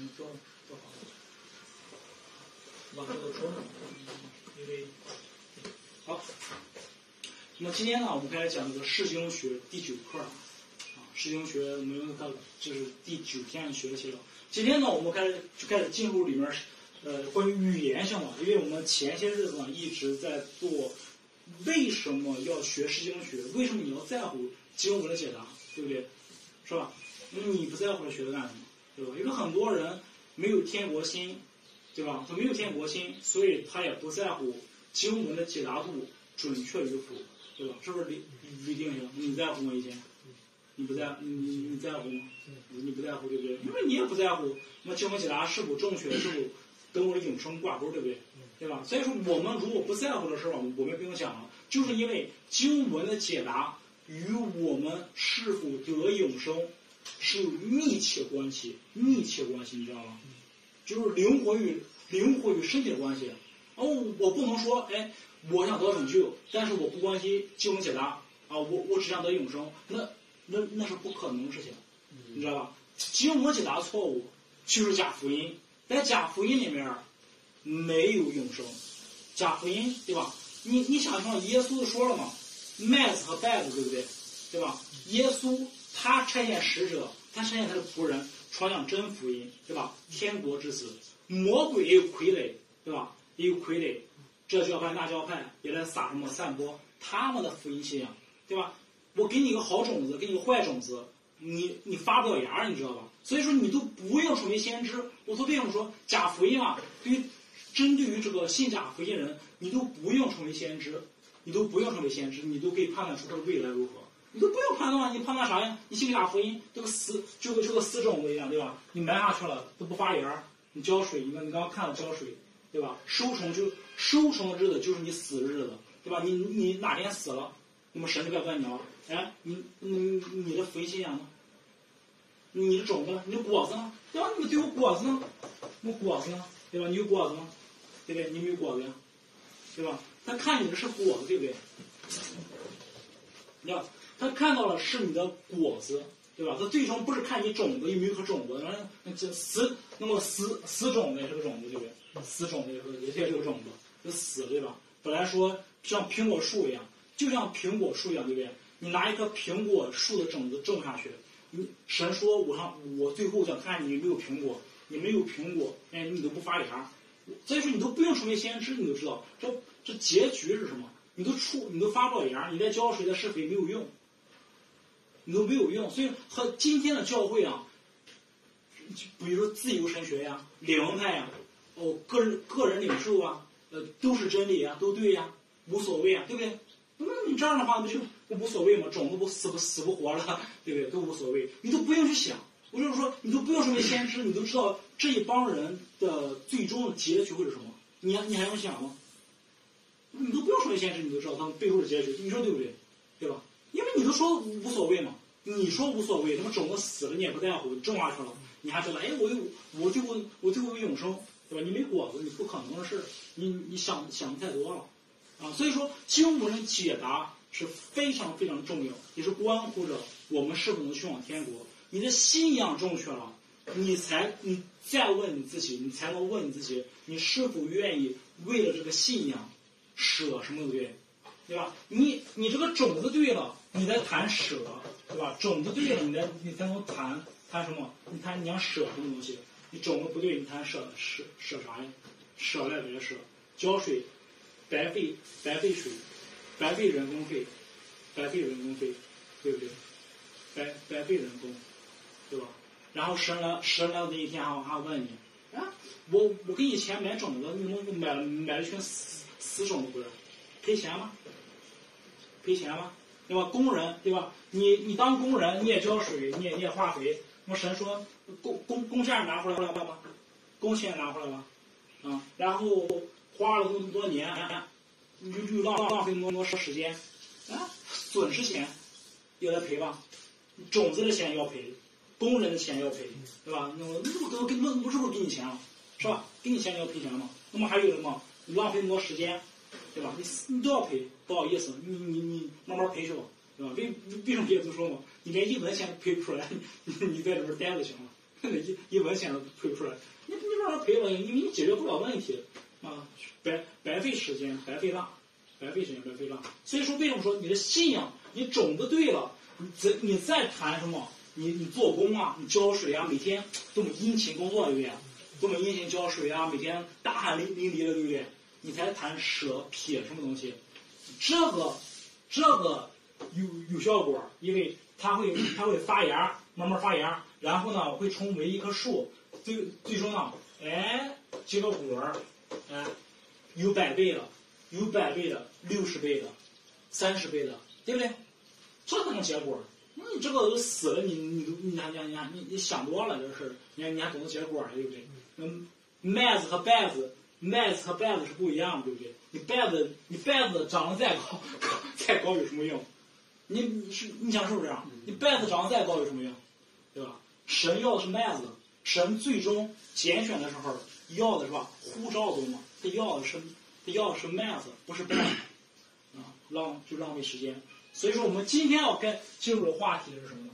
你做做好，往这个说呢，因为好。那么今天呢，我们开始讲这个世经学第九课，啊，世经学我们到这是第九天学的习了。今天呢，我们开始就开始进入里面，呃，关于语言性的，因为我们前些日子呢一直在做，为什么要学世经学？为什么你要在乎经文的解答？对不对？是吧？你不在乎学它干什么？对吧？因为很多人没有天国心，对吧？他没有天国心，所以他也不在乎经文的解答度准确与否。对吧？是不是李李定行？你在乎吗？以前，你不在，你你在乎吗？你不在乎，对不对？因为你也不在乎，那经文解答是否正确，是否跟我的永生挂钩，对不对？对吧？所以说，我们如果不在乎的时候，我们不用讲了，就是因为经文的解答与我们是否得永生是密切关系，密切关系，你知道吗？就是灵魂与灵魂与身体的关系。哦，我不能说，哎。我想得拯救，但是我不关心经文解答啊！我我只想得永生，那那那是不可能的事情，你知道吧？经文解答错误就是假福音，在假福音里面没有永生，假福音对吧？你你想想，耶稣说了嘛，麦子和稗子对不对？对吧？耶稣他差遣使者，他差遣他的仆人传讲真福音，对吧？天国之子，魔鬼也有傀儡，对吧？也有傀儡。这教派那教派也来撒什么散播他们的福音信仰，对吧？我给你一个好种子，给你个坏种子，你你发不了芽，你知道吧？所以说你都不用成为先知。我说为什么说假福音啊？对于针对于这个信假福音人，你都不用成为先知，你都不用成为先知，你都可以判断出他的未来如何。你都不用判断，你判断啥呀？你信假福音，这个死就跟这个死种子一样，对吧？你埋下去了都不发芽，你浇水，你看你刚刚看了浇水，对吧？收成就。收成的日子就是你死日子，对吧？你你哪天死了，那么神就该问你了。哎，你你你的福音信仰呢？你的种子，你的果子呢？对吧？你得有果子呢，那果子呢？对吧？你有果子吗？对不对？你没有果子呀，对吧？他看你的是果子，对不对？你看，他看到了是你的果子，对吧？他最终不是看你种子有没有颗种子，那这死那么死死种子也是个种子，对不对？死种子也是也是个种子。就死对吧？本来说像苹果树一样，就像苹果树一样，对不对？你拿一棵苹果树的种子种下去，你神说我上我最后想看你有没有苹果，你没有苹果，哎，你都不发芽，所以说你都不用成为先知，你都知道这这结局是什么？你都出你都发不了芽，你在浇水在施肥没有用，你都没有用。所以和今天的教会啊，比如说自由神学呀、灵派呀，哦，个人个人领袖啊。呃，都是真理啊，都对呀，无所谓啊，对不对？那你这样的话，不就无所谓吗？种子不死不死不活了，对不对？都无所谓，你都不用去想。我就是说，你都不用成为先知，你都知道这一帮人的最终的结局会是什么？你你还用想吗？你都不用成为先知，你都知道他们背后的结局。你说对不对？对吧？因为你都说无所谓嘛，你说无所谓，那么种子死了你也不在乎，种下去了，你还说哎，我有我最后我最后有永生。对吧？你没果子，你不可能的事，你你想想的太多了，啊！所以说经文解答是非常非常重要，也是关乎着我们是否能去往天国。你的信仰正确了，你才你再问你自己，你才能问你自己，你是否愿意为了这个信仰舍什么对不对？对吧？你你这个种子对了，你在谈舍，对吧？种子对了，你才你才能谈谈什么？你谈你要舍什么东西？你种子不对，你谈舍舍舍啥呀？舍来别舍，浇水白费白费水，白费人工费，白费人工费，对不对？白白费人工，对吧？然后神来神来的那一天还还问你啊，我我给你钱买种子，你怎么买买了一群死死种子回来？赔钱吗？赔钱吗？对吧？工人对吧？你你当工人，你也浇水，你也你也化肥。那么神说，工工工钱拿回来了吗？工钱拿回来了，啊，然后花了那么多年，又又浪浪费那么多时间，啊，损失钱要来赔吧？种子的钱要赔，工人的钱要赔，对吧？那么那么给那不是不是给你钱了，是吧？给你钱你要赔钱吗？那么还有什么？你浪费那么多时间，对吧？你你都要赔，不好意思，你你你慢慢赔去吧。对吧？为为什么耶稣说嘛？你连一 文钱都赔不出来，你你在里边待着行了，一一文钱都赔不出来。你你慢慢赔吧，因为你解决不了问题啊，白白费时间，白费蜡，白费时间，白费蜡。所以说，为什么说你的信仰，你种子对了，你再你再谈什么？你你做工啊，你浇水啊，每天多么殷勤工作，对不对？多么殷勤浇水啊，每天大汗淋淋漓的，对不对？你才谈舍撇什么东西？这个这个有有效果，因为它会它会发芽，慢慢发芽，然后呢会成为一棵树，最最终呢，哎结个果儿，哎有百倍的，有百倍的，六十倍的，三十倍的，对不对？这才能结果。那你这个都死了，你你你你还你还你你想多了这个事儿，你还你还懂得结果对不对？嗯，麦子和稗子，麦子和稗子是不一样的，对不对？你稗子你稗子长得再高，再高有什么用？你你是你想是不是这样？你稗子长得再高有什么用？对吧？神要的是麦子，神最终拣选的时候要的是吧？呼召中嘛，他要的是他要的是麦子，不是稗子啊，浪就浪费时间。所以说，我们今天要该进入的话题是什么呢？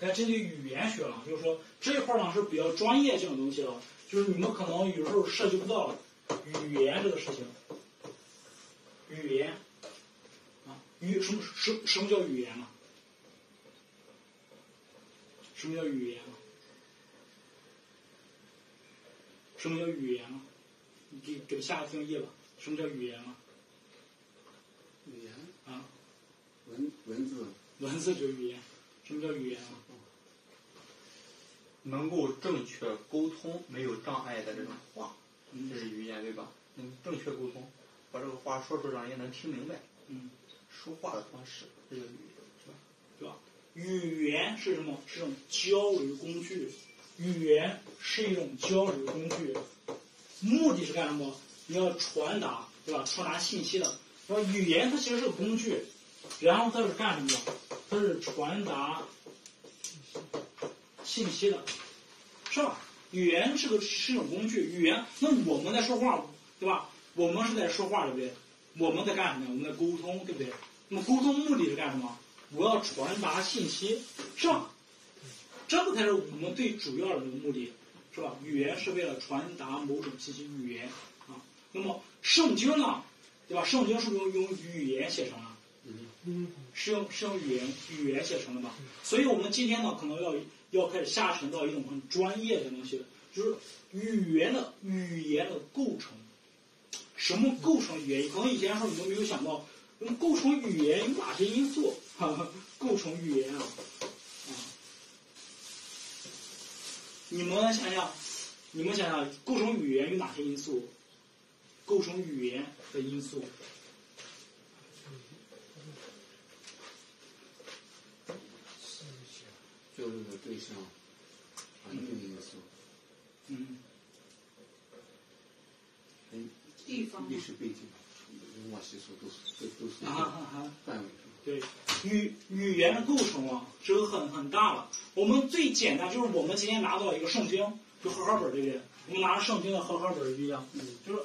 该针对语言学了，就是说这一块呢是比较专业性的东西了，就是你们可能有时候涉及不到语言这个事情。语言啊，语什么什什么叫语言呢？什么叫语言啊？什么叫语言呢？你给给下个定义吧。什么叫语言啊？语言啊，文文字文字就是语言。什么叫语言啊？能够正确沟通、没有障碍的这种话，这是语言对吧？能正确沟通，把这个话说出，让人能听明白。嗯，说话的方式，这叫语言，是吧？对吧？语言是什么？是一种交流工具。语言是一种交流工具，目的是干什么？你要传达，对吧？传达信息的。然后语言它其实是个工具，然后它是干什么的？它是传达信息的，是吧？语言是个是一种工具，语言那我们在说话，对吧？我们是在说话，对不对？我们在干什么？我们在沟通，对不对？那么沟通目的是干什么？我要传达信息，是吧？这个才是我们最主要的这个目的，是吧？语言是为了传达某种信息，语言啊。那么圣经呢，对吧？圣经是不是用用语言写成的？嗯是用是用语言语言写成的吧？所以我们今天呢，可能要要开始下沉到一种很专业的东西了，就是语言的语言的构成。什么构成语言？可能以前的时候你们没有想到，那么构成语言有哪些因素？哈哈，构成语言啊，啊，你们想想，你们想想，构成语言有哪些因素？构成语言的因素，交流的对象，环境因素，嗯，跟地方历史背景、文化习俗都是这都是啊个啊啊！范围？对，语语言的构成啊，这个很很大了。我们最简单就是我们今天拿到一个圣经，就和合本，对不对？我们拿着圣经的和合本一样，就是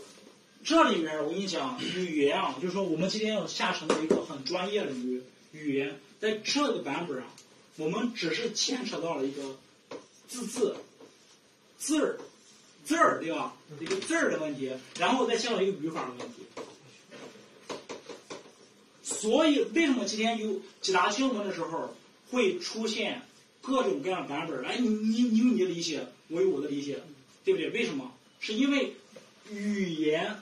这里面我跟你讲，语言啊，就是说我们今天要下沉到一个很专业的语，语言在这个版本啊，我们只是牵扯到了一个字字字儿字儿，对吧？一个字儿的问题，然后再牵扯到一个语法的问题。所以，为什么今天有几大新闻的时候会出现各种各样的版本？哎，你你你有你的理解，我有我的理解，对不对？为什么？是因为语言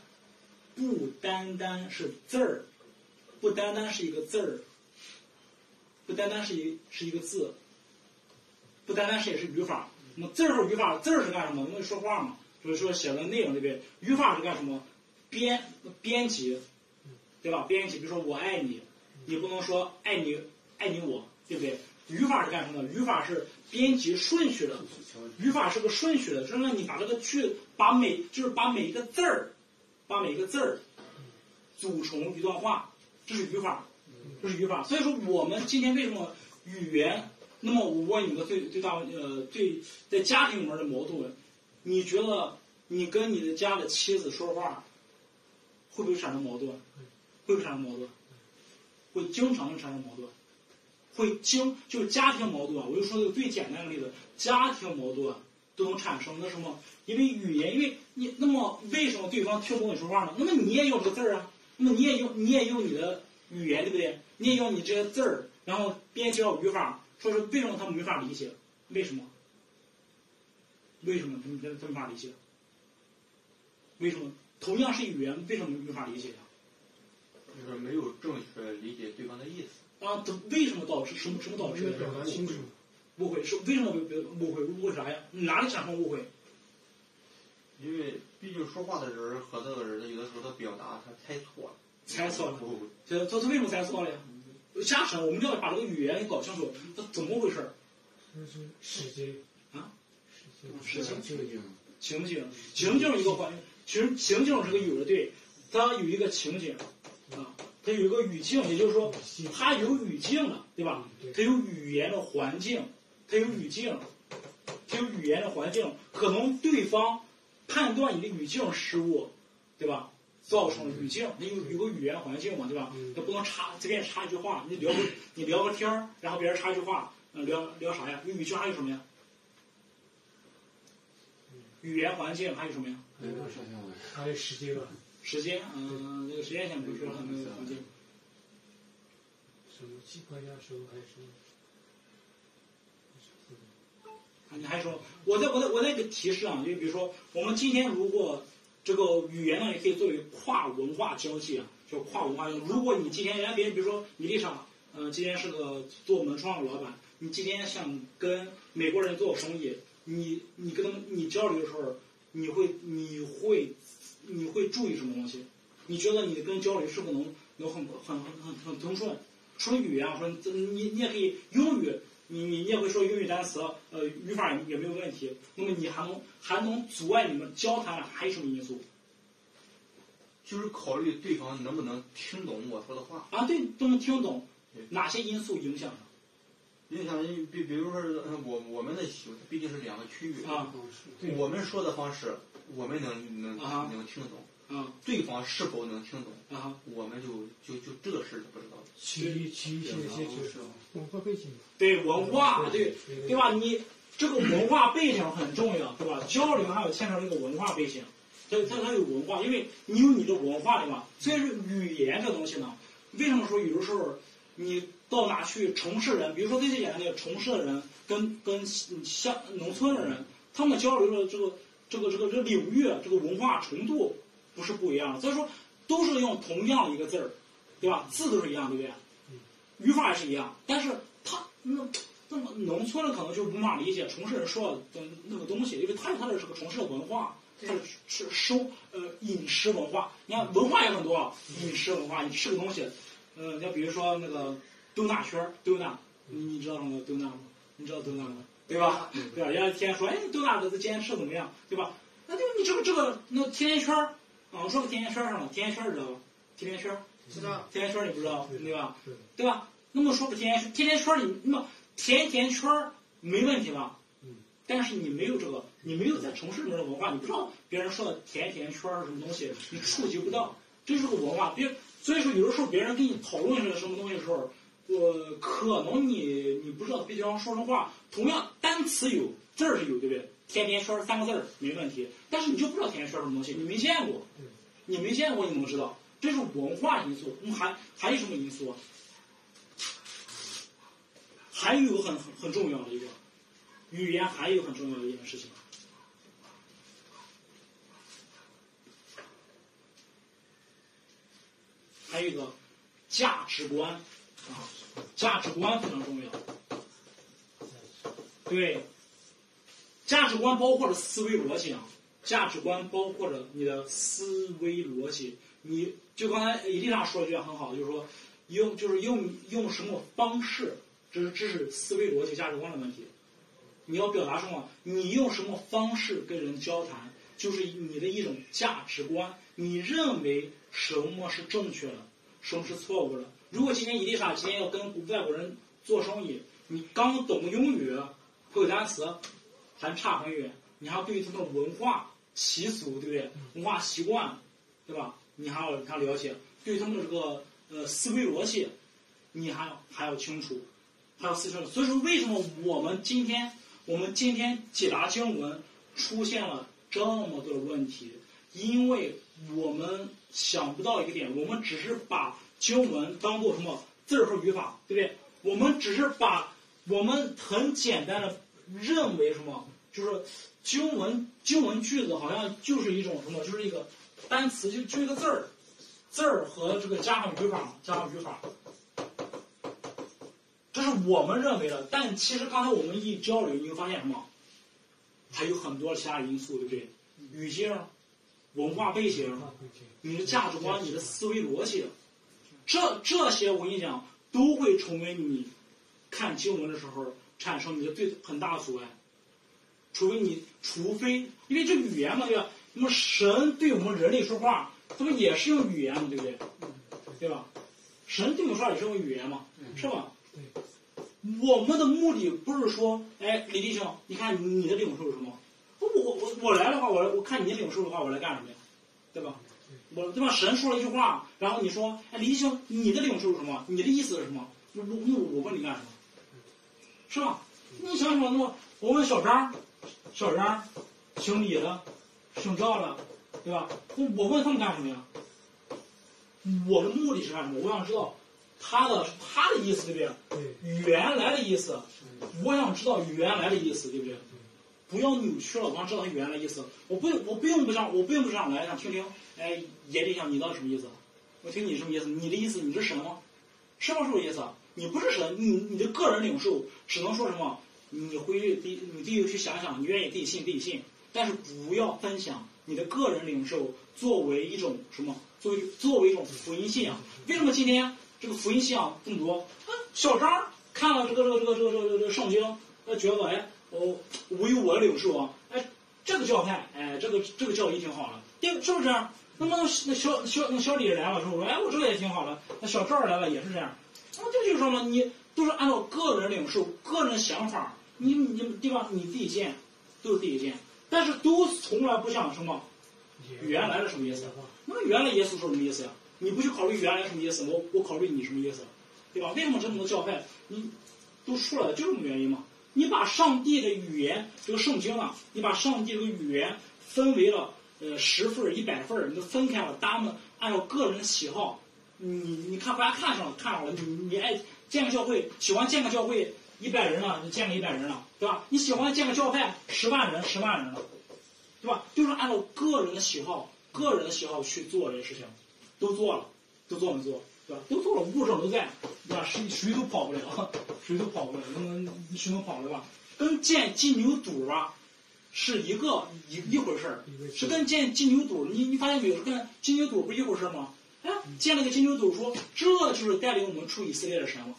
不单单是字儿，不单单是一个字儿，不单单是一是一个字，不单单是也是语法。那么字儿和语法，字儿是干什么？因为说话嘛，就是说写的内容，对不对？语法是干什么？编编辑。对吧？编辑，比如说我爱你，你不能说爱你爱你我，对不对？语法是干什么的？语法是编辑顺序的，语法是个顺序的，就是让你把这个句，把每就是把每一个字儿，把每一个字儿组成一段话，这是语法，这是语法。所以说我们今天为什么语言？那么我问你个最最大问呃最在家庭里面的矛盾，你觉得你跟你的家的妻子说话，会不会产生矛盾？会不会产生矛盾？会经常产生矛盾，会经就是家庭矛盾啊，我就说个最简单的例子，家庭矛盾都能产生的什么？因为语言，因为你那么为什么对方听不懂你说话呢？那么你也有这个字儿啊，那么你也用你也用你的语言，对不对？你也有你这些字儿，然后编辑到语法，说是为什么他们没法理解？为什么？为什么他们他他没法理解？为什么？同样是语言，为什么没法理解呀、就是没有正确理解对方的意思。啊，这为什么导致什么什么导致的表达清楚。误会？是为什么会误会？误会啥呀？哪里产生误会？因为毕竟说话的人和这个人，他有的时候他表达他猜错了，猜错了。这这他他为什么猜错了呀？瞎扯！我们要把这个语言给搞清楚，它怎么回事儿？这是时间啊，时间时间情景，情景，情景一个环，其实情景是个有的对，它有一个情景啊，它有一个语境，也就是说它有语境了，对吧？它有语言的环境，它有语境，它有语言的环境，可能对方判断你的语境失误，对吧？造成语境，你有有个语言环境嘛，对吧？它不能插随便插一句话，你聊个 你聊个天儿，然后别人插一句话，嗯，聊聊啥呀？有语境还有什么呀？语言环境还有什么呀？还有啥呀？还有时间吧，时间，嗯，那个时间先不说了，那个环境。什么机关家时候还有什么？啊，你还说，我再我再我再给提示啊，就比如说，我们今天如果这个语言呢，也可以作为跨文化交际啊，就跨文化。如果你今天人家别人，比如说你丽莎，嗯、今天是个做门窗的老板，你今天想跟美国人做生意，你你跟他们你交流的时候，你会你会你会注意什么东西？你觉得你跟交流是否能能很很很很很通顺？除了语言，我说你你也可以英语，你你你也会说英语单词，呃，语法也也没有问题。那么你还能还能阻碍你们交谈的，还有什么因素就是考虑对方能不能听懂我说的话。啊？对，都能听懂，哪些因素影响呢？影响比比如说我我们的习毕竟是两个区域，啊对我们说的方式我们能能啊能听懂，啊对方是否能听懂，啊！我们就就就这个事儿就不知道了。其余其余性的一些就是文化背景，对文化，对对吧？你这个文化背景很重要，对吧？交流还有牵扯这个文化背景，它它它有文化，因为你有你的文化，对吧？所以说语言这东西呢，为什么说有的时候你到哪去，城市人，比如说最最简单的，城市的人跟跟乡农村的人，他们交流的这个这个这个这个领域，这个文化程度不是不一样的。所以说都是用同样一个字儿，对吧？字都是一样，对不对？语法也是一样，但是他那那么农村的可能就无法理解城市人说的那个东西，因为他有他的这个城市的文化，他的吃收呃饮食文化。你看文化也很多啊，饮食文化，你吃个东西，呃，你比如说那个丢纳圈儿，丢那，你你知道那个丢纳吗？你知道丢纳吗？对吧？对吧？人家天天说，哎，丢纳的这今天吃的怎么样？对吧？那就你这个这个那甜甜圈儿啊，我说个甜甜圈儿上了，甜甜圈儿知道吧？甜甜圈儿，知道甜甜圈儿你不知道对吧？对对吧？那么说个甜甜圈，甜甜圈儿你那么甜甜圈儿没问题吧？嗯。但是你没有这个，你没有在城市里面的文化，你不知道别人说的甜甜圈儿是什么东西，你触及不到，这是个文化。别所以说，有的时候别人跟你讨论这个什么东西的时候，我可能你你不知道对方说什么话，同样单词有字儿是有，对不对？天天说三个字儿没问题，但是你就不知道天天说什么东西，你没见过，你没见过你怎么知道，这是文化因素。嗯，还还有什么因素啊？还有个很很重要的一个语言，还有很重要的一件事情，还有一个价值观啊，价值观非常重要。对，价值观包括着思维逻辑啊，价值观包括着你的思维逻辑。你就刚才伊丽莎说的一句很好，就是说用就是用用什么方式，这是这是思维逻辑价值观的问题。你要表达什么？你用什么方式跟人交谈，就是你的一种价值观。你认为什么是正确的，什么是错误的？如果今天伊丽莎今天要跟外国人做生意，你刚懂英语，会单词，还差很远。你还要对他们的文化习俗，对不对？文化习惯，对吧？你还要他了解，对他们的这个呃思维逻辑，你还要还要清楚。还有四旬。所以说，为什么我们今天我们今天解答经文出现了这么多的问题？因为我们想不到一个点，我们只是把经文当做什么字儿和语法，对不对？我们只是把我们很简单的认为什么，就是经文经文句子好像就是一种什么，就是一个单词，就就一个字儿，字儿和这个加上语法，加上语法，这是我们认为的。但其实刚才我们一交流，你会发现什么？还有很多其他因素，对不对？语境、文化背景、你的价值观、你的思维逻辑，这这些我跟你讲，都会成为你看经文的时候产生你的最很大的阻碍。除非你，除非因为这语言嘛，对吧？那么神对我们人类说话，他不也是用语言嘛，对不对？对吧？神对我们说话也是用语言嘛，是吧？我们的目的不是说，哎，李弟兄，你看你的领受是什么？我我我我来的话，我我看你领受的话，我来干什么呀？对吧？我对吧？神说了一句话，然后你说，哎，李弟兄，你的领受是什么？你的意思是什么？我我我问你干什么？是吧？你想想，那么我问小张，小张，姓李的，姓赵的，对吧？我我问他们干什么呀？我的目的是干什么？我想知道他的他的意思，对不对？对，原来的意思，我想知道原来的意思，对不对？不要扭曲了，我想知道他原来的意思。我不，我并不想，我并不想来想听听，哎，爷弟想，你到底什么意思？我听你什么意思？你的意思，你是什么？是不是这个意思？你不是神，你你的个人领受只能说什么？你回去第你自己去想想，你愿意自己信自己信，但是不要分享你的个人领受作为一种什么？作为作为一种福音信仰。为什么今天这个福音信仰这么多？小张看了这个这个这个这个这个这个圣经，他觉得哎，我我有我的领受啊，哎，这个教派，哎，这个这个教义挺好的，对，是不是这样？那么那小小那小李来了之后，哎，我这个也挺好的，那小赵来了也是这样，那这就是说嘛，你都是按照个人领受、个人想法，你你对吧？你自己建，都是自己建，但是都从来不像什么原来是什么意思？那么原来耶稣说什么意思呀？你不去考虑原来什么意思，我我考虑你什么意思，对吧？为什么这么多教派你都出来了？就这么原因嘛。你把上帝的语言这个圣经啊，你把上帝这个语言分为了呃十份儿、一百份儿，你都分开了，他们按照个人的喜好，你你看大家看上了看上了，你你爱建个教会，喜欢建个教会一百人了，你建个一百人了，对吧？你喜欢建个教派十万人十万人了，对吧？就是按照个人的喜好，个人的喜好去做这些事情，都做了，都做没做？对吧？都做了，物证都在，对吧？谁谁都跑不了，谁都跑不了，那么谁能跑了吧？跟建金牛犊啊，是一个一一回事儿，是跟建金牛犊，你你发现没有？跟金牛犊不是一回事儿吗？哎，建了个金牛犊，说这就是带领我们出以色列的神了，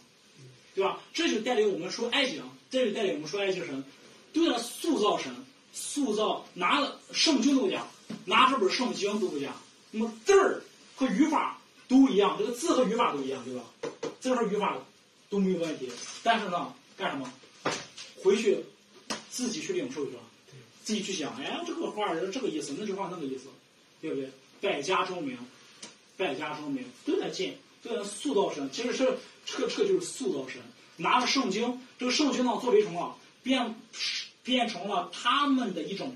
对吧？这就带领我们出埃及啊，这就带领我们出埃及神，对了，塑造神，塑造拿了圣经都不讲，拿这本圣经都不讲，那么字儿和语法。都一样，这个字和语法都一样，对吧？字和语法都没有问题，但是呢，干什么？回去自己去领受去了，自己去想，哎，这个话是这个意思，那句话那个意思，对不对？百家争鸣，百家争鸣都在进，都在塑造神。其实是这个这个就是塑造神，拿着圣经，这个圣经呢作为什么？变变成了他们的一种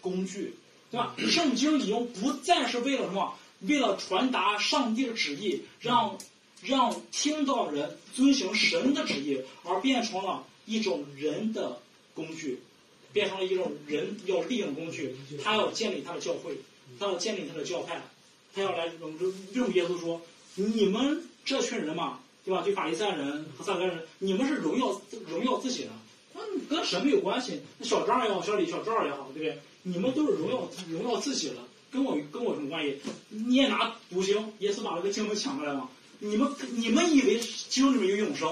工具，对吧？圣经已经不再是为了什么？为了传达上帝的旨意，让让听到人遵行神的旨意，而变成了一种人的工具，变成了一种人要利用工具。他要建立他的教会，他要建立他的教派，他要来。为什么耶稣说：“你们这群人嘛，对吧？对法利赛人和撒该人，你们是荣耀荣耀自己的，那跟神没有关系。那小张也好，小李、小赵也好，对不对？你们都是荣耀荣耀自己的。”跟我跟我什么关系？你也拿独行，耶稣把这个经文抢过来嘛。你们你们以为经里面有永生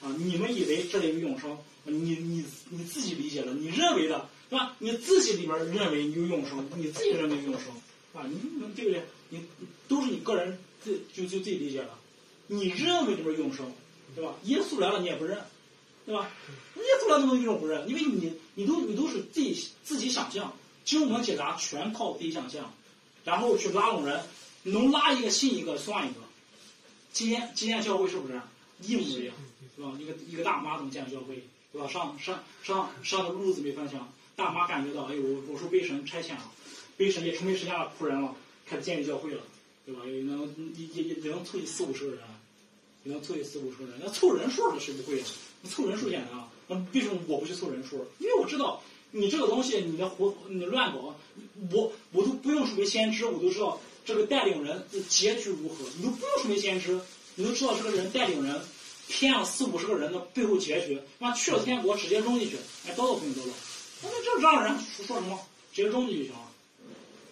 啊？你们以为这里有永生？你你你自己理解的，你认为的，是吧？你自己里边认为有永生，你自己认为有永生，啊？你对不对？你都是你个人自就就自己理解了。你认为这是永生，对吧？耶稣来了你也不认，对吧？耶稣来了东西你不认，因为你你都你都是自己自己想象，经文解答全靠自己想象。然后去拉拢人，能拉一个信一个算一个。今天今天教会是不是一模一样？对吧？一个一个大妈怎么建教会，对吧？上上上上的路子没分享，大妈感觉到，哎，我我是被神差遣了，被神也成为神家的仆人了，开始建立教会了，对吧？也能也也也能凑齐四五十个人，也能凑齐四五十个人，那凑人数的谁不会的，凑人数简单啊。那为什么我不去凑人数？因为我知道你这个东西，你的胡你乱搞，我我都不用成为先知，我都知道这个带领人的结局如何，你都不用成为先知，你都知道这个人带领人骗了四五十个人的背后结局，妈去了天国直接扔进去，哎，叨叨不用叨叨，那这让人说什么？直接扔进去就行了，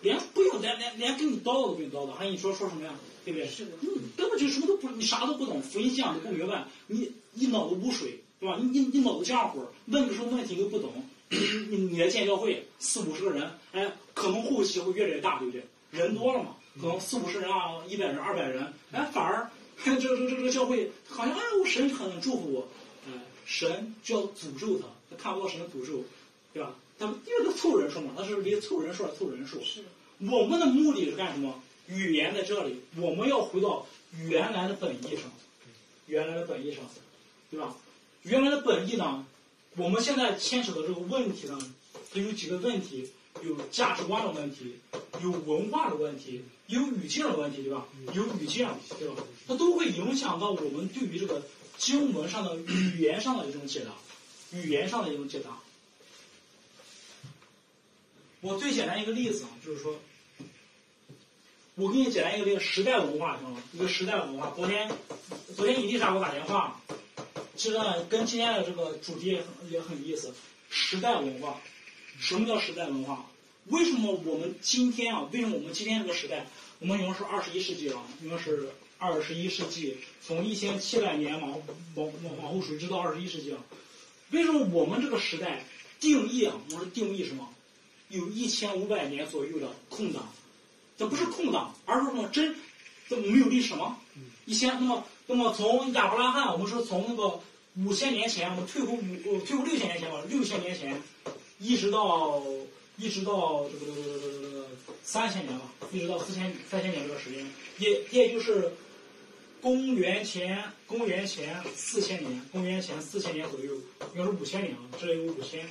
连不用连连连跟你叨叨都不用叨叨，还跟你说说什么呀？对不对？是的你根本就什么都不，你啥都不懂，福音信仰都不明白，你一脑子污水，对吧？你你你脑子浆糊，问个什么问题都不懂，你你你来建教会四五十个人，哎，可能后期会越来越大，对不对？人多了嘛，可能四五十人啊，一百人、二百人，哎，反而这这这这个教会好像哎，我神很祝福我，哎，神就要诅咒他，他看不到神的诅咒，对吧？他们因为他凑人数嘛，他是离凑人数而凑人数。是我们的目的是干什么？语言在这里，我们要回到原来的本意上，原来的本意上，对吧？原来的本意呢，我们现在牵扯的这个问题呢，它有几个问题，有价值观的问题，有文化的问题，有语境的问题，对吧？有语境，对吧？它都会影响到我们对于这个经文上的语言上的一种解答，语言上的一种解答。我最简单一个例子啊，就是说，我给你简单一个这个时代文化，行吗？一个时代文化。昨天，昨天伊丽莎给我打电话，其实呢，跟今天的这个主题也很也很有意思。时代文化，什么叫时代文化？为什么我们今天啊？为什么我们今天这个时代，我们用是二十一世纪啊，用是二十一世纪，从一千七百年往往往往后数，直到二十一世纪啊？为什么我们这个时代定义啊？我们是定义什么？有一千五百年左右的空档，这不是空档，而是什么真，这没有历史吗？一千，那么那么从亚伯拉罕，我们说从那个五千年前，我们退回五呃退回六千年前吧，六千年前，一直到一直到这个这个这个这个这个三千年吧，一直到四千三千年这个时间，也也就是公元前公元前四千年，公元前四千年左右，应该是五千年啊，这里有五千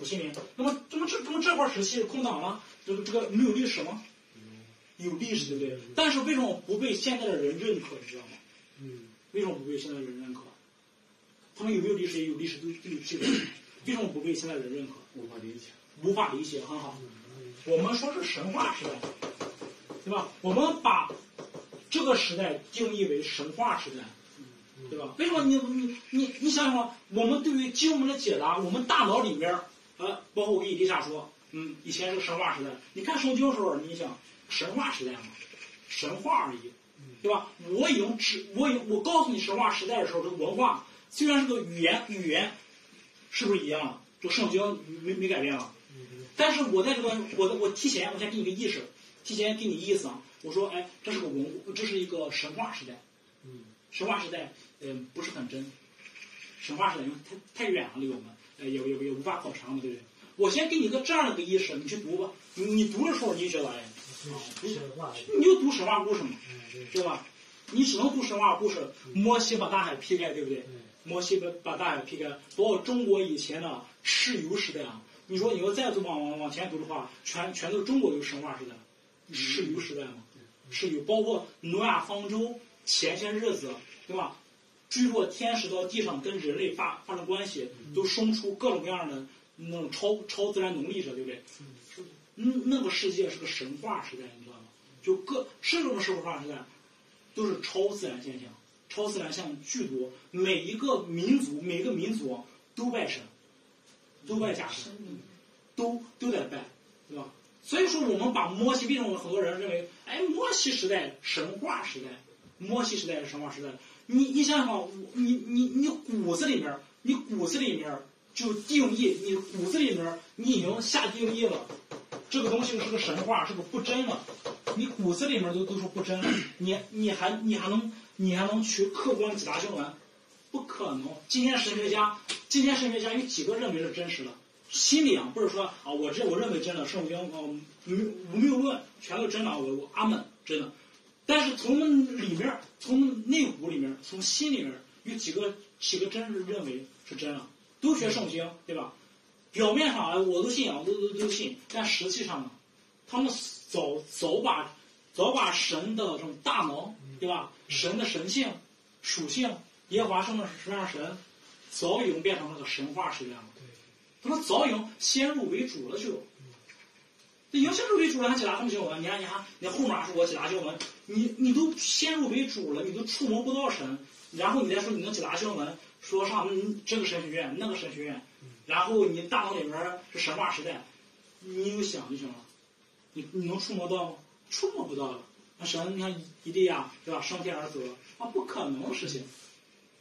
五千年。那么怎么这怎么这块时期空档了？这个这个没有历史吗？有历史，对不对？但是为什么不被现在的人认可？你知道吗？嗯为什么不被现在的人认可？他们有没有历史？也有历史，都都有记录。为什么不被现在的人认可？无法理解。无法理解，很好。我们说是神话时代，对吧？我们把这个时代定义为神话时代，对吧？为什么你你你你想想啊，我们对于经文的解答，我们大脑里面，呃，包括我跟你丽莎说，嗯，以前是个神话时代。你看圣经的时候，你想神话时代嘛，神话而已，对吧？我已经指我已我告诉你神话时代的时候，这个文化虽然是个语言语言，是不是一样了？这个圣经没没改变了。但是我在这个，我的我提前，我先给你个意识，提前给你意思啊。我说，哎，这是个文，这是一个神话时代，嗯神话时代，嗯、不是很真。神话时代因为太太远了，离我们，呃，也也也无法考察嘛，对不对？我先给你个这样的个意识，你去读吧。你你读的时候，你就觉得，哎，神话，你就读神话故事嘛，嗯对对吧？你只能读神话故事，摩西把大海劈开，对不对？对摩西把把大海劈开，包括中国以前的蚩尤时代啊。你说你要再往往往前读的话，全全都是中国有神话时代，蚩尤时代嘛，蚩尤包括挪亚方舟前些日子，对吧？坠落天使到地上跟人类发发生关系，都生出各种各样的那种超超自然能力者，对不对？嗯，那个世界是个神话时代，你知道吗？就各是这么神话时代，都是超自然现象，超自然现象巨多。每一个民族，每个民族都拜神，都拜假神，都都在拜，对吧？所以说，我们把摩西，为什么很多人认为，哎，摩西时代神话时代，摩西时代是神话时代？你你想想，你你你骨子里面，你骨子里面就定义，你骨子里面你已经下定义了，这个东西是个神话，是个不真的，你骨子里面都都说不真，你你还你还能你还能去客观解答经文？不可能。今天神学家，今天神学家有几个认为是真实的？心里啊，不是说啊，我这我认为真的，圣经啊，无无谬论全都真的，我我阿门真的。但是从里面，从内骨里面，从心里面，有几个几个真是认为是真了，都学圣经，对吧？表面上啊，我都信仰，都都都信，但实际上呢，他们早早把早把神的这种大能，对吧？神的神性、属性，耶和华圣的什么样神，早已经变成那个神话式样了。他们早已经先入为主了，就。已经先入为主了，还解答什么经文？你看，你看，你后面还说我解答经文，你你都先入为主了，你都触摸不到神，然后你再说你能解答经文，说上这个神学院那个神学院，然后你大脑里边是神话时代，你有想就行了，你你能触摸到吗？触摸不到了。那神，你看以利亚对吧？升天而走了，啊，不可能的事情，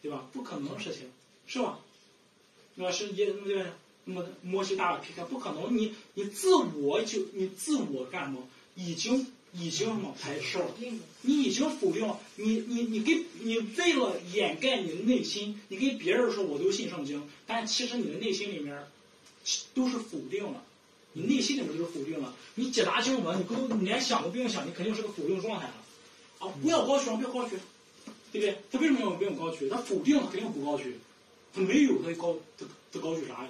对吧？不可能的事情，是吧？那？是也对吧？那么摩西大劈开，不可能，你你自我就你自我干什么？已经已经什么排斥了？你已经否定了，你你你给你为了掩盖你的内心，你跟别人说我都信圣经，但其实你的内心里面都是否定了，你内心里面就是否定了。你解答经文，你不能你连想都不用想，你肯定是个否定状态了。啊，不要高举，不要高举，对不对？他为什么要不用高举？他否定，了肯定不高举，他没有他高他他高举啥呀？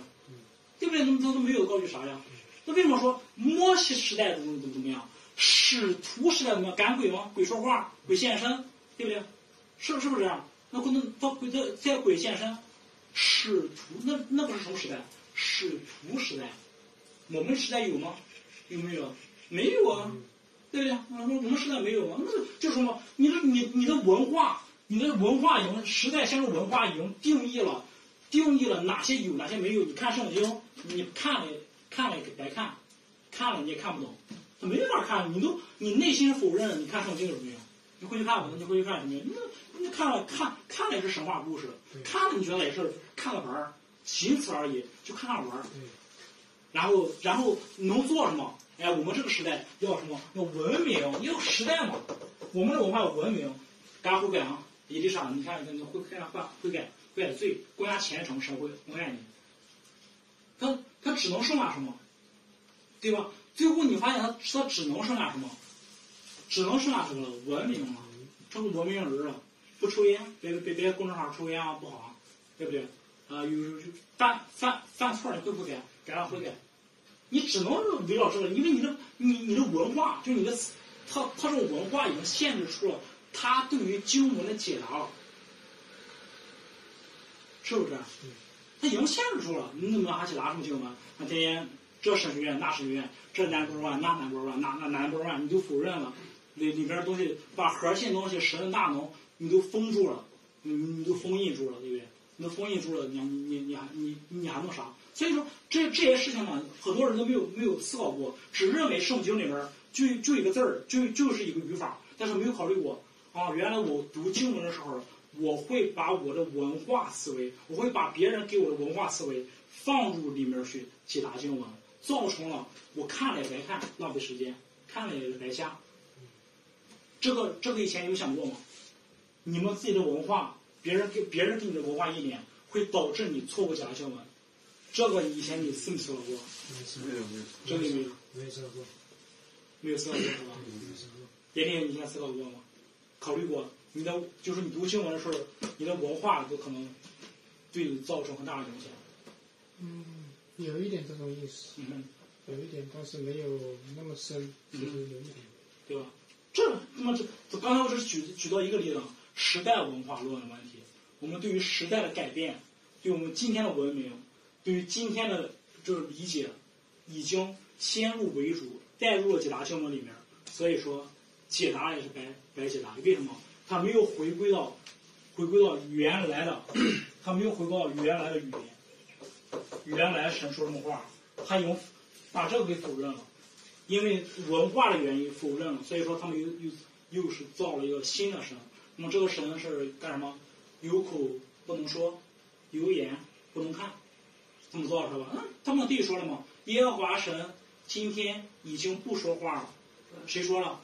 对不对？那他都没有高举啥呀？那为什么说摩西时代怎么怎么怎么样？使徒时代怎么样？赶鬼吗？鬼说话，鬼现身，对不对？是是不是这样？那可能他鬼在在鬼现身，使徒那那个是什么时代？使徒时代，我们时代有吗？有没有？没有啊，对不对？我们时代没有啊，那就是什么？你的你你的文化，你的文化已经时代先入文化已经定义了。定义了哪些有，哪些没有。你看圣经，你看了看了也白看，看了你也看不懂，他没法看。你都你内心否认，你看圣经有什么用？你回去看吧，你回去看什么？你你看了看看了也是神话故事，看了你觉得也是看了玩儿，仅此而已，就看看玩儿。然后然后能做什么？哎，我们这个时代要什么？要文明，要时代嘛。我们的文化要文明，赶悔改啊！伊丽莎，你看你会看会悔改。怪罪，国家虔诚，社会我爱你。他他只能剩下什么，对吧？最后你发现他他只能剩下什么？只能剩下这个文明了，成文明人了。不抽烟，别别别公众号抽烟啊，不好啊，对不对？啊，有有犯犯犯错你会不会改？改了会改。你只能围绕这个，因为你的你你的文化，就你的他他这种文化已经限制出了他对于经文的解答了。是不是？他已经限制住了，你怎么还去拿什么经文？那天天这神学院那神学院，这南波万那南波万那那南波万，你就否认了，里里边东西把核心东西神的大能你都封住了，你你都封印住了，对不对？你都封印住了，你你你还你你还弄啥？所以说这这些事情呢，很多人都没有没有思考过，只认为圣经里边就就一个字儿，就就是一个语法，但是没有考虑过啊，原来我读经文的时候。我会把我的文化思维，我会把别人给我的文化思维放入里面去解答经文，造成了我看了也白看，浪费时间；看了也是白瞎。这个这个以前有想过吗？你们自己的文化，别人给别人给你的文化意念，会导致你错误解答经文。这个以前你思没思考过？没有没有，这个没有，没有思考过，没有思考过是吧？别别，你以前思考过吗？考虑过？你的就是你读新闻的时候，你的文化都可能对你造成很大的影响。嗯，有一点这种意思。嗯，有一点，但是没有那么深，就是有一点，对吧？这那么这，刚才我只是举举到一个例子，时代文化论的问题。我们对于时代的改变，对我们今天的文明，对于今天的就是理解，已经先入为主，带入了解答经文里面。所以说，解答也是白白解答。为什么？他没有回归到，回归到原来的，他没有回归到原来的语言，原来神说什么话，他已经把这个给否认了，因为文化的原因否认了，所以说他们又又又是造了一个新的神。那么这个神是干什么？有口不能说，有眼不能看，怎么造是吧？嗯，他们弟说了嘛，耶和华神今天已经不说话了，谁说了？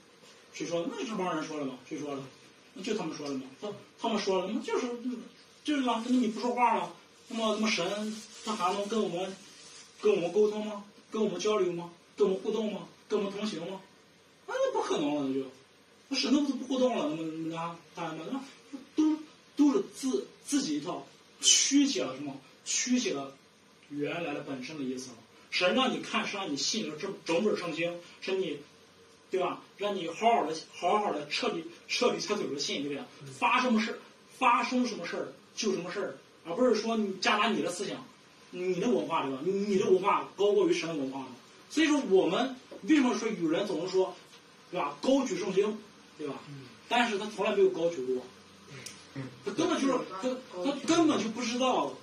谁说？那这帮人说了嘛？谁说了？那就他们说了嘛，他他们说了，那就是就是啊，那么你不说话了，那么那么神他还能跟我们跟我们沟通吗？跟我们交流吗？跟我们互动吗？跟我们同行吗？那不可能了，那就那神都不互动了，那么那大家们那都都是自自己一套，曲解了什么？曲解了原来的本身的意思了。神让你看，是让你信了这整本圣经，是你，对吧？让你好好的、好好的、彻底、彻底才走着信，对不对？发什么事儿，发生什么事儿就什么事儿，而不是说你夹杂你的思想、你的文化，对吧？你你的文化高过于神的文化的。所以说，我们为什么说有人总是说，对吧？高举圣经，对吧？但是他从来没有高举过，他根本就是他他根本就不知道，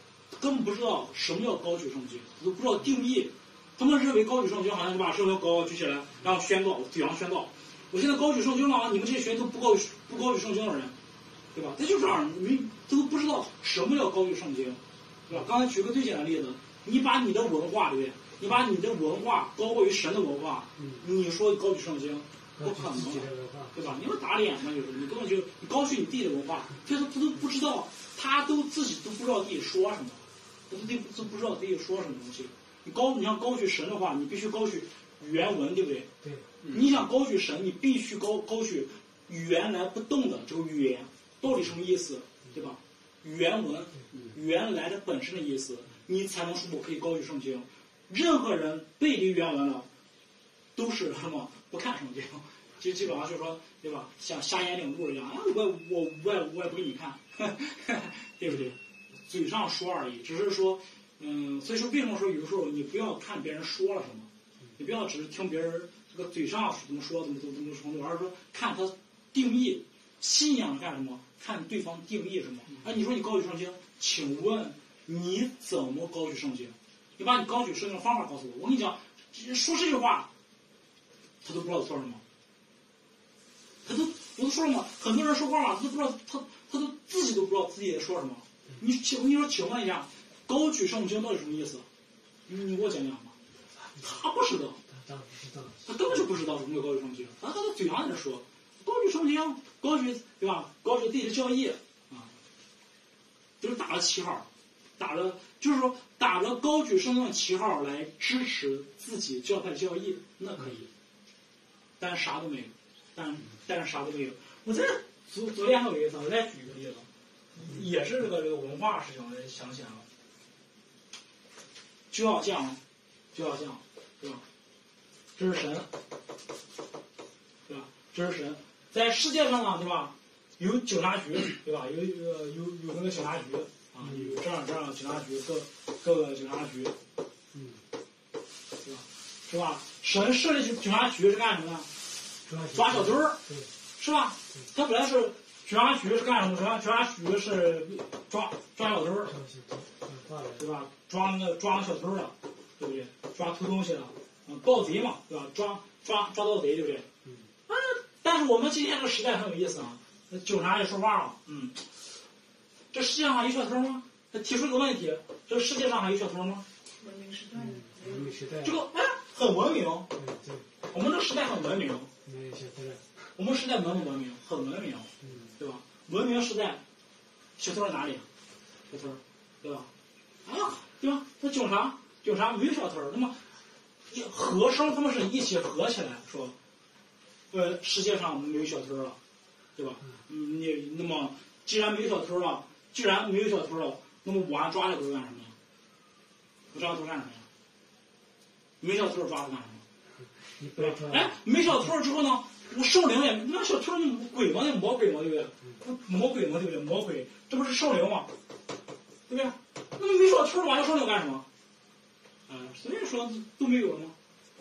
根本不知道什么叫高举圣经，都不知道定义。他们认为高举圣经好像是把圣经高高举起来，然后宣告，嘴上宣告。我现在高举圣经了啊！你们这些学员都不高举不高举圣经的人，对吧？他就这样，你都不知道什么叫高举圣经，对吧？刚才举个最简单的例子，你把你的文化，对不对？你把你的文化高过于神的文化，你说高举圣经，不可能对吧？你们打脸嘛，就是你根本就你高举你弟的文化，他都他都不知道，他都自己都不知道自己说什么，他都都不知道自己说什么东西。你高，你想高举神的话，你必须高举原文，对不对？对，你想高举神，你必须高高举原来不动的这个语言，到底什么意思，对吧？原文原来的本身的意思，你才能说我可以高举圣经。任何人背离原文了，都是什么不看圣经，就基本上就是说，对吧？像瞎眼领路一样，啊，我我我也我也不给你看，对不对？嘴上说而已，只是说，嗯，所以说为什么说有的时候你不要看别人说了什么，你不要只是听别人这个嘴上怎么说怎么怎么怎么程度，而是说看他定义信仰是干什么，看对方定义什么。哎，你说你高举圣经，请问你怎么高举圣经？你把你高举圣经的方法告诉我。我跟你讲，说这句话，他都不知道说什么。他都我都说了嘛，很多人说话嘛，他都不知道他他都自己都不知道自己在说什么。你请你说，请问一下，高举圣经到底什么意思？你你给我讲讲吧。他不知道，他不知道，他根本就不知道什么叫高举圣经，他他在嘴上在那说。高举圣经，高举对吧？高举自己的教义啊，就是打了旗号，打了就是说打着高举圣经的旗号来支持自己教派教义，那可以，但是啥都没有，但但是啥都没有。我再昨昨天还有一次，我再举一个例子，也是这个这个文化事情，我想起来了，就要降，就要降，对吧？这是神，对吧？这是神，在世界上呢，对吧？有警察局，对吧？有有有有那个警察局啊，有这样这样的警察局，各各个警察局，嗯，对吧？是吧？神设立警察局是干什么呢？抓小偷儿，是吧？他本来是警察局是干什么？警察警察局是抓抓小偷对吧？抓那个抓小偷了，对不对？抓偷东西的，嗯，盗贼嘛，对吧？抓抓抓盗贼，对不对？嗯。啊，但是我们今天这个时代很有意思啊，那警察也说话了，嗯，这世界上还有小偷吗？他提出一个问题：这世界上还有小偷吗？文明时代，嗯，文明时代，这个哎，很文明，对对，我们这个时代很文明，没有现在，我们时代文不文明？很文明，嗯，对吧？文明时代，小偷在哪里？小偷，对吧？哎呀，对吧？那警察，警察没有小偷，那么一和声他们是一起合起来说，呃，世界上没有小偷了，对吧？嗯，你那么既然没有小偷了，既然没有小偷了，那么我还抓这个干什么呀？我抓他干什么呀？没小偷抓他干什么？哎，没小偷之后呢，我圣灵也，那小偷那鬼嘛，那魔鬼嘛，对不对？魔鬼嘛，对不对？魔鬼，这不是圣灵吗？对不对？那么没小偷了，要圣灵干什么？啊、所以说都没有了吗？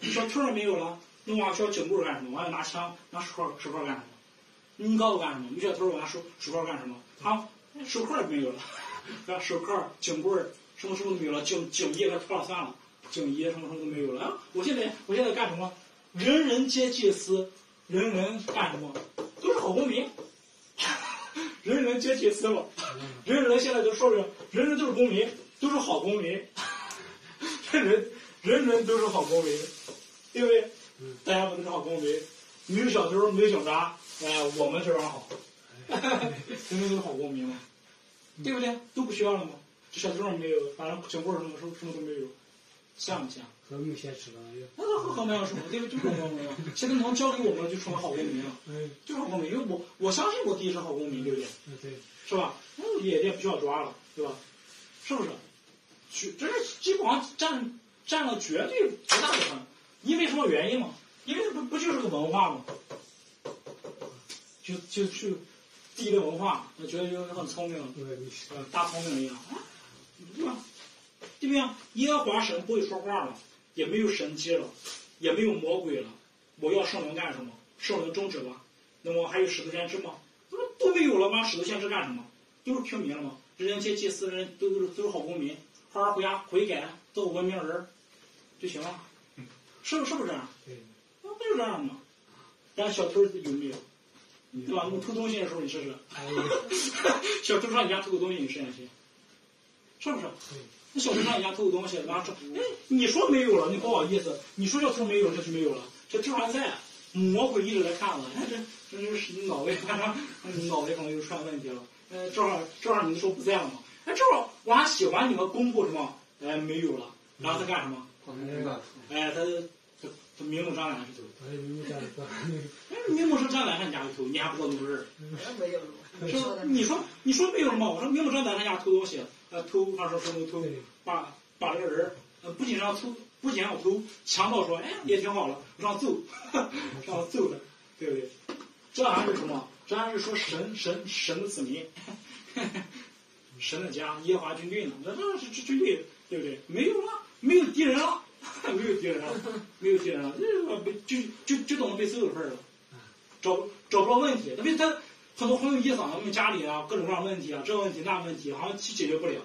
小偷也没有了，那我还需要警棍干什么？我还拿枪、拿手铐、手铐干什么？你告诉我干什么？没小偷，我拿手手铐干什么？好，手铐也没有了，啊，手铐、警棍儿什么什么都没有了，警警衣给脱了算了，警衣什么什么都没有了。啊，我现在我现在干什么？人人皆祭司，人人干什么？都是好公民，人人皆祭司了。人人现在都说着，人人都是公民，都是好公民，人人人人都是好公民，对不对？大家都是好公民，没有小偷，没有警察，哎，我们这边好，人人都是好公民嘛，对不对？都不需要了吗？这小偷没有，反正警棍什么什么什么都没有，像不像？和明显吃了，那和和没有什么，对不对？就是好公民嘛。现在能教给我们就成了好公民了，嗯，就是好公民，因为我我相信我弟是好公民，对不对？嗯对，是吧？那也也不需要抓了，对吧？是不是？绝这是基本上占占了绝对绝大部分。因为什么原因嘛？因为不不就是个文化嘛？就就去第一个文化，我觉得就很聪明，对，大聪明一样啊，对吧？对不对？耶和华神不会说话了，也没有神迹了，也没有魔鬼了。我要圣灵干什么？圣灵终止吧？那么还有使徒先知吗？不都没有了吗？使徒先知干什么？都是平民了吗？人皆祭司人都都是都是好公民，好好回家悔改，做个文明人儿就行了，是不是不是这样？对，那不就这样吗？但小偷有没有？对吧？你偷东西的时候，你试试。小偷上你家偷个东西，你试下去，是不是？对那小偷上你家偷个东西，完了说，哎，你说没有了，你不好意思，你说这偷没有，这就没有了，这这还在，魔鬼一直在看我，哎，这这这是你脑袋，脑袋可能就出现问题了。呃，正好正好你就说不在了嘛，哎，正好我还喜欢你们公布什么，哎，没有了，然后他干什么？哎，他他他明目张胆去偷，哎，明目张胆上你家去偷，你还不知道怎么回事儿。没有，是吧？你说你说没有了吗？我说明目张胆上家偷东西，呃，偷，反正说能偷，对把把这个人儿，呃，不仅让偷，不仅让我偷，强盗说，哎，也挺好了，让揍，让揍他，对不对？这还是什么？这还是说神神神的子民，神的家，耶和华军队呢？那那是军队，对不对？没有了，没有敌人了，没有敌人了，没有敌人了，这个被就就就等着被揍的份儿了，找找不着问题，他被他很多很有意思啊，他们家里啊各种各样问题啊，这个问题那个问题好像解解决不了，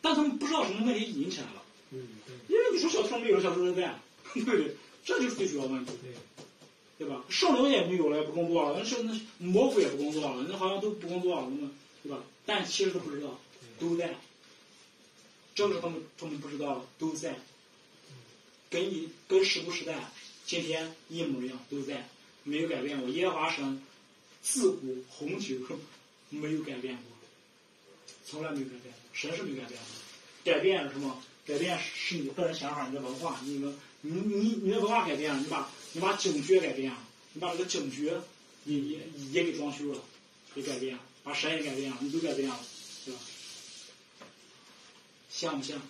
但他们不知道什么问题引起来了，嗯，对因为你说小偷没有，小偷人在，对不对？这就是最主要问题。对，对吧？圣灵也没有了，也不工作了，那是那魔鬼也不工作了，那好像都不工作了，那么对吧？但其实都不知道，都在。这个他们他们不知道，都在。跟你跟时不时代今天一模一样，都在，没有改变过。耶和华神自古红酒 没有改变过，从来没有改变过，神是没改变过。改变是什么？改变是你个人想法，你的文化，你的你你你的文化改变了，你把你把警觉改变了，你把这个警觉也也也给装修了，给改变了，把神也改变了，你都改变了，对吧？像不像？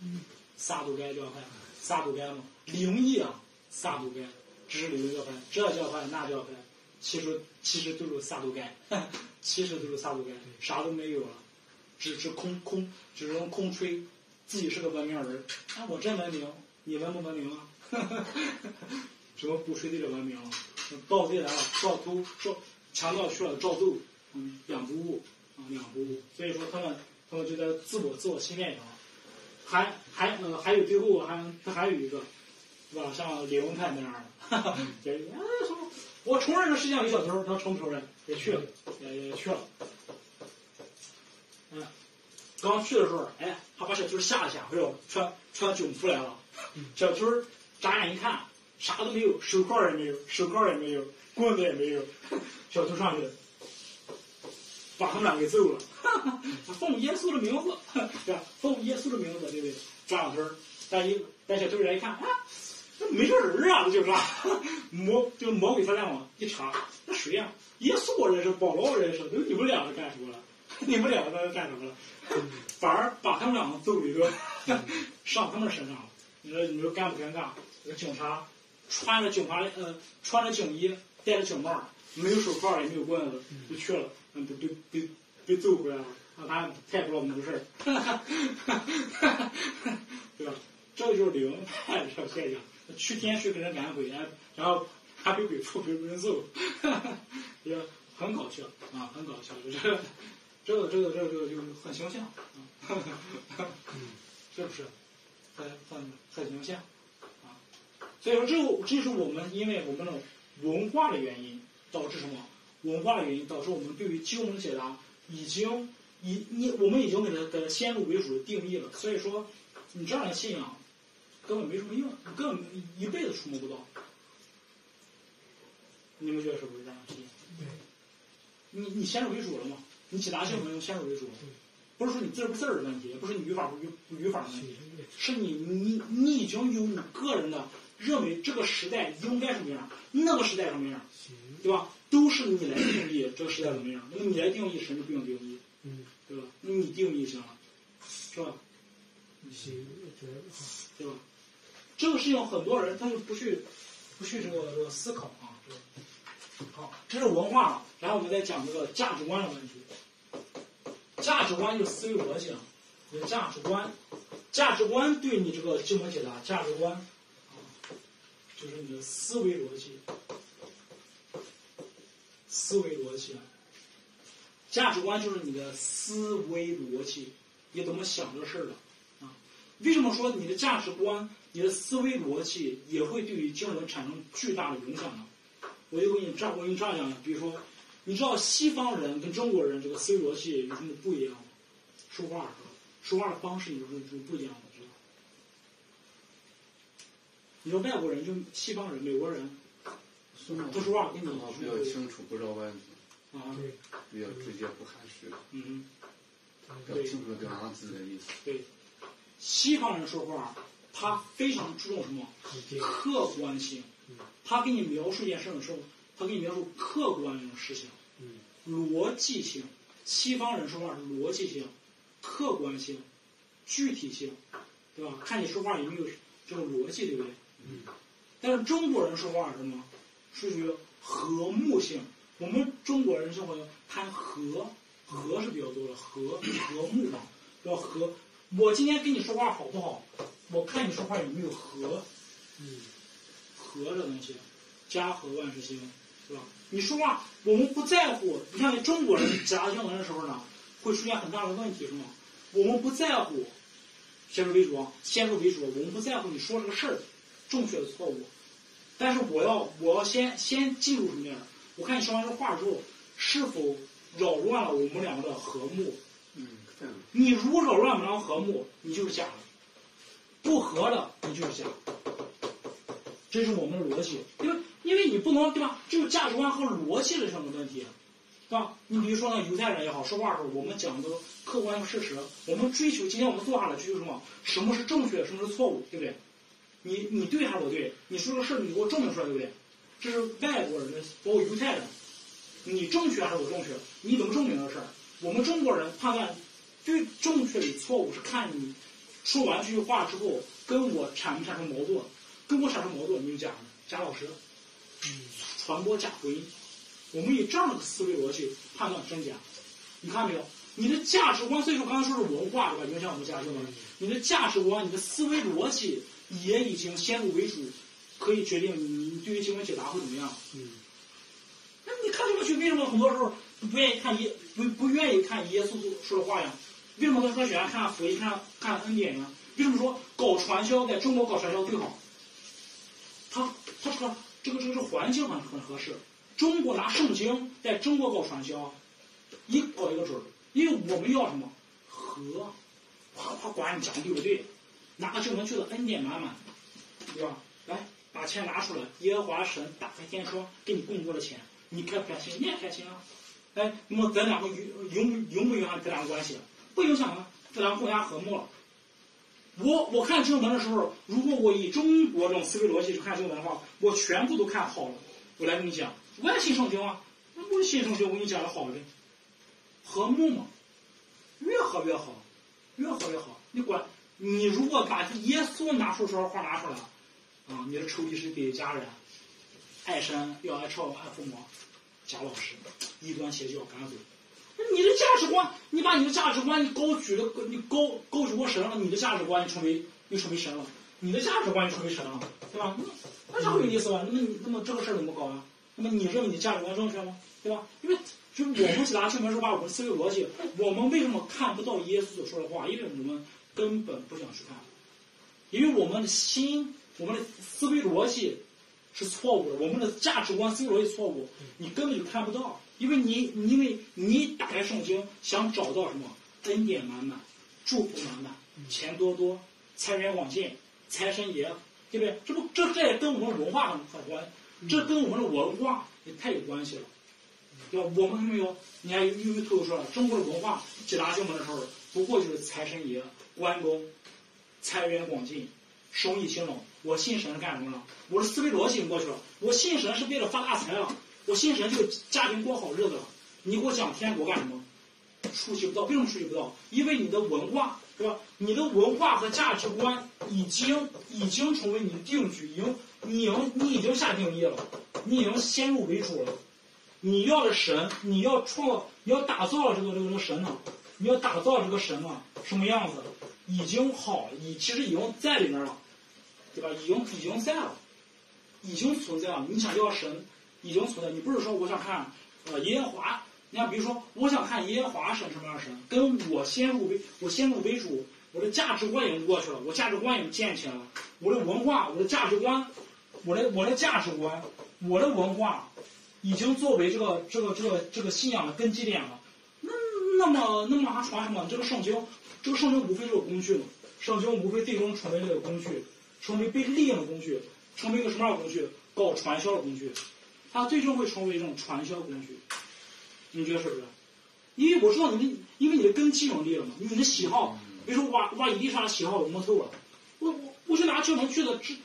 嗯，撒都该教派，撒都该嘛，灵异啊，撒都该，只是灵异教派，这教派那教派，其实其实都是撒都该，其实都是撒都该，啥都没有了，只是空空，只能空吹，自己是个文明人，哎，我真文明，你文不文明啊？什么不吹这个文明啊？盗贼来了，照偷，照强盗去了，照揍，嗯，两不误啊，两不误。所以说他们他们就在自我自我欺骗上了。还还呃还有最后还他还有一个，是吧？像李文泰那样的，也 哎什么？我承认这世界上有小偷，他承不承认？也去了，也也去了。嗯，刚去的时候，哎，他把小偷吓了吓，哎呦，穿穿警服来了。小偷眨眼一看，啥都没有，手铐也没有，手铐也没有，棍子也没有。小偷上去了，把他们俩给揍了。奉耶稣的名字，对吧？奉耶稣的名字，对不对？抓小偷儿，但一但小偷人一看，啊，这没这人啊，这就是啊 魔，就魔鬼撒旦嘛。一查，那谁呀、耶稣我认识，保罗我认识，都你们两个干什么了？你们两个在干什么了？反而把他们两个揍一顿，上他们身上了。你说你说尴不尴尬？警察穿着警察呃穿着警衣，戴着警帽，没有手铐也没有棍子，就去了，嗯，被被被被揍回来了。啊，他他也不知道怎么回事儿，对吧？这就是灵派这个现象，去天去给人赶鬼，然后然后还被鬼附，被人揍，也很搞笑啊，很搞笑。这个这个这个这个这个就很形象啊，是不是？很很很形象啊。所以说，这这是我们因为我们的文化的原因，导致什么？文化的原因导致我们对于金融的解答已经已你我们已经给它给它先入为主的定义了。所以说，你这样的信仰根本没什么用，根本一辈子触摸不到。你们觉得是不是这样？你你先入为主了吗？你解答性文用先入为主，不是说你字儿不字儿的问题，也不是你语法不语不语法的问题，是你你你已经有你个人的认为这个时代应该什么样，那个时代什么样，对吧？都是你来定义这个时代怎么样，那么你来定义，神就不用定义，嗯，对吧？那你定义行了，是吧？是觉得对吧？这个事情很多人他就不去不去这个这个思考啊。这个好，这是文化，然后我们再讲这个价值观的问题。价值观就是思维逻辑啊，你的价值观，价值观对你这个经文解答，价值观啊，就是你的思维逻辑，思维逻辑啊，价值观就是你的思维逻辑，你怎么想这事儿的啊？为什么说你的价值观、你的思维逻辑也会对于经文产生巨大的影响的？我就给你这样，我给你这样讲，比如说，你知道西方人跟中国人这个思维逻辑有什么不一样吗？说话是吧？说话的方式有什么有什么不一样的？知道？你说外国人就西方人、美国人，说话他说话跟你比较清楚，不绕弯子，啊，对比较直接，不含蓄，嗯，比较清楚的表达自己的意思。对，西方人说话，他非常注重什么？客观性。他给你描述一件事的时候，他给你描述客观的事情，嗯逻辑性。西方人说话是逻辑性、客观性、具体性，对吧？看你说话有没有这个逻辑，对不对？嗯但是中国人说话是什么？属于和睦性。我们中国人生活谈和，和是比较多的，和和睦嘛，要和。我今天跟你说话好不好？我看你说话有没有和。嗯和这东西，家和万事兴，是吧？你说话，我们不在乎。你看中国人假新闻的时候呢，会出现很大的问题，是吗？我们不在乎，先入为主啊，先入为主，我们不在乎你说这个事儿正确的错误，但是我要我要先先记住什么呀？我看你说完这话之后，是否扰乱了我们两个的和睦？嗯，你如果扰乱我们两个和睦，你就是假的；不合的，你就是假。这是我们的逻辑，因为因为你不能对吧？这个价值观和逻辑的上的问题，对吧？你比如说呢，犹太人也好，说话的时候，我们讲的客观事实，我们追求，今天我们坐下来追求什么？什么是正确，什么是错误，对不对？你你对还是我对？你说个事儿，你给我证明出来，对不对？这是外国人的，包括犹太人，你正确还是我正确？你怎么证明这事儿？我们中国人判断对正确与错误是看你说完这句话之后跟我产不产生矛盾。跟我产生矛盾，你就假的假老实，传播假福音。我们以这样的思维逻辑判断真假，你看没有？你的价值观，所以说刚才说是文化对吧？影响我们价值观。你的价值观，你的思维逻辑也已经先入为主，可以决定你对于经文解答会怎么样。嗯那你看这个剧，为什么很多时候不愿意看耶不不愿意看耶稣说的话呀？为什么他说喜欢看福音、看看恩典呢？为什么说搞传销在中国搞传销最好？他他这个这个这个环境很很合适。中国拿圣经在中国搞传销，一搞一个准儿，因为我们要什么和，夸夸管你讲的对不对？拿个经文去了，恩典满满，对吧？来把钱拿出来，耶和华神打开天窗给你供过的钱，你开不开心？你也开心啊！哎，那么咱两个影影影不影响咱俩关系？不影响啊，自然更加和睦了。我我看经文的时候，如果我以中国这种思维逻辑去看经文的话，我全部都看好了。我来跟你讲，我也信圣经啊，那我信圣经，我给你讲的好的，和睦嘛，越和越好，越和越好。你管你如果把耶稣拿出说话拿出来，啊，你的仇敌是给家人，爱神要爱超爱父母，假老师，异端邪教赶走。你的价值观，你把你的价值观你高举的，你高高举过神了，你的价值观你成为你成为神了，你的价值观就成为神了，对吧？那那啥会有意思吧？那么你那么这个事儿怎么搞啊？那么你认为你价值观正确吗？对吧？因为就我们其他经文说把我们思维逻辑，我们为什么看不到耶稣所说的话？因为我们根本不想去看，因为我们的心，我们的思维逻辑是错误的，我们的价值观思维逻辑错误，你根本就看不到。因为你，因为你打开圣经，想找到什么恩典满满、祝福满满、钱多多、财源广进、财神爷，对不对？这不，这这也跟我们文化很很关，这跟我们的文化也太有关系了，对吧？我们看没有？你看，又又透露说了，中国的文化解答经文的时候，不过就是财神爷、关公、财源广进、生意兴隆。我信神是干什么了？我的思维逻辑已经过去了。我信神是为了发大财啊！我信神就家庭过好日子了。你给我讲天国干什么？出其不到。为什么出其不到？因为你的文化是吧？你的文化和价值观已经已经成为你的定局，已经你已经你已经下定义了，你已经先入为主了。你要的神，你要创造，你要打造这个这个这个神呢，你要打造这个神呢，什么样子？已经好，已其实已经在里面了，对吧？已经已经在了，已经存在了。你想要神，已经存在。你不是说我想看呃耶和华，你看比如说我想看耶和华神什么样的神，跟我先入为我先入为主，我的价值观已经过去了，我价值观已经建起来了，我的文化，我的价值观，我的我的价值观，我的文化。已经作为这个这个这个这个信仰的根基点了，那那么那么还传什么？这个圣经，这个圣经无非是个工具嘛，圣经无非最终成为这个工具，成为被利用的工具，成为一个什么样的工具？搞传销的工具，它最终会成为一种传销工具，你觉得是不是？因为我知道你的，因为你的根基能力了嘛，你的喜好，比如说挖挖一地上的喜好我摸透了，我我我就拿这门句子只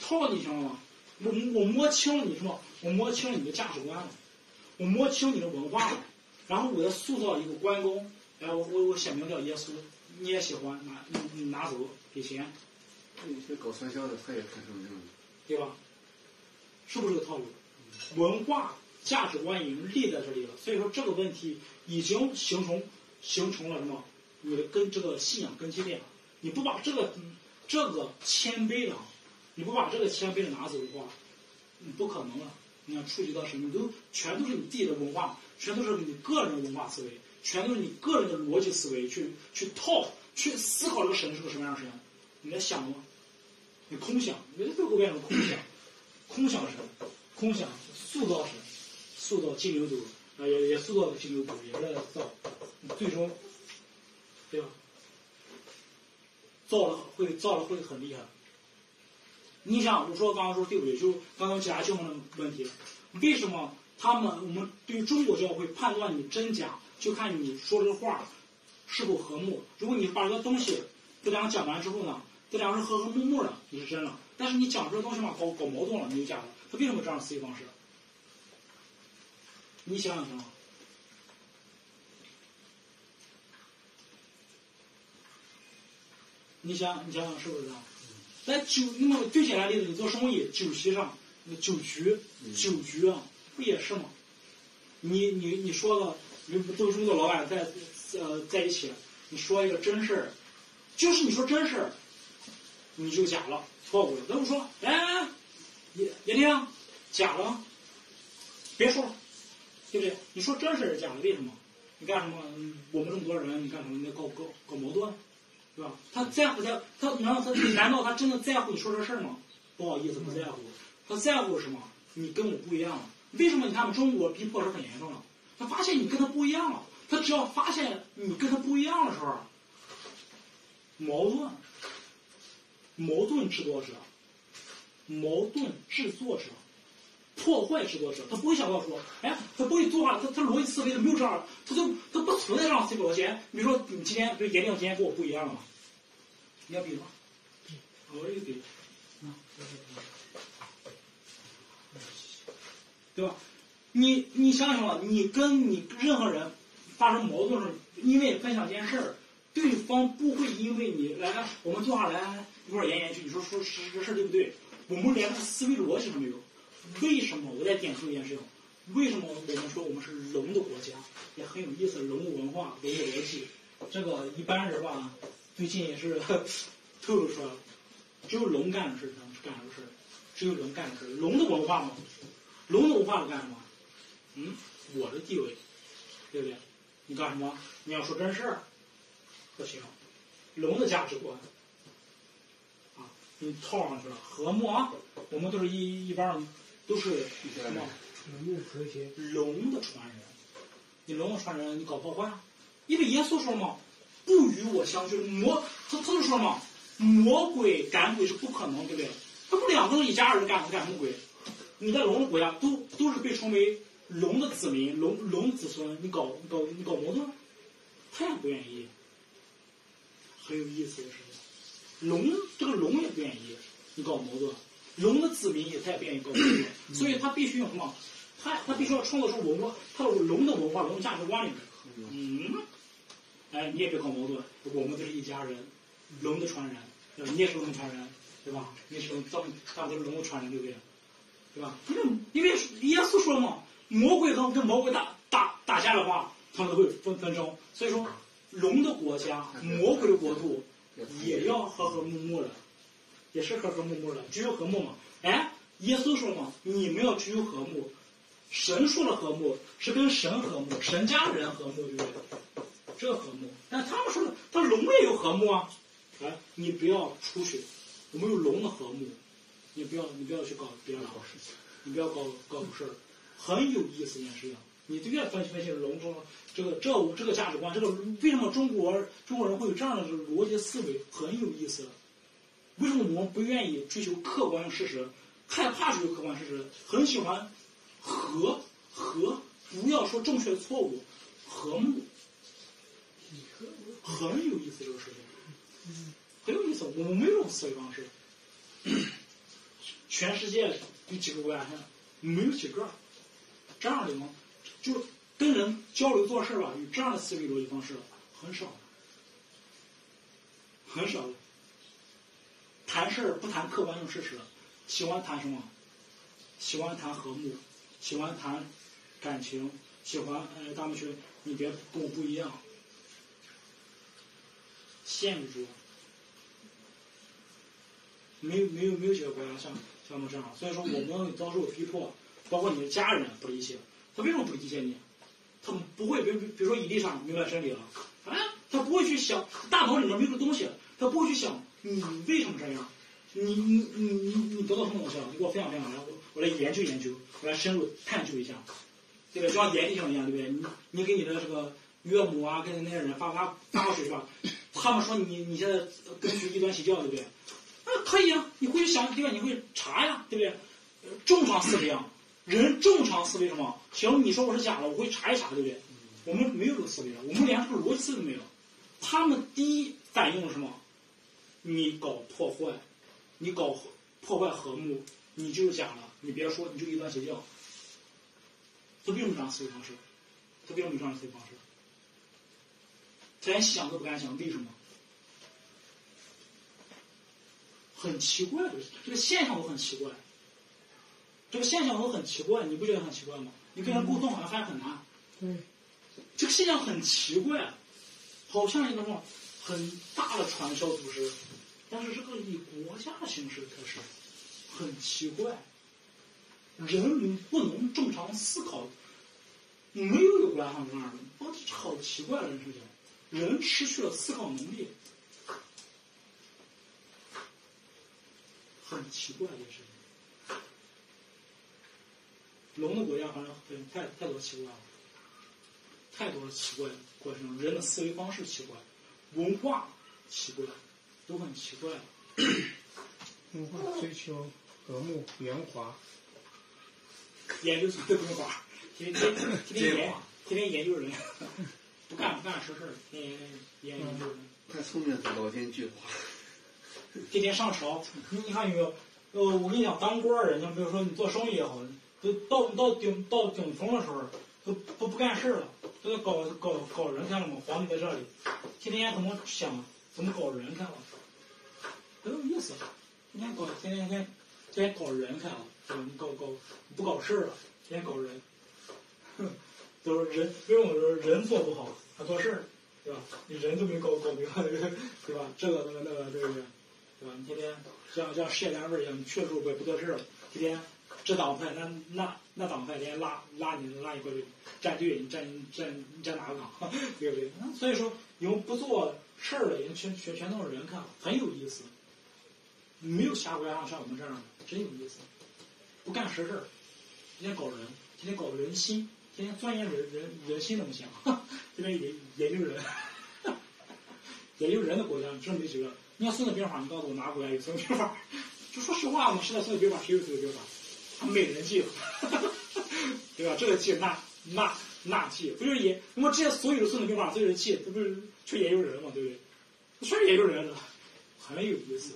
套你，行了吗？我我摸清了你什么？我摸清了你的价值观了，我摸清你的文化了，然后我要塑造一个关公，哎，我我我写名叫耶稣，你也喜欢，拿你你拿走给钱，那些搞传销的，他也看上这样的。对吧？是不是这个套路？文化价值观已经立在这里了，所以说这个问题已经形成形成了什么？你的跟这个信仰根基链，你不把这个这个谦卑的，你不把这个谦卑的拿走的话，你不可能了。你要触及到什么，都全都是你自己的文化，全都是你个人的文化思维，全都是你个人的逻辑思维去去套去思考这个神是个什么样的神，你在想吗？你空想，你最后变成空想，空想神，空想塑造神，塑造金牛犊，啊也也塑造了金牛犊，也是在造，最终，对吧？造了会造了会很厉害。你想，我说刚刚说对不对？就刚刚其他教的问题，为什么他们我们对于中国教会判断你真假，就看你说这个话是否和睦。如果你把这个东西这两个讲完之后呢，这两个是和和睦睦的，你是真的。但是你讲这个东西嘛，搞搞矛盾了，你就假的。他为什么这样思维方式？你想想行吗？你想，你想想是不是这样？在酒，那么最简单的例子，你做生意，酒席上，那酒局，酒局啊，不也是吗？你你你说个，你们都是工作老板在呃在一起，你说一个真事儿，就是你说真事儿，你就假了，错误了。那我说，哎，叶叶听，假了，别说了，对不对？你说真事儿是假的，为什么？你干什么？我们这么多人，你干什么？你搞搞搞矛盾？对吧？他在乎在，他难道他难道他真的在乎你说这事儿吗？不好意思，不在乎。他在乎什么？你跟我不一样了。为什么你看中国逼迫是很严重的？他发现你跟他不一样了。他只要发现你跟他不一样的时候，矛盾，矛盾制作者，矛盾制作者，破坏是多少，他不会想到说，哎，他不会做啊，他他逻辑思维他没有这样，他就他不存在这样思维逻辑。比如说你今天，比如严定今天跟我不一样了，你要比吗？我也比，啊，对吧？你你想想啊，你跟你任何人发生矛盾时，因为分享一件事儿，对方不会因为你来，我们坐下来一块儿研研去，你说说是这事儿对不对？我们连个思维逻辑都没有。为什么？我再点出一件事情，为什么我们说我们是龙的国家，也很有意思，龙的文化、龙的逻辑，这个一般人吧，最近也是透露出来了，只有龙干的事能干的事，只有龙干的事。龙的文化嘛，龙的文化是干什么？嗯，我的地位，对不对？你干什么？你要说真事儿，不行。龙的价值观，啊，你套上去了，和睦啊，我们都是一一般人，都是什么？龙和谐，龙的传人，你龙的传人，你搞破坏，因为耶稣说嘛，不与我相拒，魔他他就说嘛，魔鬼赶鬼是不可能，对不对？他不两个人一家人赶赶什么鬼？你在龙的国家都都是被称为龙的子民，龙龙子孙，你搞你搞你搞矛盾，他也不愿意，很有意思的事情。龙这个龙也不愿意，你搞矛盾，龙的子民也他也不愿意搞矛盾，所以他必须用什么？他他必须要创造出文化，他的龙的文化、龙的价值观里面。嗯，哎，你也别搞矛盾，我们都是一家人，龙的传人，你也是龙传人，对吧？你是龙，咱们大家都是龙的传人，对不对？对吧？因为因为耶稣说了嘛，魔鬼和跟魔鬼打打打架的话，他们都会分分争，所以说龙的国家，魔鬼的国度也要和和睦睦的，也是和和睦睦的，居于和睦嘛。哎，耶稣说嘛，你们要居于和睦。神说的和睦是跟神和睦，神家人和睦，对不对？这和睦，但他们说的，他龙也有和睦啊！哎，你不要出去，我们有龙的和睦，你不要，你不要去搞别的好事情，你不要搞搞事儿，很有意思一件事情。你就越分析分析龙中这个这这个价值观，这个为什么中国中国人会有这样的逻辑思维，很有意思。为什么我们不愿意追求客观事实，害怕追求客观事实，很喜欢？和和，不要说正确错误，和睦，很有意思这个事情，很有意思。我们没有思维方式，全世界有几个国家现在？没有几个这样的吗？就跟人交流做事吧，有这样的思维逻辑方式很少，很少。谈事不谈客观性事实，喜欢谈什么？喜欢谈和睦。喜欢谈感情，喜欢呃大木学，你别跟我不一样，限制住，没有没有没有几个国家像像我们这样，所以说我们遭受逼迫，包括你的家人不理解，他为什么不理解你？他不会，比比如说伊丽莎明白真理了，啊，他不会去想，大脑里面没有东西，他不会去想你为什么这样。你你你你你得到什么东西了？你给我分享分享，然后我我来研究研究，我来深入探究一下，对吧？就像研究一样，对不对？你你给你的这个岳母啊，跟那些人发发发过水是吧？他们说你你现在跟随异端邪教，对不对？啊，可以啊，你回去想对吧？你会查呀，对不对？正常思维啊，人正常思维什么？行，你说我是假的，我会查一查，对不对？我们没有这个思维啊，我们连这个逻辑思维都没有。他们第一反应是什么？你搞破坏。你搞破坏和睦，你就是假的。你别说，你就异端邪教。他并没有这样思维方式，他并没有这样思维方式，他连想都不敢想。为什么？很奇怪，这个这个现象都很奇怪。这个现象都很奇怪，你不觉得很奇怪吗？你跟人沟通好像还很难。对。这个现象很奇怪，好像一个什么很大的传销组织。但是这个以国家形式开始，很奇怪，人民不能正常思考，没有有国家像这样的，我好奇怪的事情，人失去了思考能力，很奇怪的事情。龙的国家好像很太太多奇怪了，太多奇怪过程，人的思维方式奇怪，文化奇怪。都很奇怪，文化追求和睦圆滑，研究所的文化，天天天天研，天天研究人，不干不干实事，天天研研究人。太聪明了，老奸巨猾。天天上朝，你你看有没有？呃，我跟你讲，当官儿的，你比如说你做生意也好，都到到顶到顶峰的时候，都都不干事了，都要搞搞搞人看了吗？皇帝在这里，天天怎么想，怎么搞人看了？很有意思，天天搞，天天天天天搞人看啊，对吧？你搞搞不搞事儿了，天天搞人，哼，都是人，因为什么说人做不好还做事儿，对吧？你人都没搞搞明白，对吧？这个那个那个，对不对？对吧？你天天像像事业单位一样，你去的时候不不得事儿，天天这党派那那那党派天天拉拉你拉你过去站队，你站你站你站哪个岗，对不对？所以说，你们不做事儿的，人全全全都是人看，很有意思。没有其他国家像我们这样的，真有意思。不干实事儿，天天搞人，天天搞人心，天天钻研人人人心怎么想，天天研研究人，研究人的国家真没几个。你要孙子兵法，你告诉我哪个国家有孙子兵法？就说实话嘛，现在孙子兵法谁有孙子兵法？他美人计，对吧？这个计那那那计，不就是研？那么这些所有的孙子兵法，所有的计，这不是去研究人嘛？对不对？全是研究人的，很有意思。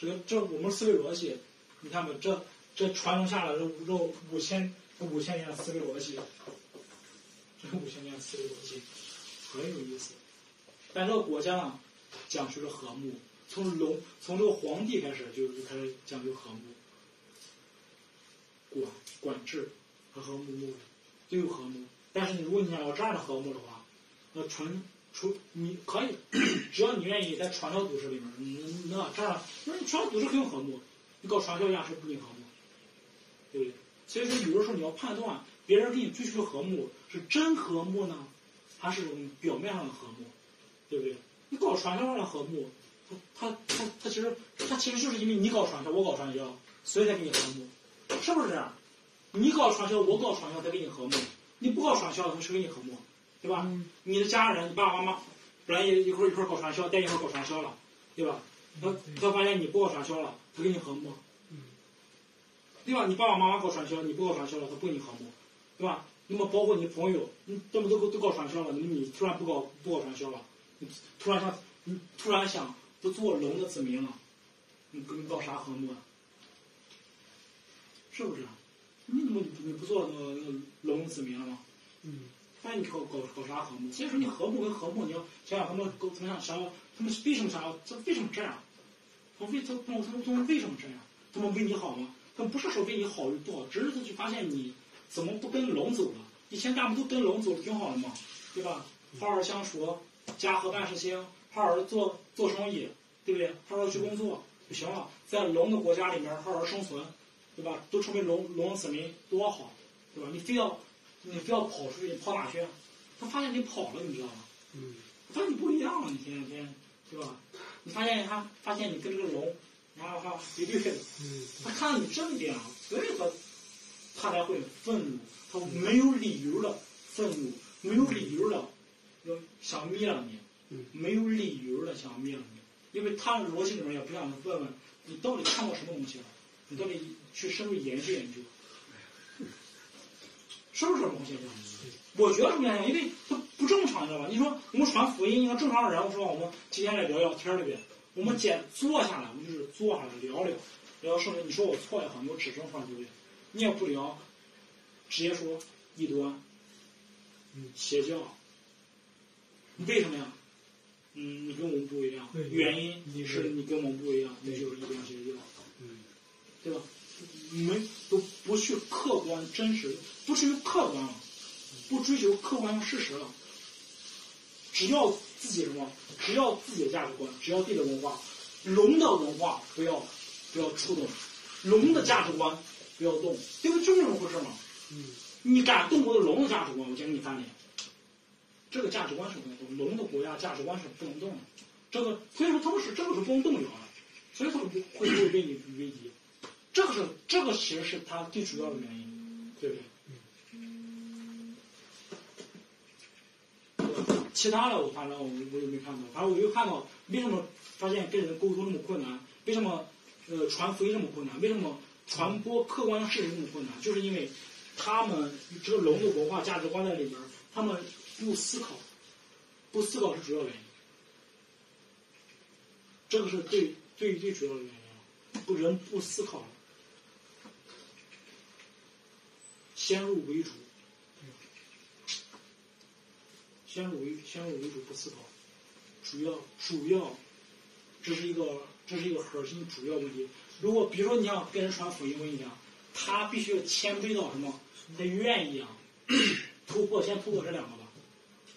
这个这我们思维逻辑，你看吧，这这传承下来这这五千五千年的思维逻辑，这五千年的思维逻辑很有意思，但这个国家呢，讲究着和睦，从龙从这个皇帝开始就就开始讲究和睦，管管制和和睦睦的都有和睦。但是你如果你想要这样的和睦的话，那纯除你可以，只要你愿意在传销组织里面，你那这样，那你传销组织很有和睦，你搞传销一样是不给你和睦，对不对？所以说，有的时候你要判断别人跟你追求和睦是真和睦呢，还是表面上的和睦，对不对？你搞传销上的和睦，他他他其实他其实就是因为你搞传销，我搞传销，所以才跟你和睦，是不是这样？你搞传销，我搞传销才跟你和睦，你不搞传销，他谁跟你和睦？对吧？你的家人，你爸爸妈妈本来一一会儿一块儿搞传销，带一块儿搞传销了，对吧？他他发现你不搞传销了，他跟你和睦，对吧？你爸爸妈妈搞传销，你不搞传销了，他不跟你和睦，对吧？那么包括你朋友，你这么都都搞传销了，那么你突然不搞不搞传销了，你突然想你突然想不做龙的子民了，你跟搞啥和睦啊？是不是？你怎么你不做那个那个龙子民了吗？嗯，那你搞搞搞啥和睦？所以说你和睦跟和睦，你要想想他们沟怎么样，想要他们为什么想要这为什么这样？他们为他他们他们为什么这样？他们为你好吗？他们不是说为你好与不好，只是他就发现你怎么不跟龙走了？以前咱们都跟龙走的挺好的嘛，对吧？好好相处，家和万事兴，好好做做生意，对不对？好好去工作就行了，在龙的国家里面好好生存，对吧？都成为龙龙子民多好，对吧？你非要你非要跑出去，你跑哪去？他发现你跑了，你知道吗？嗯，发现你不一样了，你天天，对吧？你发现他发现你跟这个龙，然后他一对的，嗯，他看到你这么点啊，所以他他才会愤怒，他没有理由的愤怒，没有理由的要想灭了你，嗯没有理由的想灭了你，因为他的逻辑里面也不想问问你到底看过什么东西了，你到底去深入研究研究，是不是这种现象？我觉得是这样，因为它不正常，你知道吧？你说我们传福音，你看正常人，我说我们今天来聊聊天儿，对不对？我们简坐下来，我们就是坐下来聊聊，聊圣经。你说我错也好，你给我指正上，对不对？你也不聊，直接说异端，嗯邪教，为什么呀？嗯，你跟我们不一样，原因你是你跟我们不一样，你就是异端邪教。嗯，对吧？没都不去客观真实，不追求客观了，不追求客观事实了，只要自己什么，只要自己的价值观，只要自己的文化，龙的文化不要不要触动，龙的价值观不要动，对不对？就这么回事嘛。嗯，你敢动我的龙的价值观，我先给你翻脸。这个价值观是不能动，龙的国家价值观是不能动的。这个所以说他们是这个是不能动摇的，所以他们不会不会被你危及。这个是这个其实是他最主要的原因，对不对？嗯其他的我反正我我也没看到，反正我又看到为什么发现跟人沟通那么困难，为什么呃传福音那么困难，为什么传播客观事实那么困难，就是因为他们这个龙的文化价值观在里边，他们不思考，不思考是主要原因，这个是最最最主要的原因，不人不思考。先入为主，先入为先入为主不思考，主要主要，这是一个这是一个核心主要问题。如果比如说你想跟人传福音，我跟你讲，他必须要谦卑到什么？他愿意啊，突破先突破这两个吧，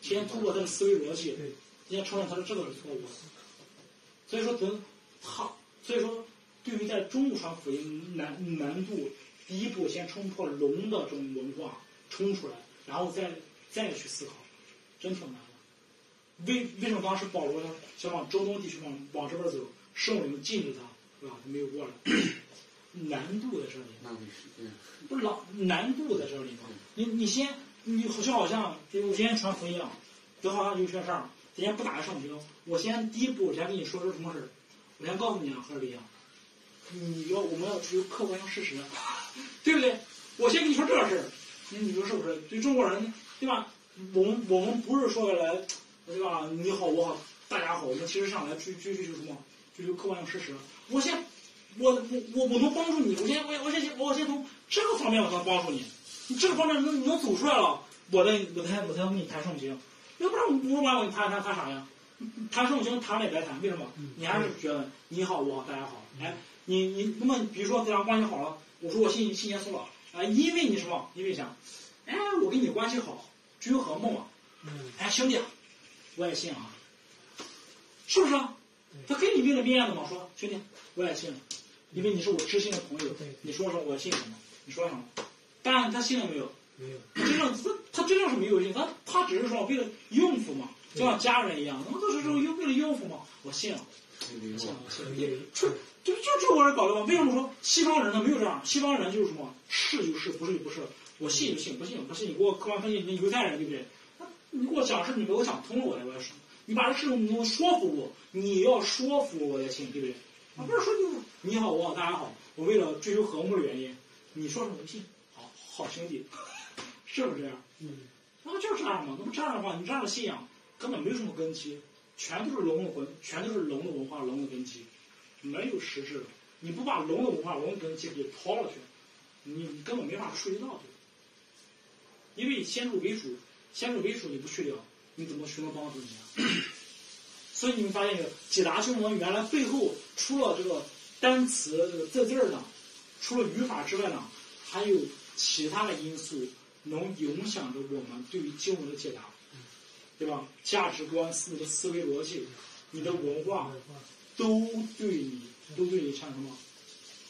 先突破他的思维逻辑，对，先承认他的这个是错误的。所以说等他，所以说对于在中国传福音难难度，第一步先冲破龙的这种文化，冲出来，然后再再去思考，真挺难的。为为什么当时保罗呢想往中东地区往往这边走，圣灵禁止他，是吧？他没有过来，难度在这里。浪费时间。不是老难度在这里吗？你你先你好像好像就我今天传福音啊，就好像留学生，今天不打开圣经，我先第一步我先跟你说说什么事儿，我先告诉你啊，何里啊，你要我们要追求客观性事实，对不对？我先跟你说这个事儿，你你说是不是？对中国人对吧？我们我们不是说来对吧？你好我好大家好，我们其实上来追追追求什么？追求客观性事实。我先我我我我能帮助你，我先我我先我先从这个方面我能帮助你，你这个方面能你能走出来了，我再我才我才能跟你谈圣经，要不然我我不然我跟你谈谈谈啥呀？谈生活经谈了也白谈，为什么？你还是觉得你好我好大家好，哎，你你那么比如说咱俩关系好了，我说我信信耶稣了，啊，因为你什么？因为啥，哎，我跟你关系好，居于和睦嘛，嗯，哎，兄弟，我也信啊，是不是啊？他给你给了面子嘛，说兄弟，我也信了，因为你是我知心的朋友对，你说什么我信什么，你说什么，但他信了没有？没有，真正他他真正是没有信，他他只是说为了应付嘛，就像家人一样，那都是说为了应付嘛，我信了，也就就就这玩意儿搞的嘛。为什么说西方人呢没有这样？西方人就是什么是就是，不是就不是，我信就信，不信就不信。你给我客观分析，你犹太人对不对？你给我讲事，你给我讲通了，我才我才信。你把这事情能说服我，你要说服我才信，对不对？啊，不是说你你好我好大家好，我为了追求和睦的原因，你说什么我信，好好兄弟，是不是这样？嗯，那不就是这样吗？那不这样的话，你这样的信仰根本没有什么根基，全都是龙的魂，全都是龙的文化、龙的根基，没有实质的。你不把龙的文化、龙的根基给掏了去，你你根本没法触及到这个。因为先入为主，先入为主你不去掉，你怎么去能帮助你啊？所以你们发现这个解答经文原来背后除了这个单词这个字字儿呢，除了语法之外呢，还有其他的因素能影响着我们对于经文的解答，对吧？价值观、思的思维逻辑、你的文化都对你都对你产生什么？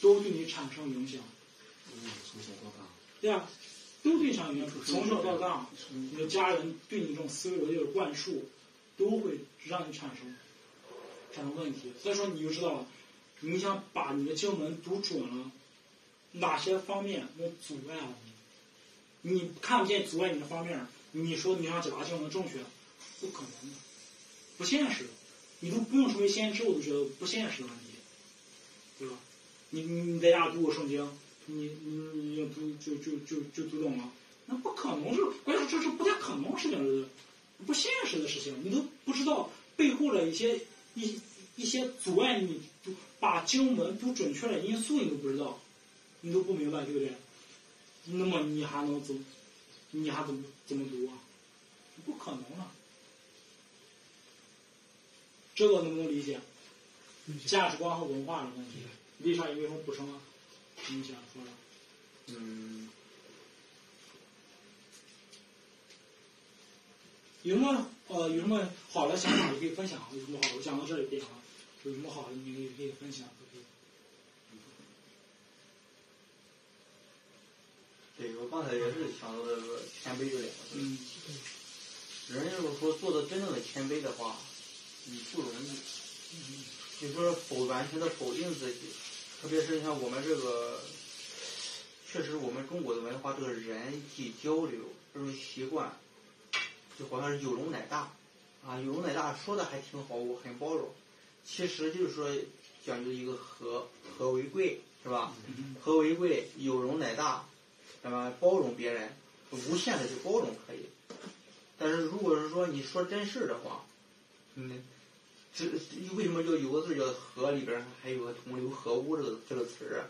都对你产生影响，嗯，从小到大，对吧？都对你产生影响。从小到大，你的家人对你这种思维逻辑的灌输，都会让你产生产生问题。所以说，你就知道了，你想把你的经文读准了，哪些方面能阻碍了你？你看不见阻碍你的方面，你说你想解答经文正确，不可能的，不现实。你都不用成为先知，我都觉得不现实的问题，对吧？你你你在家读过圣经，你你你就读就就就就读懂了，那不可能是，关键是这是不太可能的事情，不现实的事情，你都不知道背后的一些一一些阻碍你读把经文读准确的因素，你都不知道，你都不明白，对不对？那么你还能怎？你还怎么怎么读啊？不可能啊。这个能不能理解？价值观和文化的问题。丽莎有没有什么补充啊？你想说的？嗯，有什么呃有什么好的想法也可以分享，有什么好的我讲到这里边啊，有什么好的你也可以分享，都可以。对，我刚才也是想到这个谦卑这两个字。嗯人要是说做的真正的谦卑的话，你不容易。你说否完全的否定自己，特别是像我们这个，确实我们中国的文化这个人际交流这种习惯，就好像是有容乃大，啊，有容乃大说的还挺好，我很包容，其实就是说讲究一个和和为贵，是吧？嗯和为贵，有容乃大，对吧？包容别人，无限的去包容可以。但是如果是说你说真事儿的话，嗯，这为什么叫有个字叫和里边还有个同流合污这个这个词儿啊？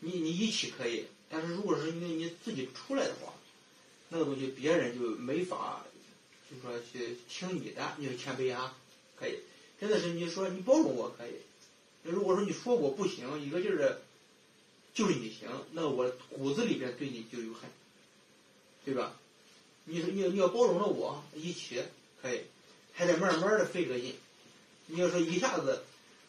你你一起可以，但是如果是你你自己出来的话，那个东西别人就没法，就说去听你的，你就谦卑啊，可以。真的是你说你包容我可以，如果说你说我不行，一个劲儿的，就是你行，那我骨子里边对你就有恨，对吧？你你你要包容了我一起可以，还得慢慢的费个劲。你要说一下子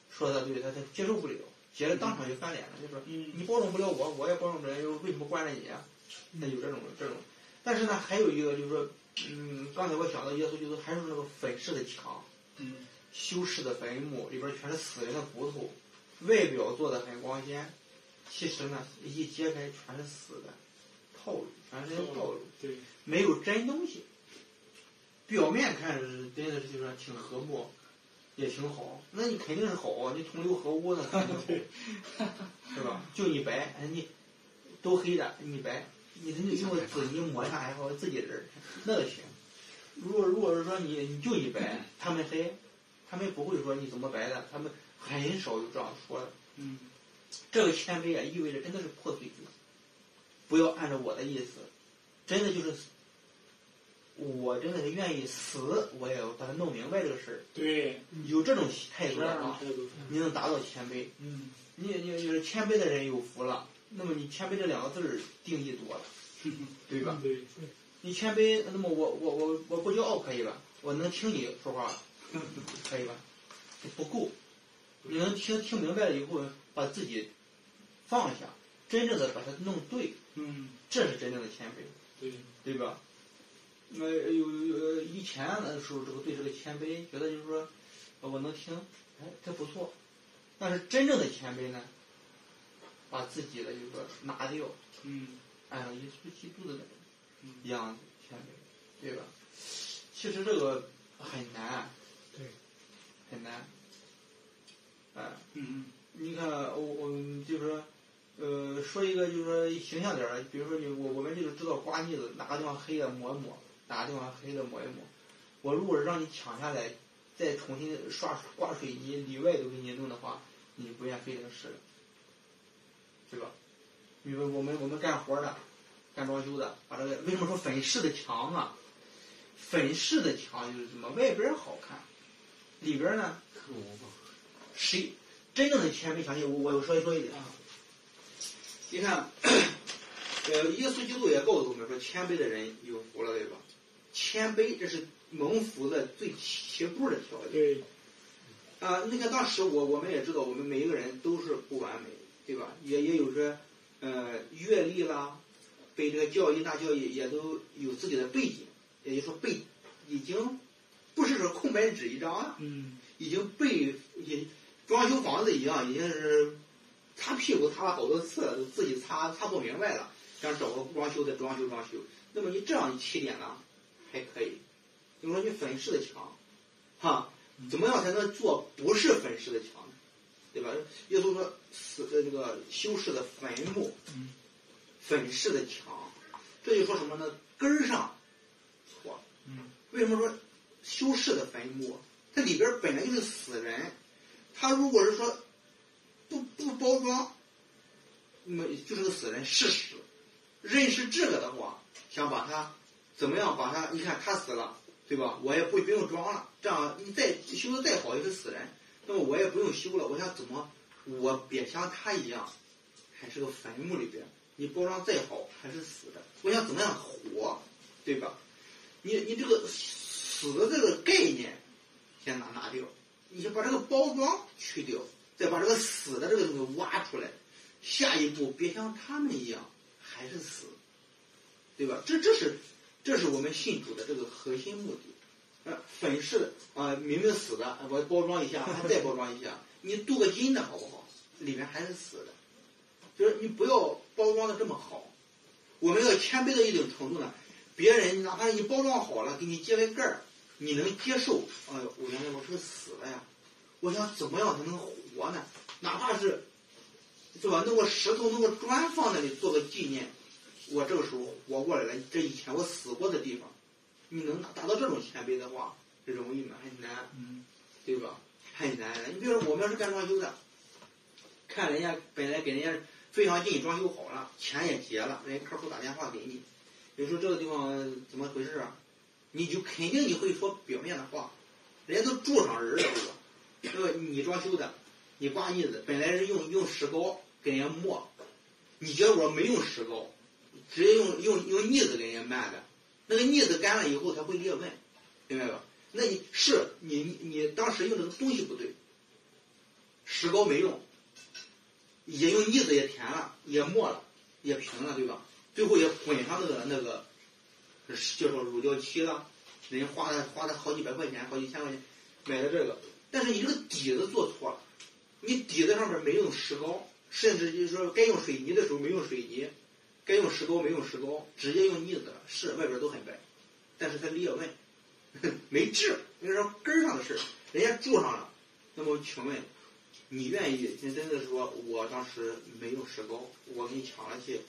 说他对，他他接受不了，接着当场就翻脸了，就说嗯你包容不了我，我也包容不了，又为什么惯着你啊？那有这种这种。但是呢，还有一个就是说，嗯，刚才我想到耶稣就是还是那个粉饰的墙，嗯修饰的坟墓里边全是死人的骨头，外表做的很光鲜，其实呢一揭开全是死的套路，全是套路。对，没有真东西。表面看是真的是就是说挺和睦，也挺好，那你肯定是好啊，你同流合污的肯定好，是吧？就你白，哎你都黑的，你白，你你用个纸你抹上还好，自己人那个行。如果如果是说你你就你白，他们黑，他们不会说你怎么白的，他们很少有这样说的。嗯这个谦卑啊，意味着真的是破碎自己，不要按照我的意思，真的就是我真的是愿意死，我也要把它弄明白这个事儿。对，有这种态度的话，这样的态度。你能达到谦卑。嗯，你你你谦卑的人有福了。那么你谦卑这两个字儿定义多了，对吧？对，你谦卑，那么我我我我不骄傲可以吧？我能听你说话，可以吧？不够，你能听听明白了以后，把自己放下，真正的把它弄对，嗯，这是真正的谦卑，对，对吧？呃，有有以前的时候，这个对这个谦卑，觉得就是说，呃我能听，哎，这不错。但是真正的谦卑呢，把自己的就是说拿掉，嗯，按照耶稣基督的嗯样子谦卑，对吧？其实这个很难，对，很难。哎，嗯你看我我就是说，呃，说一个就是说形象点儿的，比如说你我我们就是知道刮腻子，哪个地方黑了抹一抹，哪个地方黑了抹一抹。我如果是让你抢下来，再重新刷刮水泥，里外都给你弄的话，你就不愿费这个事了，对吧？因为我们我们干活的，干装修的，把这个为什么说粉饰的墙啊？粉饰的墙就是什么？外边儿好看，里边儿呢谁真正的谦卑相信我，我说一说一点啊。你看，呃，耶稣基督也告诉我们说，谦卑的人有福了，对吧？谦卑这是蒙福的最起步的条件。对，啊，那个当时我我们也知道，我们每一个人都是不完美，对吧？也也有着呃阅历啦，被这个教育大教育也都有自己的背景，也就是说背已经不是说空白纸一张了。嗯，已经被也装修房子一样，已经是擦屁股擦了好多次了，都自己擦擦不明白了，想找个装修的装修装修。那么你这样一起点呢，还可以。比如说你粉饰的墙，哈，怎么样才能做不是粉饰的墙呢？对吧？耶稣说死呃这个修饰的坟墓，嗯粉饰的墙，这就说什么呢？根儿上错了。嗯，为什么说修饰的坟墓？它里边儿本来就是死人，他如果是说不不包装，那么就是个死人，事实。认识这个的话，想把它怎么样把它？你看他死了，对吧？我也不不用装了，这样你再修的再好也是死人，那么我也不用修了。我想怎么？我别像他一样，还是个坟墓里边，你包装再好还是死的。我想怎么样活，对吧？你你这个死的这个概念先拿拿掉，你先把这个包装去掉，再把这个死的这个东西挖出来。下一步别像他们一样还是死，对吧？这这是这是我们信主的这个核心目的。呃，粉饰的啊、明明死的，我包装一下，还再包装一下，你镀个金的好不好？里面还是死的，就是你不要包装的这么好。我们要谦卑到一定程度呢，别人哪怕你包装好了，给你揭开盖儿，你能接受？哎呦，我原来我是死了呀！我想怎么样才能活呢？哪怕是，是吧？弄个石头、弄个砖放那里做个纪念，我这个时候活过来了。这以前我死过的地方，你能达到这种谦卑的话，容易吗？很难，嗯，对吧？很难的。你比如说，我们要是干装修的，看人家本来给人家非常近，装修好了，钱也结了，人家客户打电话给你，有时候这个地方怎么回事啊？你就肯定你会说表面的话，人家都住上人了，对吧？那个你装修的，你刮腻子，本来是用用石膏给人家抹，你结果没用石膏，直接用用用腻子给人家漫的，那个腻子干了以后它会裂纹，明白吧？那你是你你当时用这个东西不对，石膏没用，也用腻子也填了，也抹了，也平了，对吧？最后也混上那个那个，介绍乳胶漆了，人家花了花了好几百块钱，好几千块钱买的这个，但是你这个底子做错了，你底子上面没用石膏，甚至就是说该用水泥的时候没用水泥，该用石膏没用石膏，直接用腻子了，是外边都很白，但是它裂纹，没治，那是根上的事儿，人家住上了，那么请问，你愿意？你真的说，我当时没用石膏，我给你抢了去，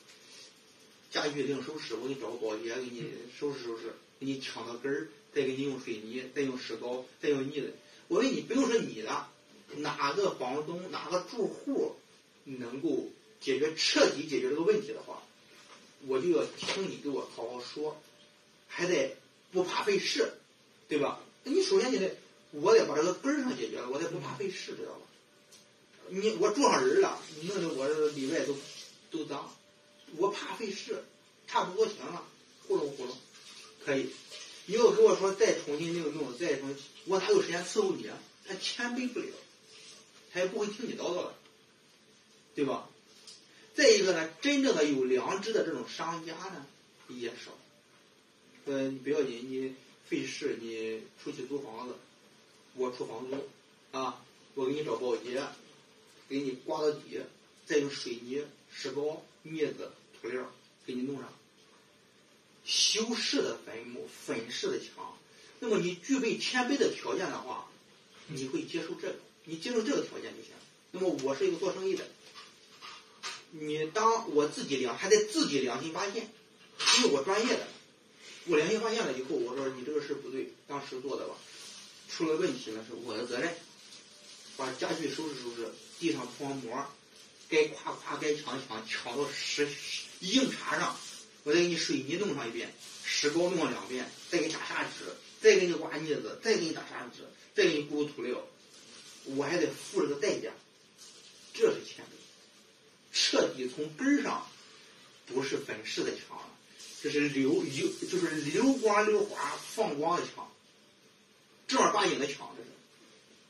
家具另收拾，我给你找个保洁给你收拾收拾，给你抢到根儿，再给你用水泥，再用石膏，再用腻子。我问你，不用说你的，哪个房东、哪个住户能够解决彻底解决这个问题的话，我就要听你给我好好说，还得不怕费事，对吧？你首先你得，我得把这个根儿上解决了，我得不怕费事，知道吧？你我住上人了，弄得我这里外都都脏，我怕费事，差不多行了，糊弄糊弄，可以。你要跟我说再重新另用，再重新，我哪有时间伺候你啊？他谦卑不了，他也不会听你叨叨的，对吧？再一个呢，真正的有良知的这种商家呢也少。呃，你不要紧，你费事，你出去租房子，我出房租，啊，我给你找保洁，给你刮到底，再用水泥、石膏、镊子、涂料给你弄上。修饰的坟墓，粉饰的墙，那么你具备谦卑的条件的话，你会接受这个，你接受这个条件就行。那么我是一个做生意的，你当我自己良还得自己良心发现，因为我专业的，我良心发现了以后，我说你这个事不对，当时做的吧，出了问题了是我的责任，把家具收拾收拾，地上铺上膜，该夸夸该抢抢，抢到石硬茬上。我再给你水泥弄上一遍，石膏弄上两遍，再给你打砂纸，再给你刮腻子，再给你打砂纸，再给你铺涂料，我还得付这个代价，这是谦卑，彻底从根上不是粉饰的墙了，这是流流就是流光流滑放光的墙，正儿八经的墙这是。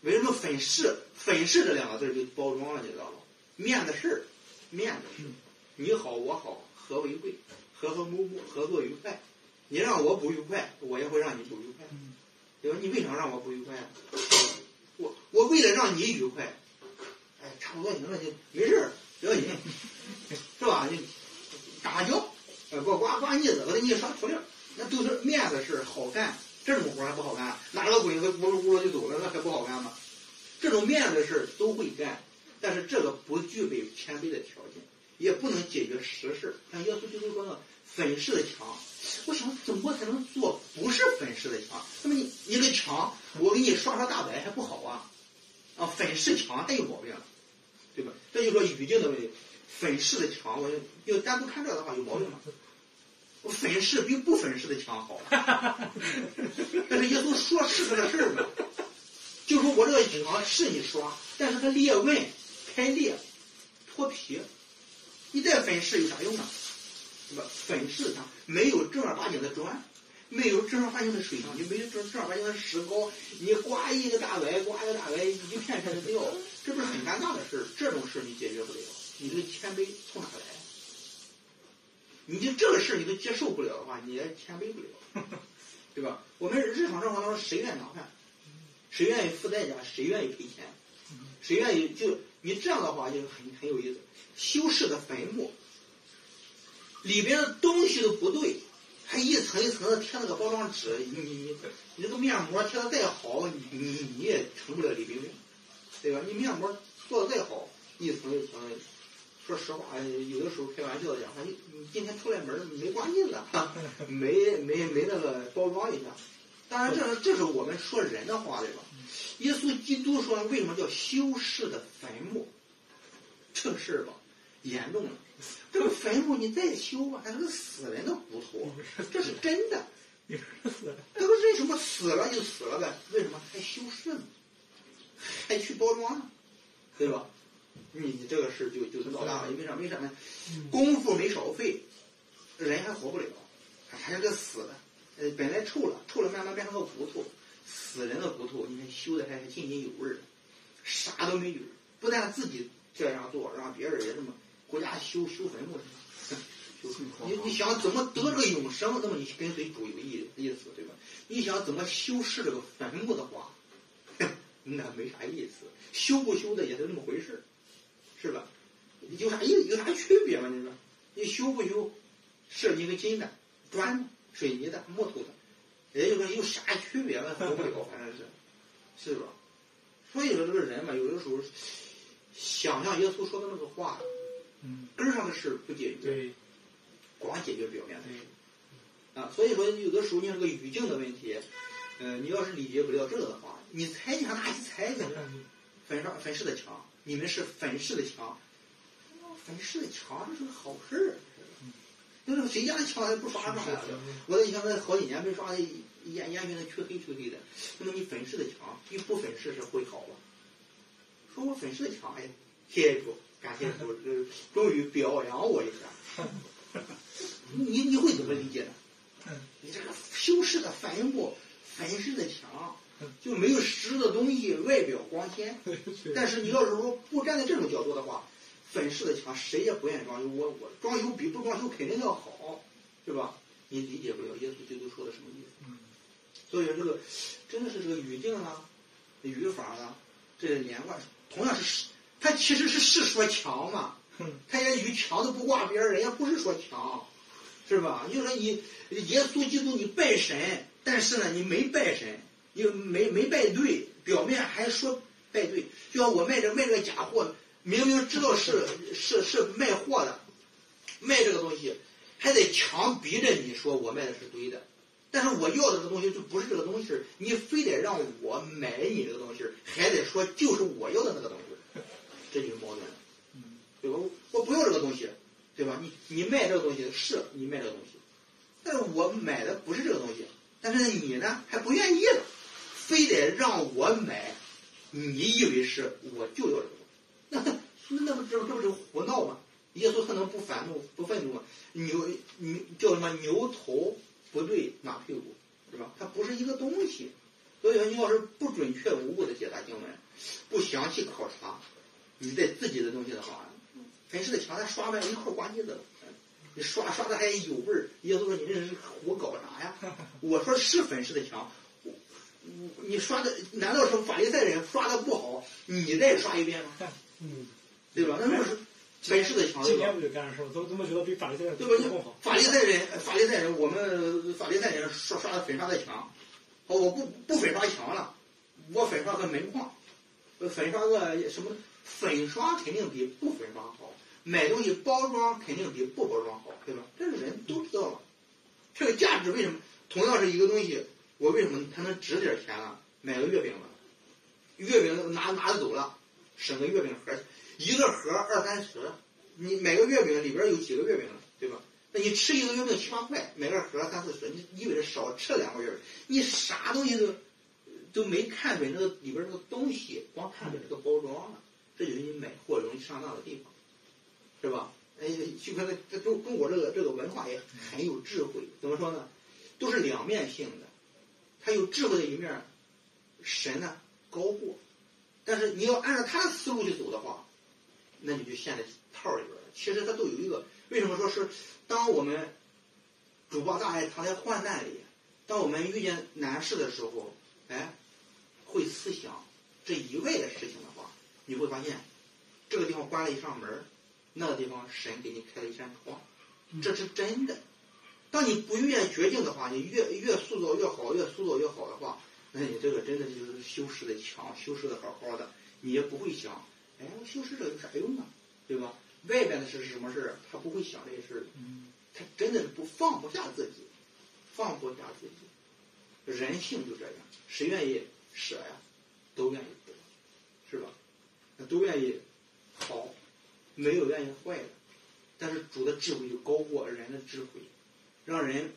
为什么粉饰粉饰这两个字就包装了，你知道吗？面子事儿，面子事，你好我好和为贵。和和睦睦，合作愉快。你让我不愉快，我也会让你不愉快。对吧？你为什么让我不愉快？我我为了让你愉快，哎，差不多行了，就没事儿，不要紧，是吧？你打麻将，呃，给我刮刮腻子，我给你刷涂料，那都是面子事好干。这种活还不好干？拿个鬼子咕噜咕噜就走了，那还不好干吗？这种面子事都会干，但是这个不具备谦卑的条件，也不能解决实事。像耶稣基督说呢。粉饰的墙，我想怎么才能做不是粉饰的墙？那么你你的墙，我给你刷刷大白还不好啊？啊，粉饰墙还有毛病，对吧？这就说语境的问题。粉饰的墙，我要单独看这的话有毛病吗？粉饰比不粉饰的墙好。但是耶稣说是这个事儿嘛，就说我这个墙是你刷，但是它裂纹、开裂、脱皮，你再粉饰有啥用啊？粉饰它没有正儿八经的砖，没有正儿八经的水泥，没有正正儿八经的石膏，你刮一个大白，刮一个大白，一片片的掉，这不是很尴尬的事儿？这种事儿你解决不了，你这个谦卑从哪来？你就这个事儿你都接受不了的话，你也谦卑不了，对吧？我们日常生活当中谁愿意麻烦？谁愿意付代价？谁愿意赔钱？谁愿意就你这样的话就很很有意思。修饰的坟墓。里边的东西都不对，还一层一层的贴那个包装纸，你你你，你这个面膜贴的再好，你你你也成不了李冰冰，对吧？你面膜做的再好，一层一层的，说实话，有的时候开玩笑讲，你你今天出来门没挂印子，没没没那个包装一下。当然，这这是我们说人的话，对吧？耶稣基督说，为什么叫修士的坟墓？这个事儿吧，严重了。这个坟墓你再修吧，那是个死人的骨头，这是真的。这个为什么死了就死了呗？为什么还修饰呢？还去包装呢？对吧？你你这个事就就闹大了，因为啥？为啥呢？功夫没少费，人还活不了，还是个死的。呃，本来臭了，臭了慢慢变成个骨头，死人的骨头，你看修的还还津津有味儿，啥都没有。不但自己这样做，让别人也这么。国家修修坟墓？你你想怎么得这个永生？那么你跟随主有意意思对吧？你想怎么修饰这个坟墓的话，那没啥意思。修不修的也是那么回事是吧？有啥意有啥区别吗？你说你修不修，是一个金的、砖的、水泥的、木头的，也就是说有啥区别呢？活不了，反正是，是吧？所以说这个人嘛，有的时候想象耶稣说的那个话。根儿上的事不解决，光解决表面的事，啊，所以说有的时候你那个语境的问题，嗯，你要是理解不了这个的话，你猜你想哪去猜去？粉上粉饰的墙，你们是粉饰的墙，粉饰的墙这是个好事儿，那是谁家的墙不刷刷呀？我在想，那好几年没刷的，烟烟熏的黢黑黢黑的。那么你粉饰的墙，比不粉饰是会好吧？说我粉饰的墙，哎，谢谢主，感谢主，呃，终于表扬我一下。你你会怎么理解呢？你这个修饰的反应部，粉饰的墙就没有实质的东西，外表光鲜。但是你要是说不站在这种角度的话，粉饰的墙谁也不愿意装修，我我装修比不装修肯定要好，对吧？你理解不了耶稣基督说的什么意思？所以这个真的是这个语境啊、语法啊，这连贯，同样是他其实是是说墙嘛，他也与墙都不挂边儿，人家不是说墙，是吧？你说你耶稣基督你拜神，但是呢你没拜神，你没没拜对，表面还说拜对，就像我卖这卖这个假货，明明知道是是是卖货的，卖这个东西，还得强逼着你说我卖的是对的。但是我要的这个东西就不是这个东西，你非得让我买你这个东西，还得说就是我要的那个东西，这就是矛盾了，对吧？我不要这个东西，对吧？你你卖这个东西是你卖这个东西，但是我买的不是这个东西，但是你呢还不愿意了，非得让我买，你以为是我就要这个东西，那那不这这不是胡闹吗？耶稣他能不反怒不愤怒吗？牛牛叫什么牛头？不对，马屁股是吧？它不是一个东西，所以说你要是不准确无误的解答经文，不详细考察，你在自己的东西的话，粉饰的墙，它刷完一块儿关机子了，你刷刷的还有味儿。耶稣说你这是胡搞啥呀？我说是粉饰的墙，我你刷的难道是法利赛人刷的不好，你再刷一遍吗？嗯，对吧？那不是粉饰的墙对吧？今年不就干这事吗？都怎么觉得比法律赛人对吧？更好？法利赛人，法利赛人，我们法利赛人刷刷的粉刷的墙，好，我不不粉刷墙了，我粉刷个门框，呃粉刷个什么？粉刷肯定比不粉刷好，买东西包装肯定比不包装好，对吧？这个人都知道了。这个价值为什么？同样是一个东西，我为什么它能值点钱呢？买个月饼吧，月饼拿拿着走了，省个月饼盒，一个盒二三十，你买个月饼里边有几个月饼了，对吧？那你吃一个月饼七八块，买个盒三四十，你意味着少吃了两个月饼，你啥东西都都没看准那个里边那个东西，光看准这个包装了，这就是你买货容易上当的地方，是吧？哎，就可能这中中国这个这个文化也很有智慧，怎么说呢？都是两面性的，它有智慧的一面，神呢高过，但是你要按照他的思路去走的话，那你就陷在套里边了。其实它都有一个，为什么说是当我们主报大爱藏在患难里，当我们遇见难事的时候，哎，会思想这以外的事情的话，你会发现这个地方关了一扇门儿，那个地方神给你开了一扇窗，这是真的。当你不遇见绝境的话，你越越塑造越好，越塑造越好的话，那你这个真的就是修饰的强，修饰的好好的，你也不会想，哎，我修饰这有啥用啊？对吧？外边的事是什么事儿，他不会想这些事儿，他真的是不放不下自己，放不下自己，人性就这样，谁愿意舍呀，都愿意得，是吧？那都愿意好，没有愿意坏的，但是主的智慧就高过人的智慧。让人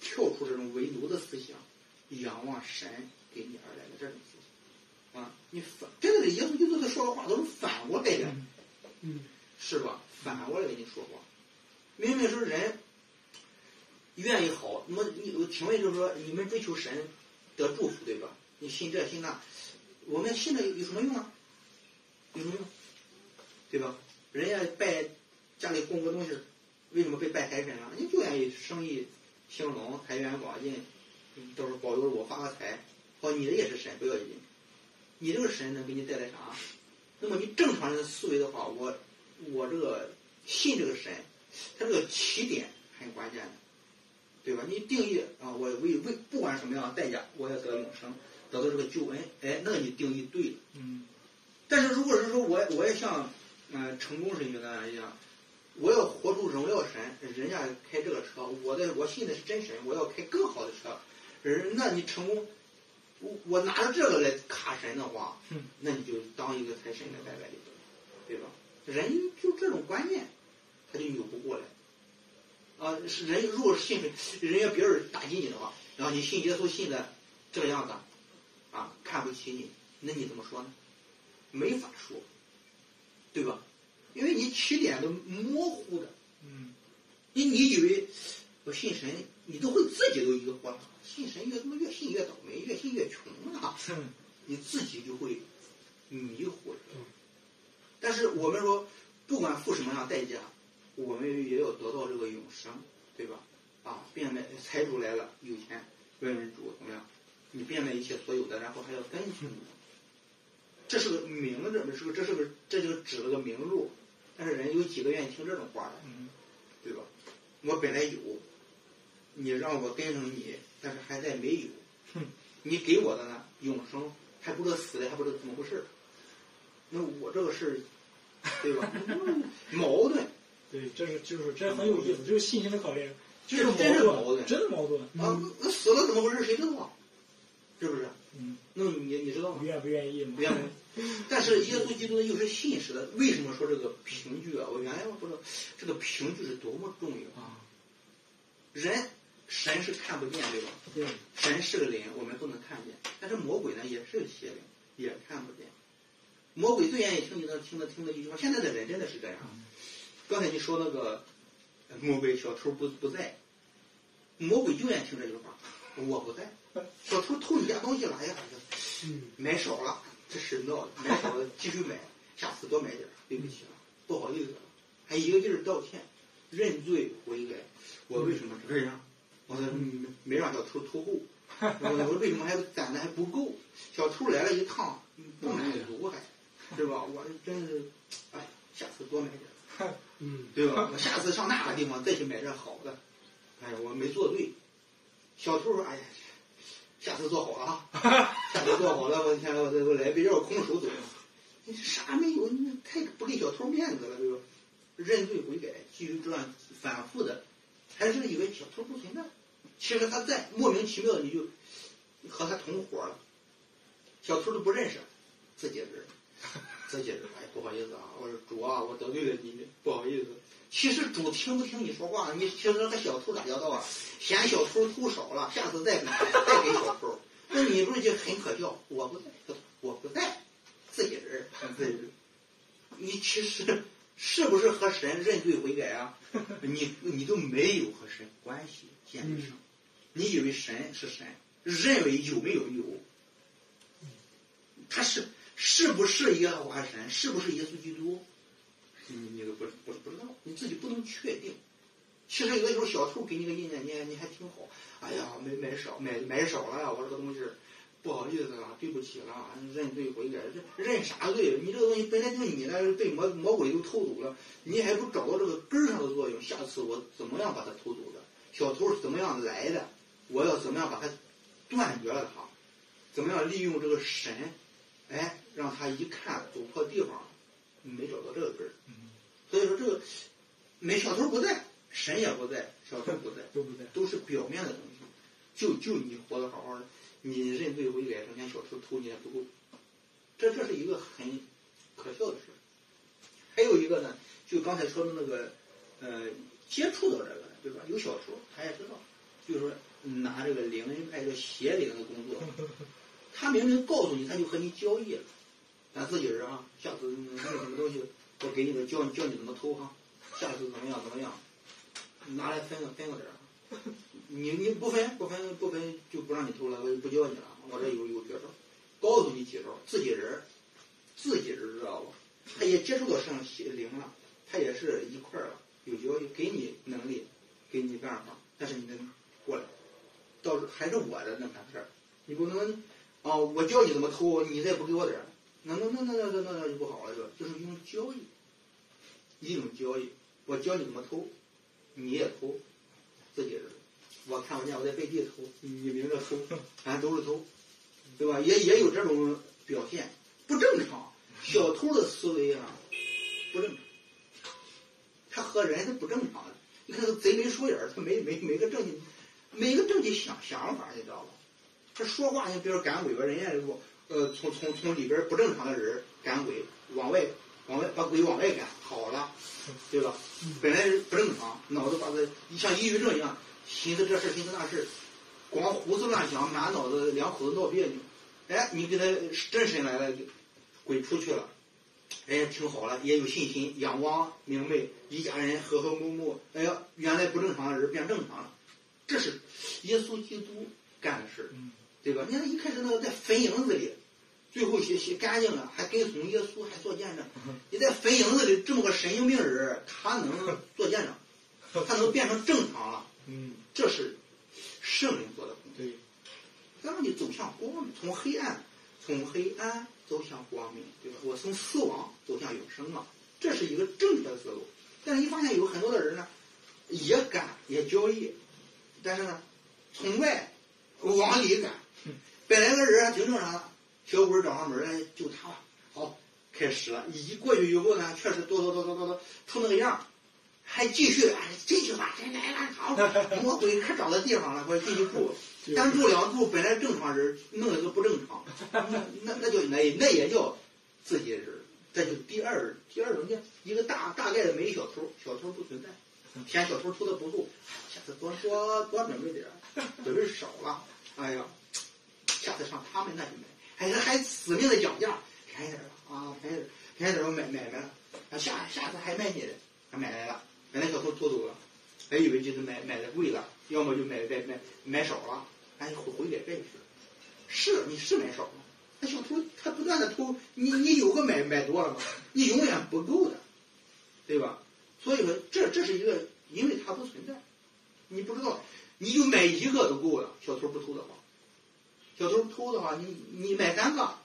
跳出这种唯独的思想，仰望神给你而来的这种啊！你反真的是耶稣基督他说的话都是反过来的，嗯，是吧？反过来跟你说话，明明是人愿意好，那么你请问就是说，你们追求神得祝福对吧？你信这信那，我们信了有有什么用啊？有什么用？对吧？人家拜家里供个东西。为什么被拜财神了？你就愿意生意兴隆、财源广进，到时候保佑我发个财。哦，你的也是神，不要紧。你这个神能给你带来啥？那么你正常人的思维的话，我我这个信这个神，他这个起点很关键的，对吧？你定义啊，我为为不管什么样的代价，我要得永生，得到这个救恩，哎，那你定义对了。嗯。但是如果是说我我也像嗯成功神学那样。我要活出荣耀神，人家开这个车，我的我信的是真神，我要开更好的车。人，那你成功，我我拿着这个来卡神的话，那你就当一个财神来拜拜就得了，对吧？人就这种观念，他就扭不过来，啊，是人如果是信人家别人打击你的话，然后你信耶稣信的这个样子，啊，看不起你，那你怎么说呢？没法说，对吧？因为你起点都模糊的，嗯，你你以为我信神，你都会自己都疑惑了，信神越他妈越信越倒霉，越信越穷啊，你自己就会迷糊了。但是我们说，不管付什么样代价，我们也要得到这个永生，对吧？啊，变卖财主来了，有钱问问主怎么样？你变卖一切所有的，然后还要跟随我。这是个明着，这是个这是个这就指了个明路。但是人有几个愿意听这种话的，嗯，对吧？我本来有，你让我跟上你，但是还在没有。哼你给我的呢，永生还不知道死的还不知道怎么回事儿。那我这个事儿，对吧？矛盾对，这是就是这很有意思，这是信心的考验，就是这真是矛矛盾真的矛盾。啊！那死了怎么回事？谁知道啊？是不是？嗯，那你你知道吗？愿不愿意嘛？不愿意。但是耶稣基督又是信实的，为什么说这个凭据啊？我原来我不知道这个凭据是多么重要啊！人神是看不见，对吧？对，神是个灵，我们不能看见。但是魔鬼呢，也是个邪灵，也看不见。魔鬼最愿意听你的听的听的一句话。现在的人真的是这样。刚才你说那个魔鬼小偷不不在，魔鬼就愿意听这句话，我不在。小偷偷你家东西了，哎呀，嗯，买少了，这是闹的，买少了继续买，下次多买点儿，对不起了，不好意思了，还一个劲儿道歉，认罪悔改。我为什么这样？我说没没让小偷偷够，我说为什么还攒的还不够？小偷来了一趟不满足还，是吧？我真是，哎，下次多买点 儿，嗯，对吧？我下次上那个地方再去买点好的。哎呀，我没做对。小偷说：“哎呀，下次做好了啊，下次做好了，我天，我这我来杯药空手走。你啥没有？你太不给小偷面子了，对吧？认罪悔改，继续这样反复的，还是以为小偷不存在。其实他在，莫名其妙的你就和他同伙了。小偷都不认识，自己人，自己人。哎，不好意思啊，我说主啊，我得罪了你，不好意思。其实主听不听你说话，你其实和小偷打交道啊，嫌小偷偷少了，下次再买再给小偷。那你不是就很可笑？我不在，我不在，自己人，自己人。你其实是不是和神认罪悔改啊？你你都没有和神关系建立上。你以为神是神，认为有没有有？他是是不是耶和华神？是不是耶稣基督？你你都不不不知道，你自己不能确定。其实有的时候小偷给你个意见，你你还挺好。哎呀，买买少买买少了呀，我这个东西不好意思了，对不起了，认罪悔改，认认啥罪？你这个东西本来就是你的，被魔魔鬼都偷走了，你还不找到这个根上的作用？下次我怎么样把它偷走的？小偷是怎么样来的？我要怎么样把它断绝了它？怎么样利用这个神？哎，让他一看走错地方了，没找到这个根儿。所以说这个没小偷不在，神也不在，小偷不在，都不在，都是表面的东西。就就你活得好好的，你认罪悔改，整天小偷偷你还不够。这这是一个很可笑的事。还有一个呢，就刚才说的那个，呃，接触到这个，对吧？有小偷，他也知道，就是说拿这个灵人派这邪灵的工作，他明明告诉你，他就和你交易了。咱自己人啊，下次那什么东西，我给你个教教你怎么偷哈，下次怎么样怎么样，拿来分个分个点儿。你你不分不分不分就不让你偷了，我就不教你了。我这有有绝招，告诉你几招，自己人，自己人知道吧？他也接触到上邪灵了，他也是一块儿了，有交易，给你能力，给你办法，但是你能过来，到时还是我的那盘事儿，你不能啊，我教你怎么偷，你再不给我点儿，那那那那那那那就不好了，是吧？就是用交易，一种交易，我教你怎么偷，你也偷，自己人。我看不见，我在背地偷，你明着偷，咱都是偷，对吧？也也有这种表现，不正常。小偷的思维啊，不正常，他和人是不正常的。你看他，贼眉鼠眼，他没没没个正经，没个正经想想法，你知道吧？他说话，你比如赶鬼吧，人家说，呃，从从从里边不正常的人赶鬼，往外往外把鬼往外赶，好了，对吧？本来是不正常，脑子把它像抑郁症一样，寻思这事寻思那事，光胡思乱想，满脑子两口子闹别扭。哎，你给他真神来了，就鬼出去了，哎，挺好了，也有信心，阳光明媚，一家人和和睦睦。哎呀，原来不正常的人变正常了，这是耶稣基督干的事儿，对吧？你看一开始那个在坟营子里，最后洗洗干净了，还跟从耶稣，还做见证。你在坟营子里这么个神经病人，他能做见证，他能变成正常了，嗯，这是圣灵做的工作。对，让你走向光明，从黑暗，从黑暗走向光明，对吧？我从死亡走向永生嘛，这是一个正确的思路。但是一发现有很多的人呢，也敢也交易，但是呢，从外往里赶。本来个人还挺正常的，小鬼找上门来就他了，好，开始了。一过去以后呢，确实哆哆哆哆哆哆出那个样，还继续哎进去吧，来来了，好，魔鬼可找到地方了，我进去住。单住两住，本来正常人弄一个不正常，那那那就那那也叫自己人，这就第二第二种叫一个大大概的没小偷，小偷不存在，嫌小偷偷的不够，下次多多多准备点儿，准备少了，哎呀，下次上他们那去买，还还死命的讲价，便宜点儿啊，便宜点便宜点儿我买买来了，下下次还卖你的，还买来了，本来小偷偷走了，还以为就是买买的贵了，要么就买买买买少了。哎，回回来这是，是你是买少了，那小偷他不断的偷，你你有个买买多了吗？你永远不够的，对吧？所以说这这是一个，因为它不存在，你不知道，你就买一个都够了。小偷不偷的话，小偷偷的话，你你买三个，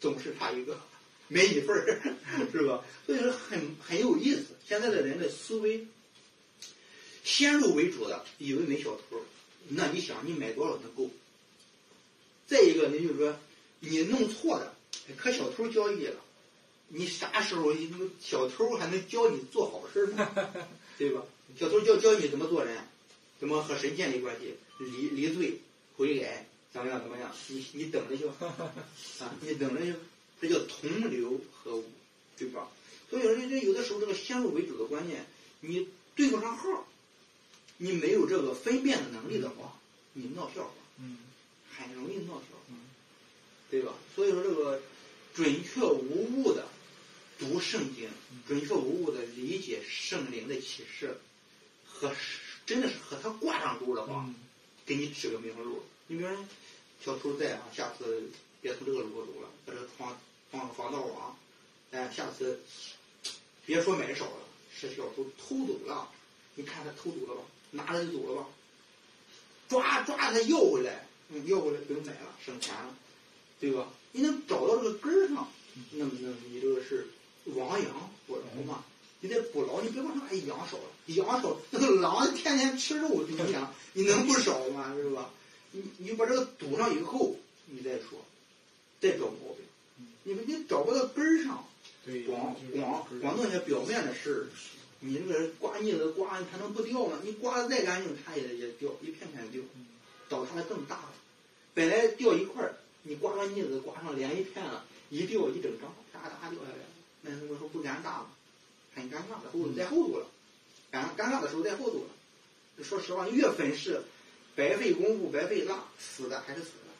总是差一个，没一份儿，是吧？所以说很很有意思。现在的人的思维，先入为主的，以为没小偷。那你想，你买多少能够？再一个，你就是说你弄错的，可小偷交易了，你啥时候小偷还能教你做好事呢？对吧？小偷教教你怎么做人，怎么和神建立关系，离离罪悔改，怎么样怎么样？你你等着就 啊，你等着就，这叫同流合污，对吧？所以说，这有的时候这个先入为主的观念，你对不上号。你没有这个分辨的能力的话，你闹笑话，嗯，很容易闹笑话，对吧？所以说，这个准确无误的读圣经，准确无误的理解圣灵的启示，和真的是和他挂上钩的话，给你指个明路。你比如说，小偷在啊，下次别从这个路走了，把这个窗放个防盗网，哎，下次别说买少了，是小偷偷走了，你看他偷走了吧？拿着就走了吧，抓抓他要回来，嗯，要回来不用买了，省钱了，对吧？你能找到这个根儿上，那么那么你这个是亡羊补牢嘛？你得补牢，你别光说哎羊少了，羊少，那个狼天天吃肉，你想你能不少吗？是吧？你你把这个堵上以后，你再说，再找毛病，你们你找不到根儿上，光光光弄些表面的事儿。你那个刮腻子刮，它能不掉吗？你刮的再干净，它也也掉，一片片掉，倒塌的更大了。本来掉一块儿，你刮个腻子刮上连一片了，一掉一整张，哒哒掉下来了。那我说不尴尬吗？很尴尬的，后头在后头了，尴尴尬的时候在后头了。说实话，越粉饰，白费功夫，白费蜡，死的还是死的。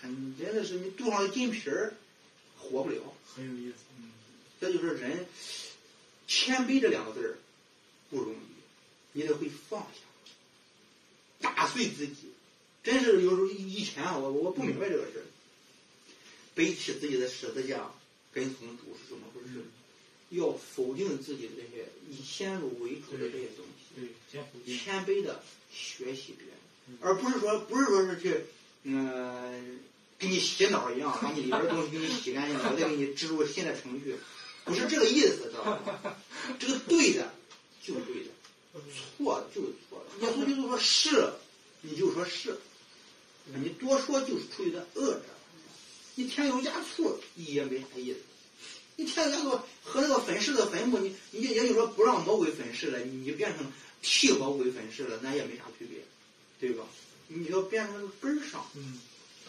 很真的是你镀上金皮儿，活不了。很有意思，嗯，这就是人。谦卑这两个字儿不容易，你得会放下，打碎自己。真是有时候以前啊，我我不明白这个事儿，背起自己的十字架跟从主是怎么回事？要否定自己的这些以先入为主的这些东西。谦卑的学习别人，而不是说不是说是去嗯给你洗脑一样，把你里边的东西给你洗干净了，我再给你植入新的程序。不是这个意思，知道吗？这个对的就对的，错的就是错的。耶稣基督说是，你就说是，你多说就是出于的恶者。你添油加醋也没啥意思。你添油加醋和那个粉饰的坟墓，你你也就说不让魔鬼粉饰了，你变成替魔鬼粉饰了，那也没啥区别，对吧？你要变成根儿上，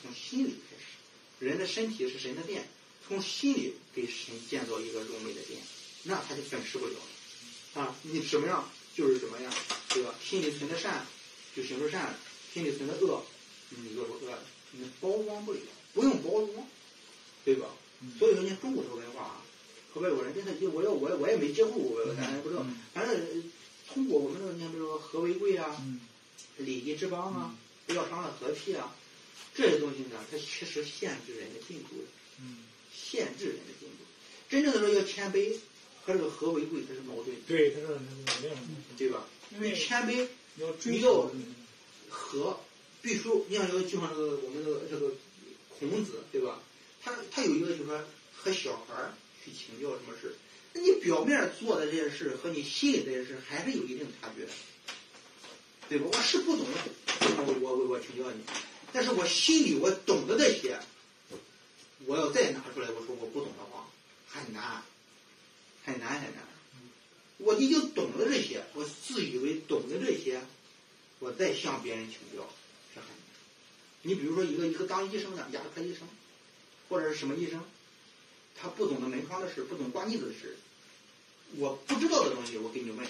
从心里开始。人的身体是神的殿。从心里给神建造一个荣美的殿，那他就粉饰不了了啊！你什么样就是什么样，对吧？心里存的善，就行出善来；心里存的恶，你就是恶，你包装不了，不用包装，对吧？所以说，你中国的文化啊和外国人真的，就我要我我也没接触过，咱也不知道。反正通过我们这个，你看，比如说和为贵啊，礼仪之邦啊，不要伤了和气啊，这些东西呢，它其实限制人的进步的，限制人的进步。真正的说要谦卑和这个和为贵，它是矛盾。的，对，他说那个那样，对吧？因为谦卑要追你要求和必须，你像这个就像这个我们这个这个孔子，对吧？他他有一个就是说和小孩儿去请教什么事，那你表面做的这些事和你心里这些事还是有一定差距的，对吧？我是不懂，我我我请教你，但是我心里我懂得这些，我要再拿出来我说我不懂的话，很难，很难很难。我已经懂得这些，我自以为懂得这些，我再向别人请教。你比如说一个一个当医生的牙科医生，或者是什么医生，他不懂得门窗的事，不懂挂腻子的事，我不知道的东西我给你问，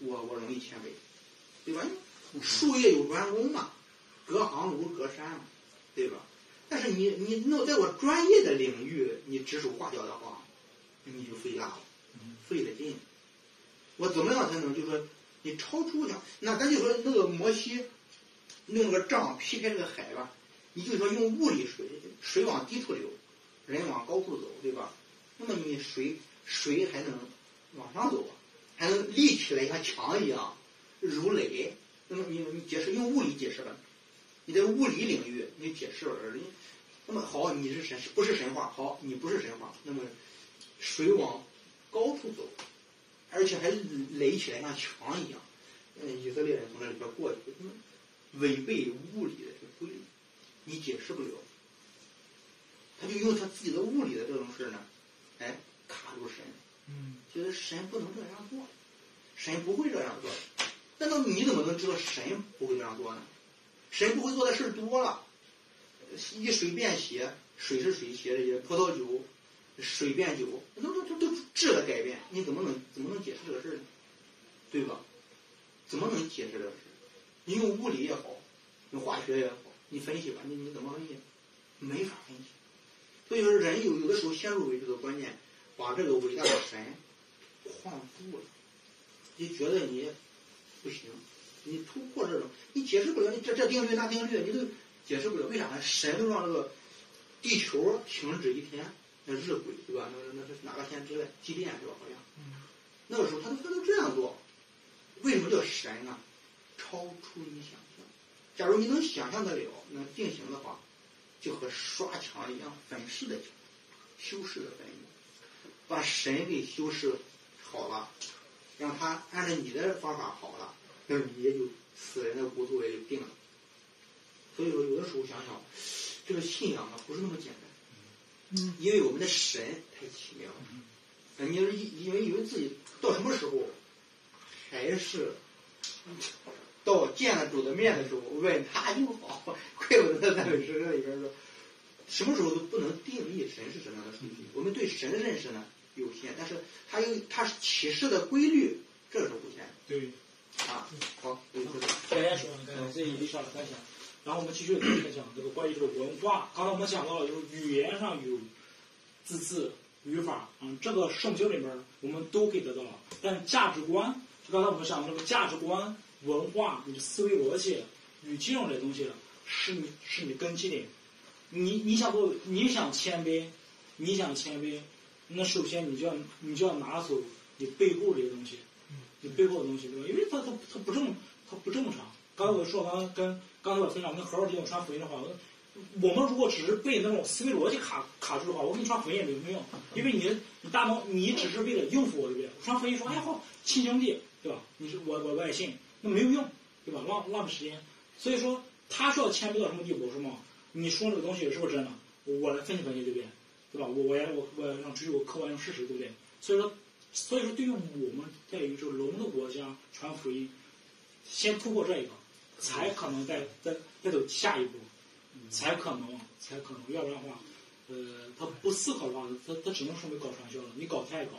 我我容易谦卑，对吧？术业有专攻嘛，隔行如隔山嘛，对吧？但是你你弄在我专业的领域，你指手画脚的话，你就费大了，费了劲。我怎么样才能就说你超出我想？那咱就说那个摩西用个杖劈开这个海吧，你就说用物理水，水往低处流，人往高处走，对吧？那么你水水还能往上走啊，还能立起来像墙一样如垒。那么你你解释用物理解释吧，你在物理领域你解释而已。那么好，你是神不是神话？好，你不是神话，那么水往高处走。而且还垒起来像墙一样，嗯，以色列人从那里边过去，违背物理的这个规律，你解释不了。他就用他自己的物理的这种事呢，哎，卡住神，嗯，觉得神不能这样做，神不会这样做。那么你怎么能知道神不会这样做呢？神不会做的事多了，一水变血，水是水，血是血，葡萄酒。水变酒，都都都都质的改变，你怎么能怎么能解释这个事呢？对吧？怎么能解释这个事？你用物理也好，用化学也好，你分析吧，你你怎么分析？没法分析。所以说，人有有的时候先入为主的观念，把这个伟大的神框住了，你觉得你不行，你突破这种，你解释不了，你这这定律那定律你都解释不了，为啥呢？神都让这个地球停止一天。那日晷对吧？那那是哪个先知嘞？祭奠是吧？好像，那个时候他都他都这样做，为什么叫神啊？超出你想象。假如你能想象得了，能定型的话，就和刷墙一样，粉饰的墙，修饰的坟墓，把神给修饰好了，让他按照你的方法好了，那你也就死人的骨头也就定了。所以说，有的时候想想，这个信仰啊，不是那么简单。嗯，因为我们的神太奇妙了，你是因为以为自己到什么时候，还是到见了主的面的时候问他又好，怪不得在美诗歌里边说，什么时候都不能定义神是什么样的属性。我们对神的认识呢有限，但是他有他启示的规律，这是无限的。对，啊，好，就是先先说，感谢李少的分享。然后我们继续再讲这个关于这个文化。刚才我们讲到了，就是语言上有字字语法，嗯，这个圣经里面我们都可以得到了。但价值观，就刚才我们讲的这个价值观、文化、你的思维逻辑、语境这些东西，是你是你根基的。你你想做，你想谦卑，你想谦卑，那首先你就要你就要拿走你背后这些东西，你背后的东西对吧？因为它它它不正它不正常。刚才我说，刚刚跟刚才我分享跟何老弟我传福音的话，我们如果只是被那种思维逻辑卡卡住的话，我给你传福音也没有用，因为你你大脑你只是为了应付我，对不对？传福音说，哎好，亲兄弟，对吧？你是我我我也信，那没有用，对吧？浪浪费时间。所以说，他需要谦卑到什么地步，是吗？你说这个东西是不是真的？我来分析分析，对不对？对吧？我我也我我让只有客观用事实，对不对？所以说，所以说，对于我们在于这个龙的国家传福音，先突破这一个。才可能再再再走下一步，才可能才可能，要不然的话，呃，他不思考的话，他他只能说明搞传销了。你搞太搞，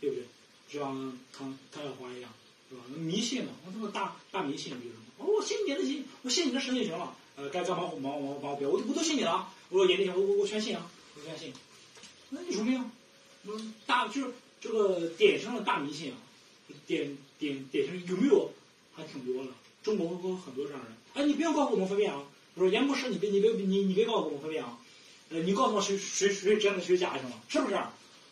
对不对？就像唐唐小华一样，是吧？迷信嘛，我这么大大迷信就是什么？哦，我信你的信，我信你的神就行了。呃，该干嘛忙忙忙忙别，我我都信你了啊。我说严定我我我全信啊，我全信。那有什么呀？嗯，大就是这个典型的大迷信啊，典典典型有没有？还挺多的。中国有很多这样的人。哎，你不要告诉我们分辨啊！我说严博士，你别你别你你别告诉我们分辨啊！呃，你告诉我谁谁谁真的谁假就行了，是不是？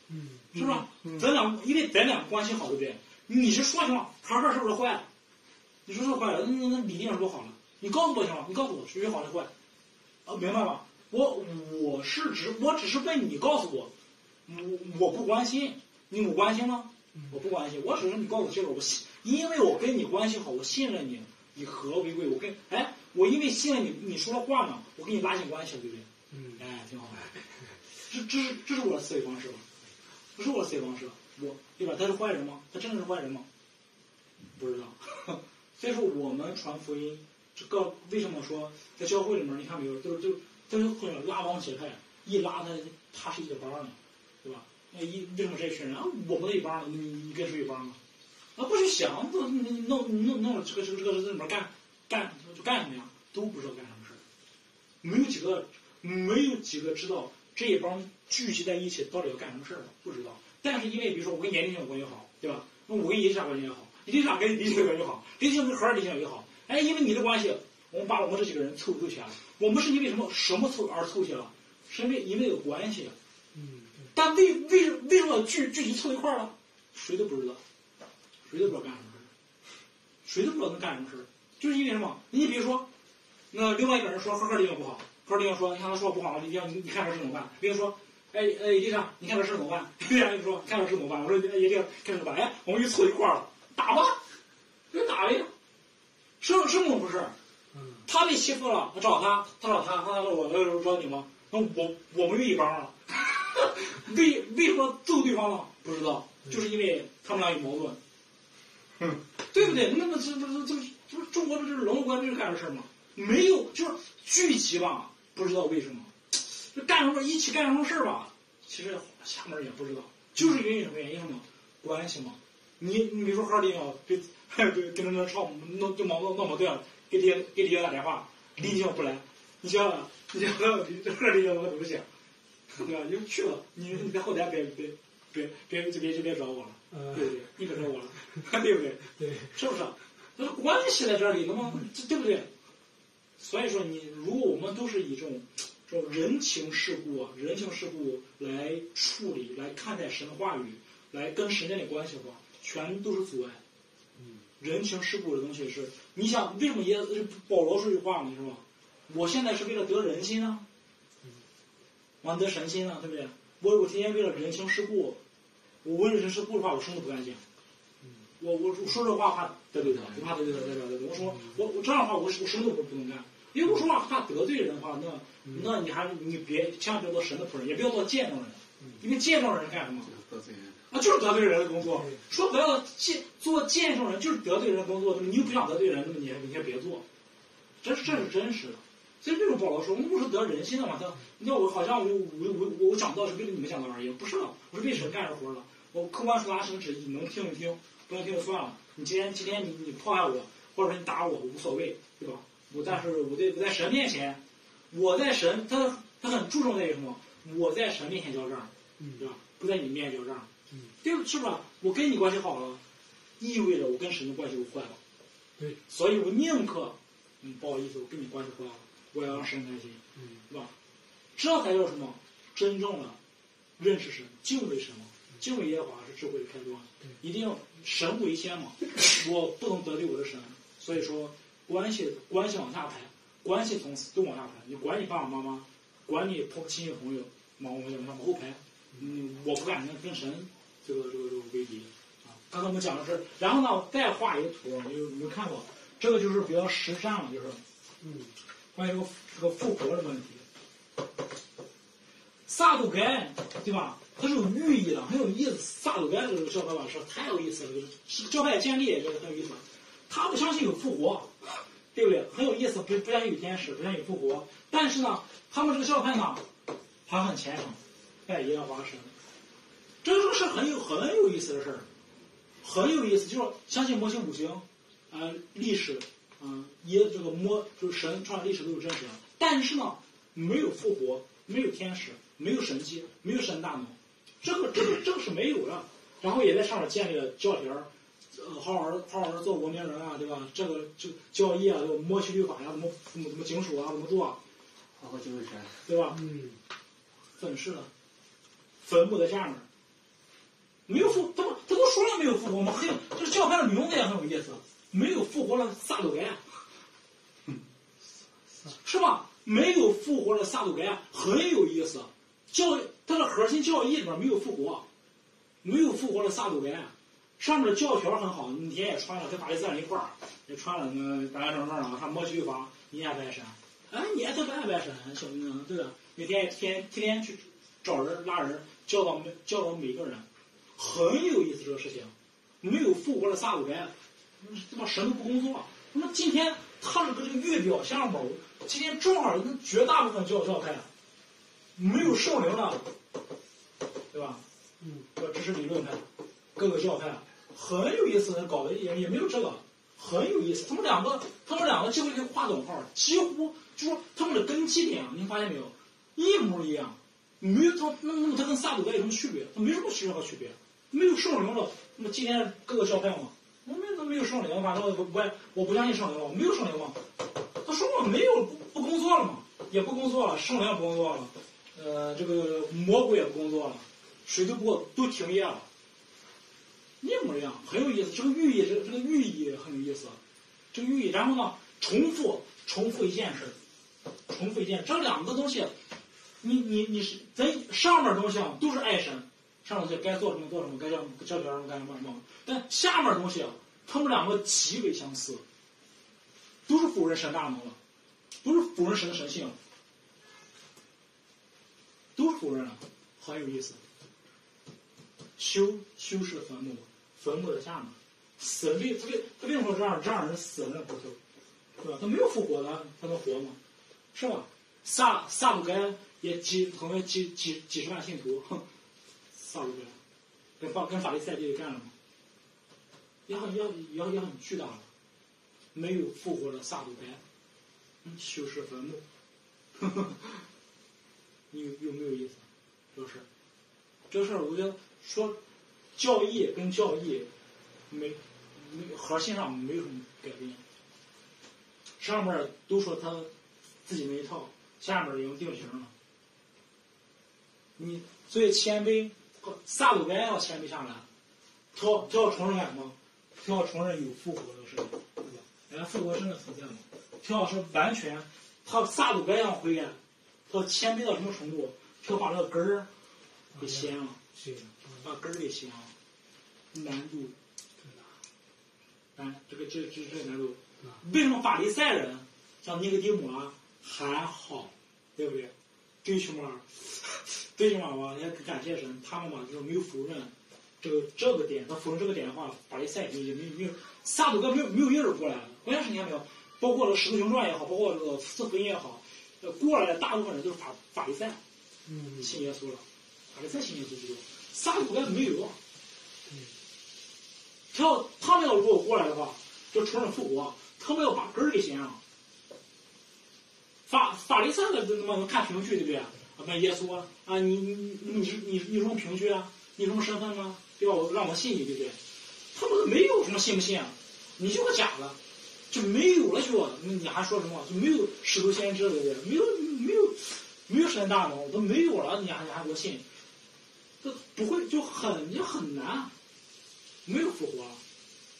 嗯，是不是？嗯咱俩因为咱俩关系好，对不对？你是说行了，孩儿是不是坏了？你说是坏了，那那那理定说好了，你告诉我行吗，你告诉我谁谁好谁坏，啊，明白吧？我我是只我只是问你告诉我，我我不关心，你我关心吗？我不关心，我只是你告诉我这个，我信，因为我跟你关系好，我信任你，以和为贵，我跟哎，我因为信任你，你说的话呢，我跟你拉近关系了，对不对？嗯，哎，挺好。这这是这是我的思维方式吧？不是我的思维方式，我对吧？他是坏人吗？他真的是坏人吗？不知道。所以说我们传福音，这个为什么说在教会里面，你看没有，都就都是会拉帮结派，一拉他他是一个帮呢，对吧？那一为什么这一群人啊，我们的一帮呢？你你跟谁一帮呢？啊，不去想，不你弄弄弄这个这个这个这里面干干就干什么呀？都不知道干什么事，没有几个没有几个知道这一帮聚集在一起到底要干什么事儿的，不知道。但是因为比如说我跟严立新关系好，对吧？那我跟叶丽莎关系也好，叶丽莎跟李青关系好，李青跟何二李青也好。哎，因为你的关系，我们把我们这几个人凑凑起来了。我们是因为什么什么凑而凑起来了？是因为因为有关系。嗯，但为为为什么聚聚集凑一块儿了？谁都不知道，谁都不知道干什么事儿，谁都不知道能干什么事儿，就是因为什么？你比如说，那另外一个人说赫赫利用不好，赫赫利用说，你看他说我不好，李定你你看这事怎么办？别人说，哎哎，李长，你看这事怎么办？别人就说，看这事怎么办？我说，哎，李定看这怎么办？哎，我们又凑一块儿了，打吧，就打呗，是是么回事他被欺负了，我找他，他找他，他找我，我找你吗？那我我们有一帮了，为为什么揍对方了？不知道，就是因为他们俩有矛盾，嗯对不对？那么这这这这中国这就是龙关这是干的事儿吗？没有，就是聚集吧，不知道为什么，这干什么一起干什么事儿吧，其实下面也不知道，就是因为什么原因嘛，关系嘛。你你比如说哈尔滨啊，跟跟跟那吵弄就矛盾闹矛盾了，给爹给李打电话，李静不来，你想想，你想想这哈尔滨我怎么想？对吧？你就去了，你你在后台别别别别就别就别找我了，呃对，不对？你别找我了，对不对？对，是不是？那关系在这里，那么这对不对？所以说你，如果我们都是以这种这种人情世故啊、人情世故来处理、来看待神的话语、来跟神建立关系的话，全都是阻碍。嗯，人情世故的东西是，你想为什么耶保罗说句话呢？是吧？我现在是为了得人心啊，完得神心啊，对不对？我我天天为了人情世故，我为了人情世故的话，我什么都不干净。我我说这话怕得罪他，不怕得罪他，得罪他。我说我我这样的话，我我什么都不不能干，因为我说话怕得罪人的话，那那你还你别千万不要做神的仆人，也不要做见证人，因为见证人干什么？得罪人。啊，就是得罪人的工作。说不要见做见证人，就是得罪人的工作。那么你又不想得罪人，那么你还你还别做，这是这是真实的。所以这种保罗说，我不是得人心的嘛？他，你看我好像我我我我我讲到是为了你们讲道而已，不是的，我是为神干这活的。我客观说他神旨意，你能听就听，不能听就算了。你今天今天你你迫害我，或者说你打我，无所谓，对吧？我但是我在我在神面前，我在神他他很注重在于什么？我在神面前交账，对吧？不在你面前交账，嗯对是吧？我跟你关系好了，意味着我跟神的关系就坏了。对，所以我宁可，嗯，不好意思，我跟你关系坏了，我要让神开心，嗯，对吧？这才叫什么？真正的认识神，敬畏神嘛。敬畏耶和华是智慧的开端，一定要神为先嘛。我不能得罪我的神，所以说关系关系往下排，关系从此都往下排。你管你爸爸妈妈，管你朋亲戚朋友，往往往往后排。嗯，我不敢跟跟神这个这个这个为敌啊。刚才我们讲的是，然后呢，我再画一个图，你有你有看过？这个就是比较实战了，就是嗯，关于这个这个复活的问题。撒都该，对吧？它是有寓意的，很有意思。撒都该这个教派吧，是太有意思了，就是这个教派建立，这个很有意思。他不相信有复活，对不对？很有意思，不不相信有天使，不相信有复活。但是呢，他们这个教派呢，还很虔诚，拜耶和华神。这个是很有很有意思的事儿，很有意思，就是相信摩西五行，啊、历史，啊、也这个摩就是神创造历史都是真实的，但是呢，没有复活，没有天使，没有神迹，没有神大能，这个这个这个是没有的。然后也在上面建立了教条，好好好好做文明人啊，对吧？这个这个教义啊，这个摩西律法呀、怎么怎么怎么警署啊，怎么做啊，好好就是神。对吧？嗯，粉饰的，坟墓的下面，没有复，他不他都说了没有复活吗？嘿，这教派的名字也很有意思，没有复活了撒都该，是吧？没有复活了撒都该很有意思，教它的核心教义里面没有复活，没有复活了撒都该，上面的教条很好，你天也穿了，跟法利赛人一块儿也穿了那白什么了，上摩西律法，你也拜神，哎，你也特别爱拜神，小姑娘，对吧？每天天天天去找人拉人，教导每教导每个人，很有意思这个事情。没有复活的撒鲁该，他妈神都不工作。那么今天他这个这个预表项目，今天正好那绝大部分教教派没有圣灵了，对吧？嗯，这知识理论派，各个教派很有意思，搞的也也没有这个，很有意思。他们两个，他们两个几乎可以划等号，几乎就说他们的根基点，您发现没有，一模一样，没有他那那么他跟撒鲁该有什么区别？他没什么区别和区别，没有圣灵了。那么今天各个教派嘛，那没那没有圣灵，反正我我我不相信圣灵了，没有圣灵嘛。他说我没有不不工作了嘛，也不工作了，圣灵也不工作了，呃，这个魔鬼也不工作了，水都不都停业了。一模一样，很有意思。这个寓意，这个这个寓意很有意思。这个寓意，然后呢，重复重复一件事，重复一件，这两个东西，你你你是咱上面东西啊，都是爱神，上面就该做什么做什么，该叫叫别人干什么干什么。但下面东西啊，他们两个极为相似，都是否认神大能了，都是否认神的神性，都是否认了，很有意思。修修饰坟墓，坟墓的下面，死人为他为他为什么说让让人死人的骨头，对吧？他没有复活的，他能活吗？是吧？萨萨鲁该也几可能几几几十万信徒，哼，萨鲁该跟法跟法利赛这个干了吗？也很也也也很巨大了，没有复活的萨鲁该，嗯，修饰坟墓，呵呵，你有没有意思？这事，这事儿我觉得。说教义跟教义没没核心上没有什么改变，上面都说他自己那一套，下面已经定型了。你所以谦卑，撒鲁该要谦卑下来，他他要承认什么？他要承认有复活的事，对吧？人家复活真的存在吗？他要是完全，他撒鲁该要悔改，他要谦卑到什么程度？他把这个根儿给掀了。是，把根儿给掀了，难度很大难，这个这这这难度。为什么法利赛人像尼格底姆啊还好，对不对？最起码，最起码吧，也感谢神，他们吧就是没有否认这个这个点，他否认这个点的话，法利赛就也没没有撒都哥没有没有一人过来了。关键是你看没有，包括这个使徒行传也好，包括这个四福音也好，过来的大部分人都是法法利赛嗯，信耶稣了。法利赛信耶稣不多，撒鲁该没有。他要他们要如果过来的话，就重整复活，他们要把根儿给掀了。法法利赛的他妈能看凭据对不对？问耶稣啊，啊你你你你你什么凭据啊？你什么身份吗？对吧？我让我信你对不对？他们没有什么信不信啊？你就个假的，就没有了就，那你还说什么？就没有使徒先知对不对？没有没有没有神大能，都没有了，你还你还给我信？这不会就很也很难，没有复活，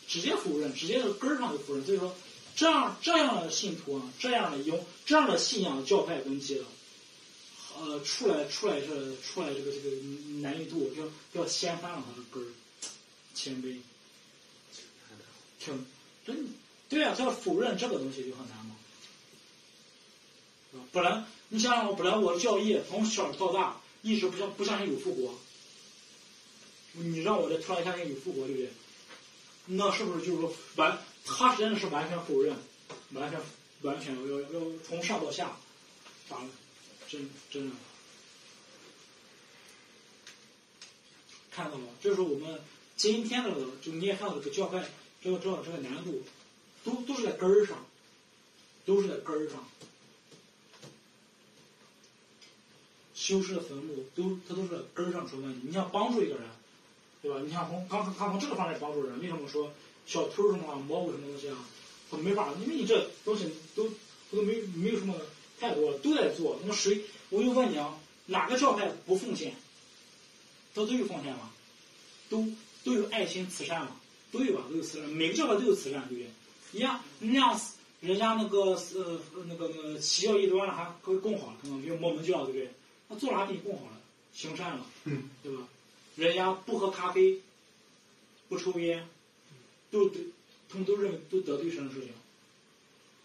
直接否认，直接就根儿上就否认。所以说，这样这样的信徒啊，这样的有这样的信仰教派根基的，呃，出来出来这出来这个这个难易度要要掀翻了他的根儿，谦卑，挺真对啊，他要否认这个东西就很难嘛，是吧？本来你想想我，本来我的教义从小到大一直不相不相信有复活。你让我这突然相信有复活，对不对？那是不是就是说完？他真的是完全否认，完全完全要要要从上到下，反真真的。看到了，就是我们今天的就你也看到这个教派，这个这个这个难度，都都是在根儿上，都是在根儿上。修饰的坟墓都它都是根儿上出问题。你想帮助一个人，对吧？你看从刚刚从这个方面帮助人，为什么说小偷什么啊、蘑菇什么东西啊，他没法，因为你这东西都都没没有什么太多，都在做。那么谁？我就问你啊，哪个教派不奉献？他都有奉献吗？都都有爱心慈善吗？都有吧，都有慈善，每个教派都有慈善，对不对？你像人家人家那个呃那个那个邪教一端了还更更好，可能比如摩门教，对不对？他做啥比你更好了？行善了，嗯，对吧？人家不喝咖啡，不抽烟，都得，他们都认为都得罪神的事情，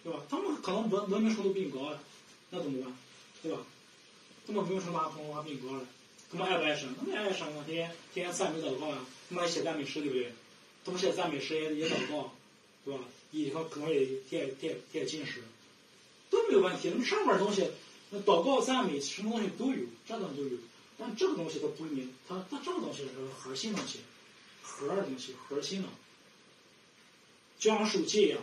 对吧？他们可能文文明程度比你高啊，那怎么办？对吧？他们文明程度还可能还比你高了，他们爱不爱神？他们爱神啊，天天天天赞美祷告呀，他们还写赞美诗，对不对？他们写赞美诗也也祷告，对吧？以后可能也也也也进食，都没有问题。那上面东西，那祷告、赞美什么东西都有，这东西都有。但这个东西它不一定，它它这个东西是核心东西，核的东西，核心的，就像手机一样，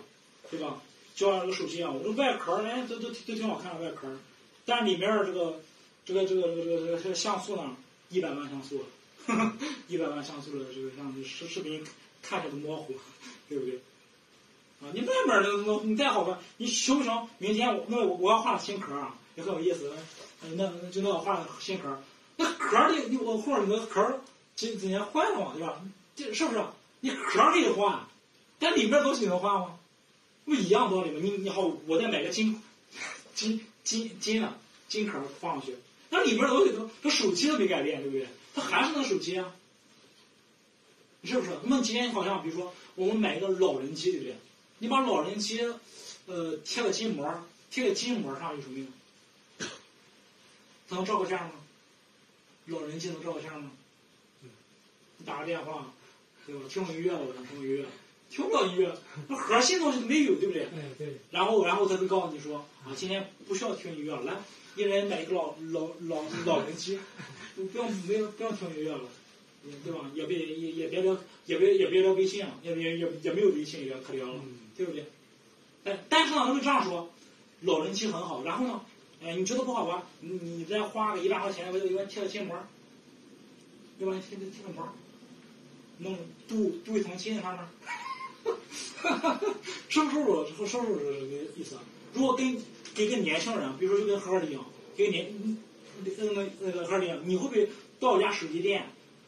对吧？就像这个手机一样，我这外壳儿哎都都都挺好看的外壳儿，但里面儿这个这个这个这个这个这个像素呢，一百万像素了，一百万像素的这个像视视频看着都模糊，对不对？啊，你外面儿那你再好看，你行不行？明天我那我我要画新壳儿啊，也很有意思。那那就那我画新壳儿，那壳儿的你我或者你的壳儿今今年坏了嘛，对吧？这是不是？你壳儿可以换，但里面东西能换吗？不一样道理吗？你你好，我再买个金金金金的金壳儿放上去，那里面东西都这手机都没改变，对不对？它还是那手机啊，是不是？那么今天好像比如说我们买一个老人机，对不对？你把老人机，呃，贴个筋膜，贴个筋膜上有什么用？它能照个相吗？老人机能照个相吗？你打个电话，对吧？听音乐了，我想听音乐，听不了音乐，那核心东西没有，对不对？哎对，然后，然后他就告诉你说啊，今天不需要听音乐了，来，一人买一个老老老老人机，不用没有不用听音乐了，嗯对吧？也别也也别聊，也别也别聊微信了，也也也也没有微信也可聊了，对不对？哎但是呢，他就这样说，老人机很好，然后呢，哎，你觉得不好吧？你你再花个一万块钱，我就给我贴个筋膜，对吧？贴个贴个膜，弄镀镀一层金在上面。是不是我是不是这个意思啊？如果跟给个年轻人，比如说就跟何尔一样，给个年那个那个何二一样，你会不会到一家手机店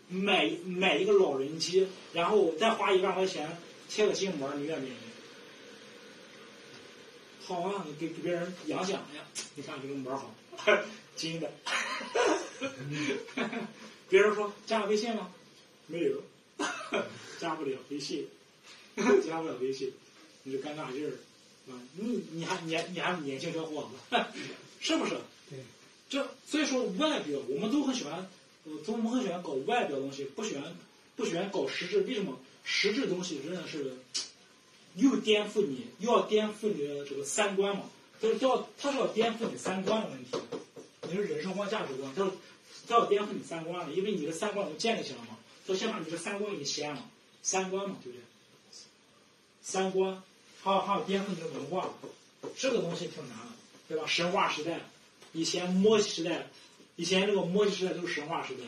买买一个老人机，然后再花一万块钱贴个筋膜，你愿不愿意？好啊，你给给别人扬奖呀！你看这个膜好，金的。别人说加个微信吗？没有，加不了微信。加不了微信，你这尴尬劲儿，啊，你你还年你还年轻小伙子，是不是？对。这所以说外表我们都很喜欢，呃，我们很喜欢搞外表东西，不喜欢不喜欢搞实质。为什么？实质东西真的是又颠覆你，又要颠覆你的这个三观嘛？就是要它是要颠覆你三观的问题，你的人生观、价值观，它它要颠覆你三观了，因为你的三观已经建立起来了嘛，他先把你的三观给你掀了，三观嘛，对不对？三观，还有还有颠覆你的文化，这个东西挺难的，对吧？神话时代，以前摩西时代，以前这个摩西时代都是神话时代，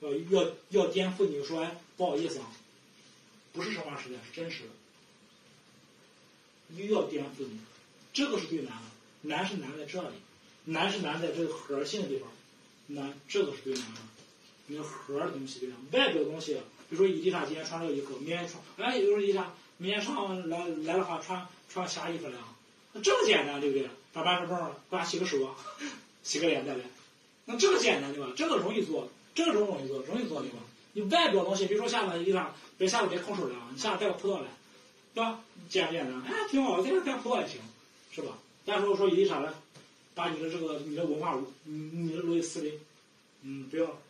呃，要要颠覆你说，哎，不好意思啊，不是神话时代，是真实的，又要颠覆你，这个是最难的，难是难在这里，难是难在这个核心的。地方，难，这个是最难的，你核的。东西对吧？外表的。东西，比如说伊丽莎今天穿这个衣服，明天穿，哎，有人伊丽莎。明天上来来的。话，穿穿啥衣服来啊？那这么简单，对不对？打半身泵，给他洗个手，洗个脸再来。那这个简单对吧？这个容易做，这个容容易做，容易做对吧？你外表东西，比如说下次一上，别下次别空手来啊，你下次带个葡萄来，对吧？简不简单？哎，挺好，带个带葡萄也行，是吧？但是我说伊丽莎来，把你的这个你的文化，你你的逻辑思维，嗯，不要，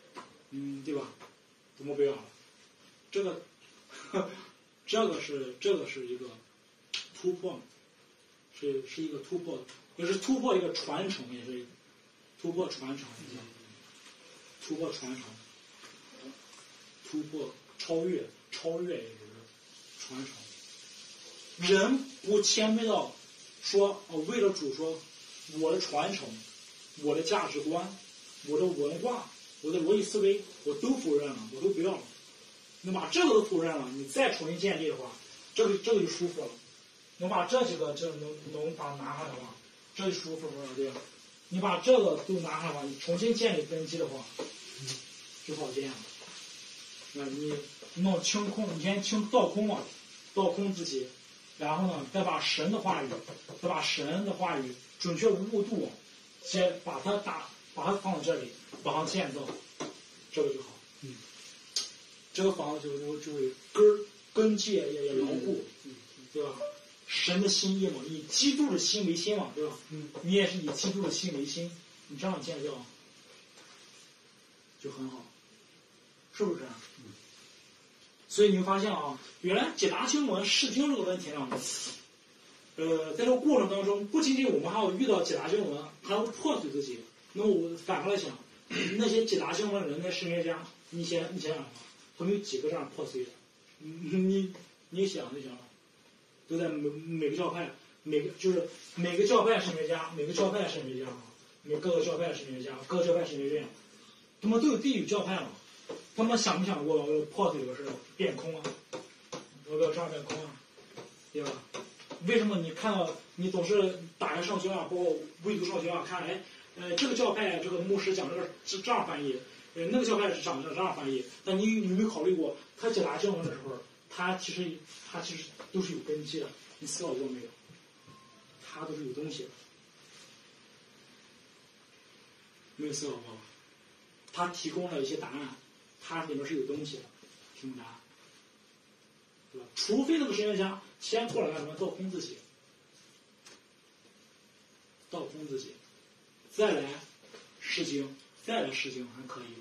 嗯，对吧？怎么不要了？这个。这个是这个是一个突破，是是一个突破，也是突破一个传承，也是突破传承，突破传承，突破、超越、超越，也是传承。人不谦卑到说哦，为了主说我的传承、我的价值观、我的文化、我的逻辑思维，我都否认了，我都不要了。你把这个都否认了，你再重新建立的话，这个这个就舒服了。能把这几个这能能把拿下来的话，这就舒服了，对吧？你把这个都拿下来的话，你重新建立根基的话，就好建了。那你弄清空，你先清倒空嘛，倒空自己，然后呢，再把神的话语，再把神的话语准确无误度，先把它打，把它放在这里，往上建造，这个就好。嗯，这个房子就就就会根儿根基也也也牢固，嗯对吧？神的心意嘛，以基督的心为心嘛，对吧？嗯，你也是以基督的心为心，你这样建造就很好，是不是这样？所以你会发现啊，原来解答经文视听这个问题呢，呃，在这个过程当中，不仅仅我们还要遇到解答经文，还要破碎自己。那我反过来想，那些解答经文的人，那神学家，你想你想想啊，他们有几个这样破碎的？你你想就行了，都在每每个教派，每个就是每个教派神学家，每个教派神学家啊，每各个教派神学家，各个教派神学院，他们都有地域教派嘛。他们想没想过要破碎这个事，变空啊？要不要这样变空啊？对吧？为什么你看到你总是打开圣经啊，包括未读圣经啊，看哎，呃，这个教派这个牧师讲这个是这样翻译，呃，那个教派是讲这这样翻译，但你有没有考虑过，他解答经文的时候，他其实他其实都是有根基的，你思考过没有？他都是有东西的，没有思考过？他提供了一些答案，它里面是有东西的，题目答案，对吧？除非这个神学家先过来干什么？倒空自己，倒空自己，再来诗经，再来诗经还可以，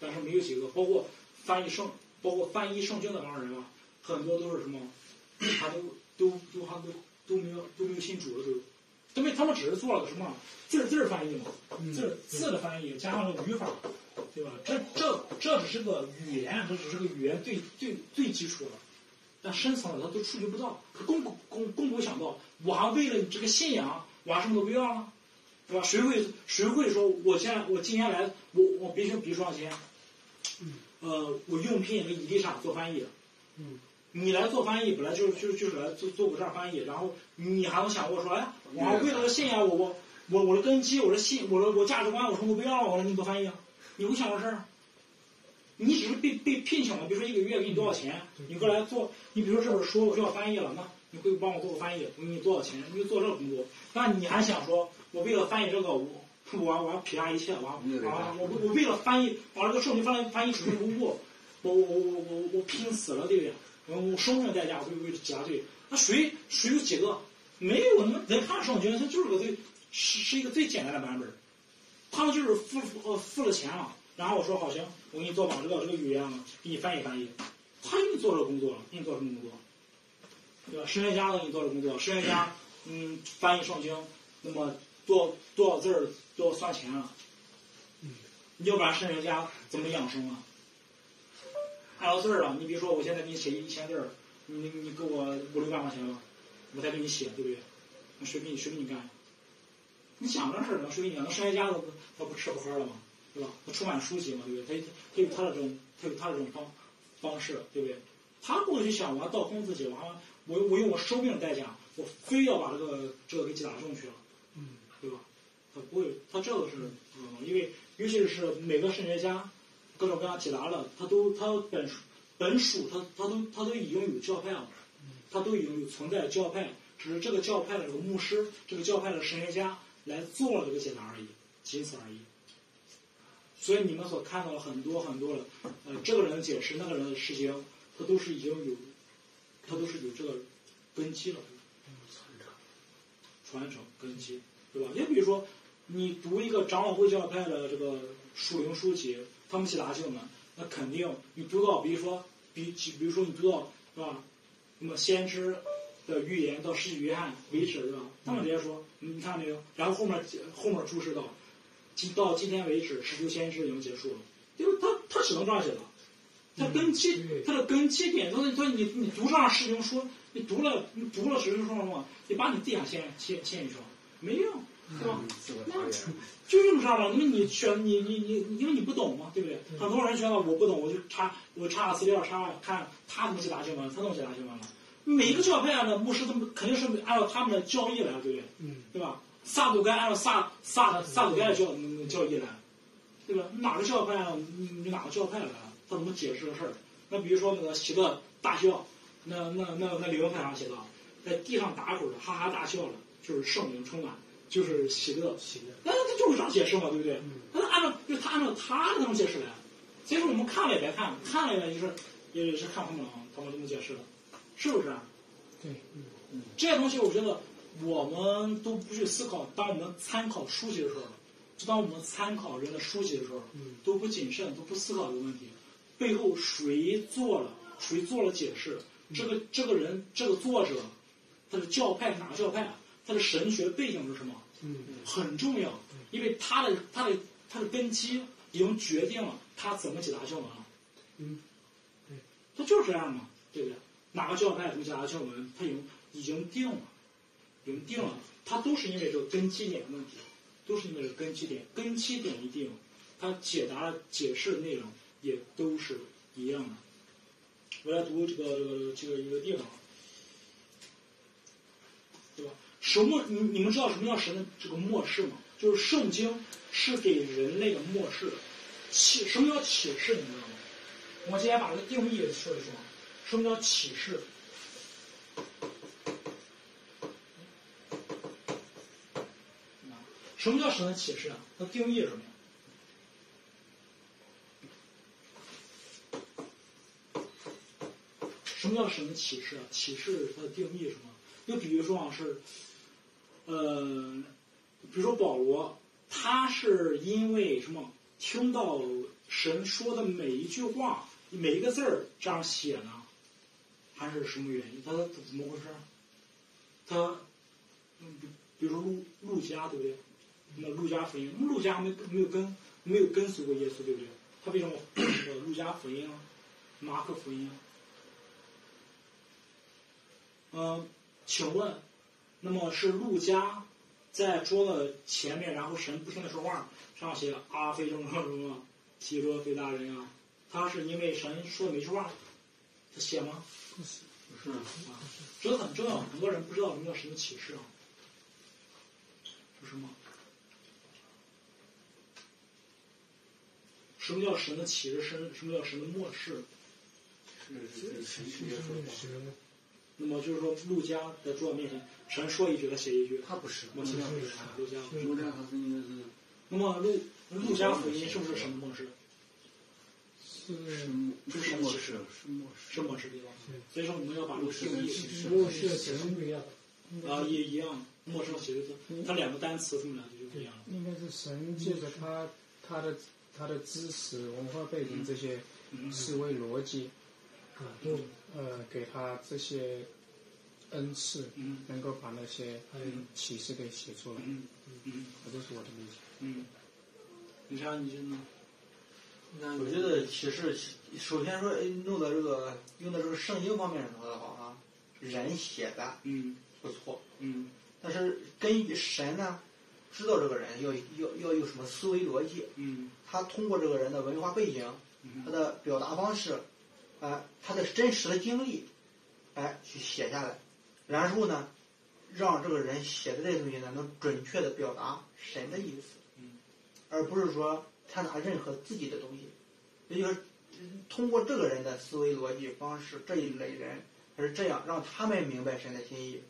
但是没有几个，包括翻译圣，包括翻译圣经的那帮人啊，很多都是什么？他都都都还都都没有都没有信主的都。因为他们只是做了个什么字儿字儿翻译嘛，字儿字的翻译加上了语法，对吧？这这这只是个语言，这只是个语言最最最基础的，但深层的他都触及不到，他更不更更不会想到，我还为了这个信仰，我还什么都不要了，对吧？谁会谁会说，我现在我今天来，我我必须比如说先，呃，我应聘一个伊丽莎做翻译，嗯，你来做翻译，本来就是就是就是来做做我这儿翻译，然后你还能想过说，哎，我还为了信仰，我我我我的根基，我的信，我的我价值观，我什么都不要了，我来给你做翻译啊？你会想这事儿？你只是被被聘请了，比如说一个月给你多少钱，你过来做，你比如说这本书我需要翻译了，那你会帮我做个翻译，我给你多少钱？你就做这个工作，那你还想说，我为了翻译这个，我我我要撇下一切，我要啊，我我为了翻译把这个圣经翻译翻译出纯无误，我我我我我我拼死了，对不对？我我生命代价为为了几大罪，那谁谁有几个？没有，那人看圣经，它就是个最是是一个最简单的版本，他们就是付呃付了钱了，然后我说好行，我给你做把这个这个语言啊，给你翻译翻译，他给你做这个工作了，给你做什么工作？对吧？神学家给你做这工作，神学家嗯翻译圣经，那么多多少字儿都要算钱了，你要不然神学家怎么养生啊？按照字儿啊，你比如说我现在给你写一千字儿，你你给我五六万块钱吧，我再给你写，对不对？那谁给你谁给你干？你想这事儿，那谁给你干？那商业家都不他不吃不喝了吗？对吧？他充满书籍嘛，对不对？他他有他的这种他有他的这种方方式，对不对？他不会去想我要倒空自己，完了我我用我生命的代价，我非要把这个这个给解答中去了，嗯，对吧？他不会，他这个是嗯，因为尤其是每个神学家。各种各样解答了，他都他本本属他他都他都已经有教派了，他都已经有存在教派，只是这个教派的这个牧师，这个教派的神学家来做了这个解答而已，仅此而已。所以你们所看到的很多很多的，呃，这个人的解释，那个人的事情，他都是已经有，他都是有这个根基了，传承传承根基，对吧？也比如说，你读一个长老会教派的这个属灵书籍。他们解答经文，那肯定你读到，比如说，比比如说你读到是吧？那么先知的预言到世纪约翰为止，是吧？他们直接说，你看没有？然后后面后面注释到，今到今天为止，十九先知已经结束了，因为他他只能这样写了。他根基对，它的根基点，都是说你你读上师兄说，你读了你读了师兄说什么，你把你地下先先先一说，没用，对吧？自我陶冶。就用上了，因为你选你你你，因为你不懂嘛，对不对？很多人觉得我不懂，我就查我查资料查看他怎么解答经文，他怎么解答经文了。每个教派的牧师他们肯定是按照他们的教义来，对不对？嗯，对吧？撒都该按照撒撒撒都该的教教义来，对吧？哪个教派啊哪个教派来啊？他怎么解释这个事儿？那比如说那个喜乐大笑，那那那那理论派上写道，在地上打滚的哈哈大笑了，就是圣灵充满，就是喜乐。喜乐，那他就是这样解释嘛，对不对？他按照就是他按照他的那种解释来，所以说我们看了也白看，看了也就是也是看他们啊，他们这么解释的，是不是啊？对，嗯，这些东西我觉得我们都不去思考。当我们参考书籍的时候，就当我们参考人的书籍的时候，嗯都不谨慎，都不思考这个问题，背后谁做了，谁做了解释，这个这个人这个作者，他的教派是哪个教派啊？他的神学背景是什么？嗯，很重要，因为他的他的他的根基已经决定了他怎么解答教文了。嗯，对，他就是这样嘛，对不对？哪个教派怎么解答教文，他已经已经定了，已经定了，他都是因为这个根基点的问题，都是因为这个根基点，根基点一定，他解答解释的内容也都是一样的。我来读这个这个这个一个地方，对吧？什么？你你们知道什么叫神的这个末世吗？就是圣经是给人类的末世启。什么叫启示？你知道吗？我今天把这个定义说一说。什么叫启示？什么叫神的启示啊？它定义什么呀？什么叫神的启示啊？启示它的定义是什么？就比如说啊，是，呃，比如说保罗，他是因为什么听到神说的每一句话、每一个字儿这样写呢？还是什么原因？他怎么回事？他，嗯，比比如说路路加，对不对？那路加福音，路加没没有跟没有跟随过耶稣，对不对？他为什么呃路加福音啊，马克福音啊？嗯，请问，那么是路加在桌子前面，然后神不停的说话，上写阿非正什么什么，提多非大人啊？他是因为神说的每句话，写吗？不是，不是，啊，这个很重要，很多人不知道什么叫神的启示啊，是什么？什么叫神的启示？神什么叫神的末世？是是神是学说法。是那么就是说，陆家在桌子面前，神说一句，他写一句。他不是，我听到是路加。路加他是应该是那么陆陆家福音是不是神的末世？是末世，是末世。是末世对吧？所以说我们要把这个定义末世的神不一样，啊也一样，末世写的字它两个单词，它们俩就不一样了。应该是神借着他他的他的知识、文化背景这些嗯思维逻辑，啊，都呃给他这些恩赐，嗯能够把那些嗯启示给写出来，嗯嗯这都是我的理解。嗯，你看你这呢？那我觉得启示，首先说哎弄到这个用到这个圣经方面上头的话啊，人写的嗯。不错，嗯。但是根据神呢，知道这个人要要要有什么思维逻辑，嗯。他通过这个人的文化背景，他的表达方式，啊、他的真实的经历，哎，去写下来，然后呢，让这个人写的这些东西呢，能准确的表达神的意思，嗯，而不是说掺杂任何自己的东西，也就是嗯通过这个人的思维逻辑方式，这一类人他是这样让他们明白神的心意，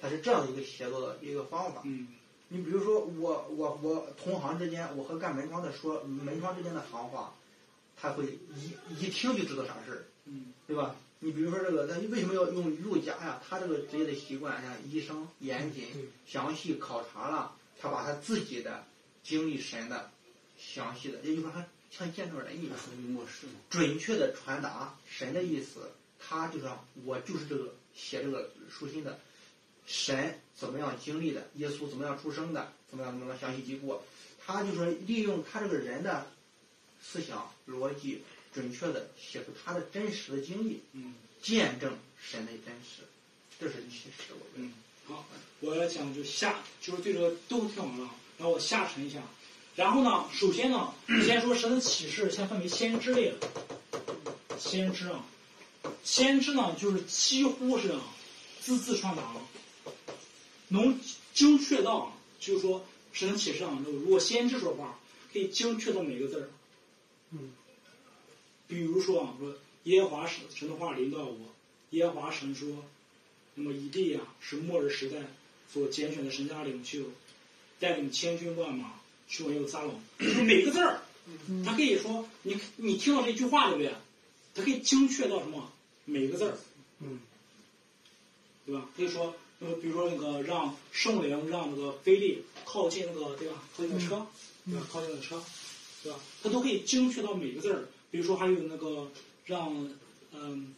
他是这样一个写作的一个方法。嗯你比如说我我我同行之间，我和干门窗的说门窗之间的行话，他会一一听就知道啥事儿，嗯对吧？你比如说这个，他为什么要用陆家呀？他这个职业的习惯，像医生严谨、详细考察了，他把他自己的经历神的详细的，也就是说，他像见证人一样，属于末世嘛。准确的传达神的意思。他就说，我就是这个写这个书信的，神怎么样经历的，耶稣怎么样出生的，怎么样怎么样详细记过。他就说利用他这个人的思想逻辑，准确的写出他的真实的经历，嗯见证神的真实，这是启示。我觉得嗯，好，我来讲就下，就是对这个都听完了，然后我下沉一下。然后呢，首先呢，先说神的启示，先分为先知类的。先知啊，先知呢，就是几乎是啊，字字传达，能精确到啊，就是说神的启示啊，如果先知说话，可以精确到每个字儿。嗯。比如说啊，说耶和华神神的话临到我，耶和华神说，那么以利啊是末日时代所拣选的神家领袖，带领千军万马去往耶路撒冷。就是每个字儿，他可以说你你听到这句话对不对？他可以精确到什么每个字儿，嗯，对吧？可以说，那么比如说那个让圣灵让那个菲利靠近那个对吧？靠近那个车，对吧？靠近那个车，对吧？他都可以精确到每个字儿。比如说还有那个让嗯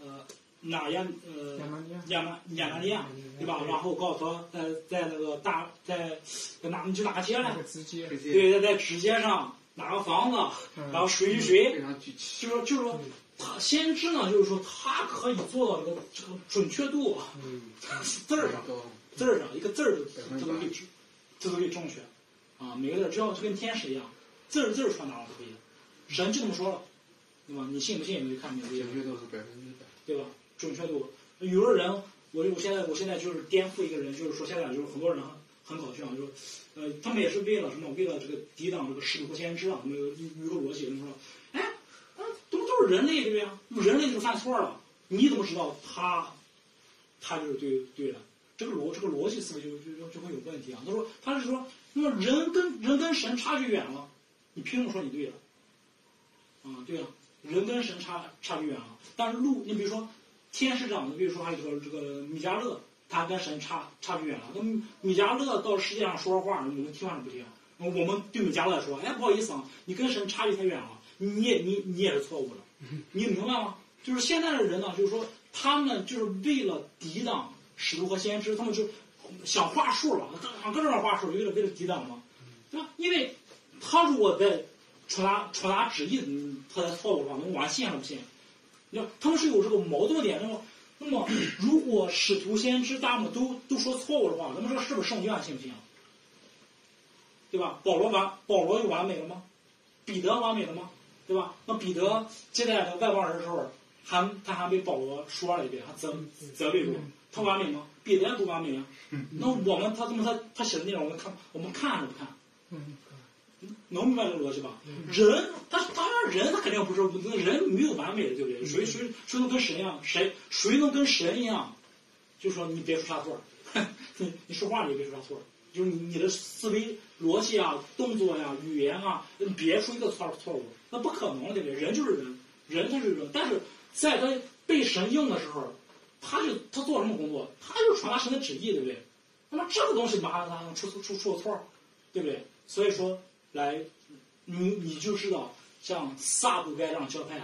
呃哪样呃亚麻利亚亚麻亚麻利亚对吧？然后告诉他在在那个大在在哪你去哪个街来那个？直接，对，在在直街上哪个房子，嗯然后谁谁谁。就是就是说他先知呢，就是说他可以做到这个这个准确度，嗯，字儿上，字儿上一个字儿都可以准这都可以正确啊，每个字儿只要就跟天使一样，字儿字儿传达了就可以了。神就这么说了，对吧？你信不信你就看你的准确度是百分之百。对吧？准确度，有的人，我我现在我现在就是颠覆一个人，就是说现在就是很多人很搞笑，就是呃，他们也是为了什么？为了这个抵挡这个使徒先知啊，他们有有一个逻辑，他们说，哎，啊，怎么都是人类对不对？人类就犯错了，你怎么知道他他就是对对的？这个逻这个逻辑思维就就就就会有问题啊。他说他是说，那么人跟人跟神差距远了，你凭什么说你对了？啊，对啊，人跟神差差距远了。但是路，你比如说天使长，你比如说还有这个这个米迦勒，他跟神差差距远了。那米迦勒到世界上说说话，你们听还是不听？我们对米迦勒说，哎，不好意思啊，你跟神差距太远了，你也你你也是错误的，你明白吗？就是现在的人呢，就是说他们就是为了抵挡使徒和先知，他们就想话术了，各各种话术，为了为了抵挡嘛，对吧？因为他如果在传达传达旨意，嗯他在错误的话，那我还信还是不信？你知道他们是有这个矛盾点。那么，那么如果使徒先知他们都都说错误的话，那么这个是不是圣经啊？信不信啊？对吧？保罗完，保罗就完美了吗？彼得完美了吗？对吧？那彼得接待那外邦人的时候，还他还被保罗说了一遍，还责责备过，他完美吗？彼得不完美啊。那我们他这么他他写的内容，我们看我们看还是不看？能明白这个逻辑吧？人，他当然人他肯定不是人没有完美的，对不对？谁谁谁能跟神一样？谁谁能跟神一样？就说你别出差错儿，你说话你也别出差错，就是你你的思维逻辑啊、动作呀、语言啊，你别出一个错错误，那不可能，对不对？人就是人，人他是人，但是在他被神用的时候，他就他做什么工作？他就传达神的旨意，对不对？那么这个东西马上他出出出出错，对不对？所以说，来，你你就知道，像萨布该这样教派，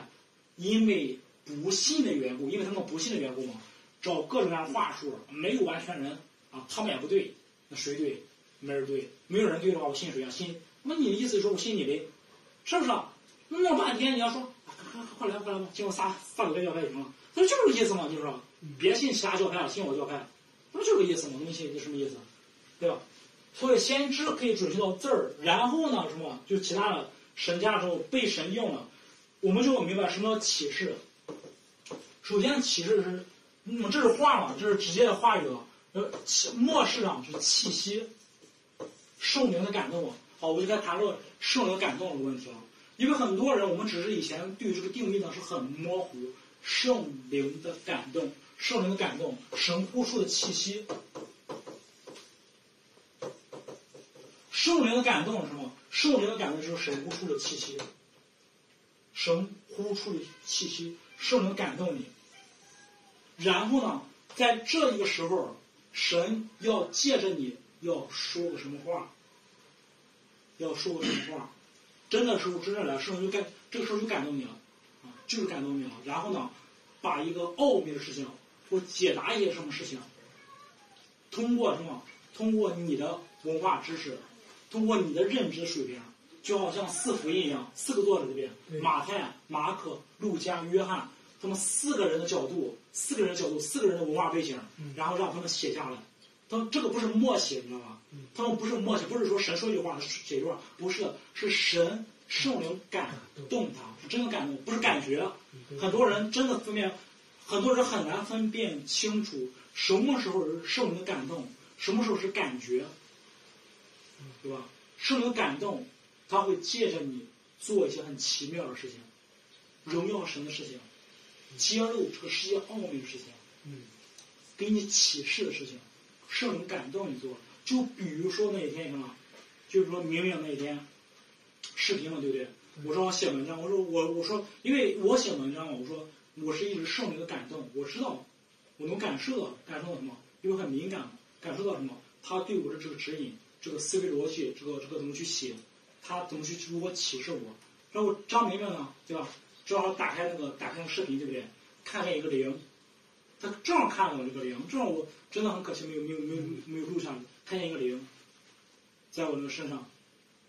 因为不信的缘故，因为他们不信的缘故嘛，找各种各样的话术，没有完全人啊，他们也不对，那谁对？没人对，没有人对的话，我信谁啊？信？那你的意思是说我信你呗？是不是啊？那弄半天你要说，啊快快来快来吧，进入撒撒布该教派就行了，那就这个意思嘛，就是说，别信其他教派了，信我教派，那不就这个意思吗？那你信这什么意思？对吧？所以先知可以准确到字儿，然后呢，什么就其他的神家之后被神用了，我们就明白什么叫启示。首先，启示是，嗯，这是话嘛，这是直接的话语了。呃，气末世上是气息，圣灵的感动。好，我就该谈论圣灵感动的问题了。因为很多人，我们只是以前对这个定义呢是很模糊，圣灵的感动，圣灵的感动，神呼出的气息。圣灵的感动是什么？圣灵的感动就是神呼出的气息，神呼出的气息，圣灵感动你。然后呢，在这一个时候，神要借着你要说个什么话？要说个什么话？真的时候真的来，圣灵就感这个时候就感动你了，啊，就是感动你了。然后呢，把一个奥秘的事情或解答一些什么事情，通过什么？通过你的文化知识，通过你的认知水平，就好像四福音一样，四个作者对不对？对马太、马可、路加、约翰，他们四个人的角度，四个人的角度，四个人的文化背景，嗯然后让他们写下来。他们这个不是默写，你知道吗？嗯他们不是默写，不是说神说一句话写一句话，不是的，是神圣灵感动他，是真的感动，不是感觉。很多人真的分辨，很多人很难分辨清楚什么时候是圣灵的感动，什么时候是感觉，对吧？圣灵感动，他会借着你做一些很奇妙的事情，荣耀神的事情，揭露这个世界奥秘的事情，嗯给你启示的事情，圣灵感动你做。就比如说那一天什么，就是说明明那一天视频嘛，对不对？我说我写文章，我说我我说，因为我写文章嘛，我说我是一直圣灵的感动，我知道，我能感受到，感受到什么？因为很敏感，感受到什么？他对我的这个指引，这个思维逻辑，这个这个怎么去写，他怎么去如何启示我？然后张明明呢，对吧？正好打开那个打开那个视频，对不对？看见一个零，他正好看到这个零，正好我真的很可惜没有没有没有没有录下来，看见一个零，在我那个身上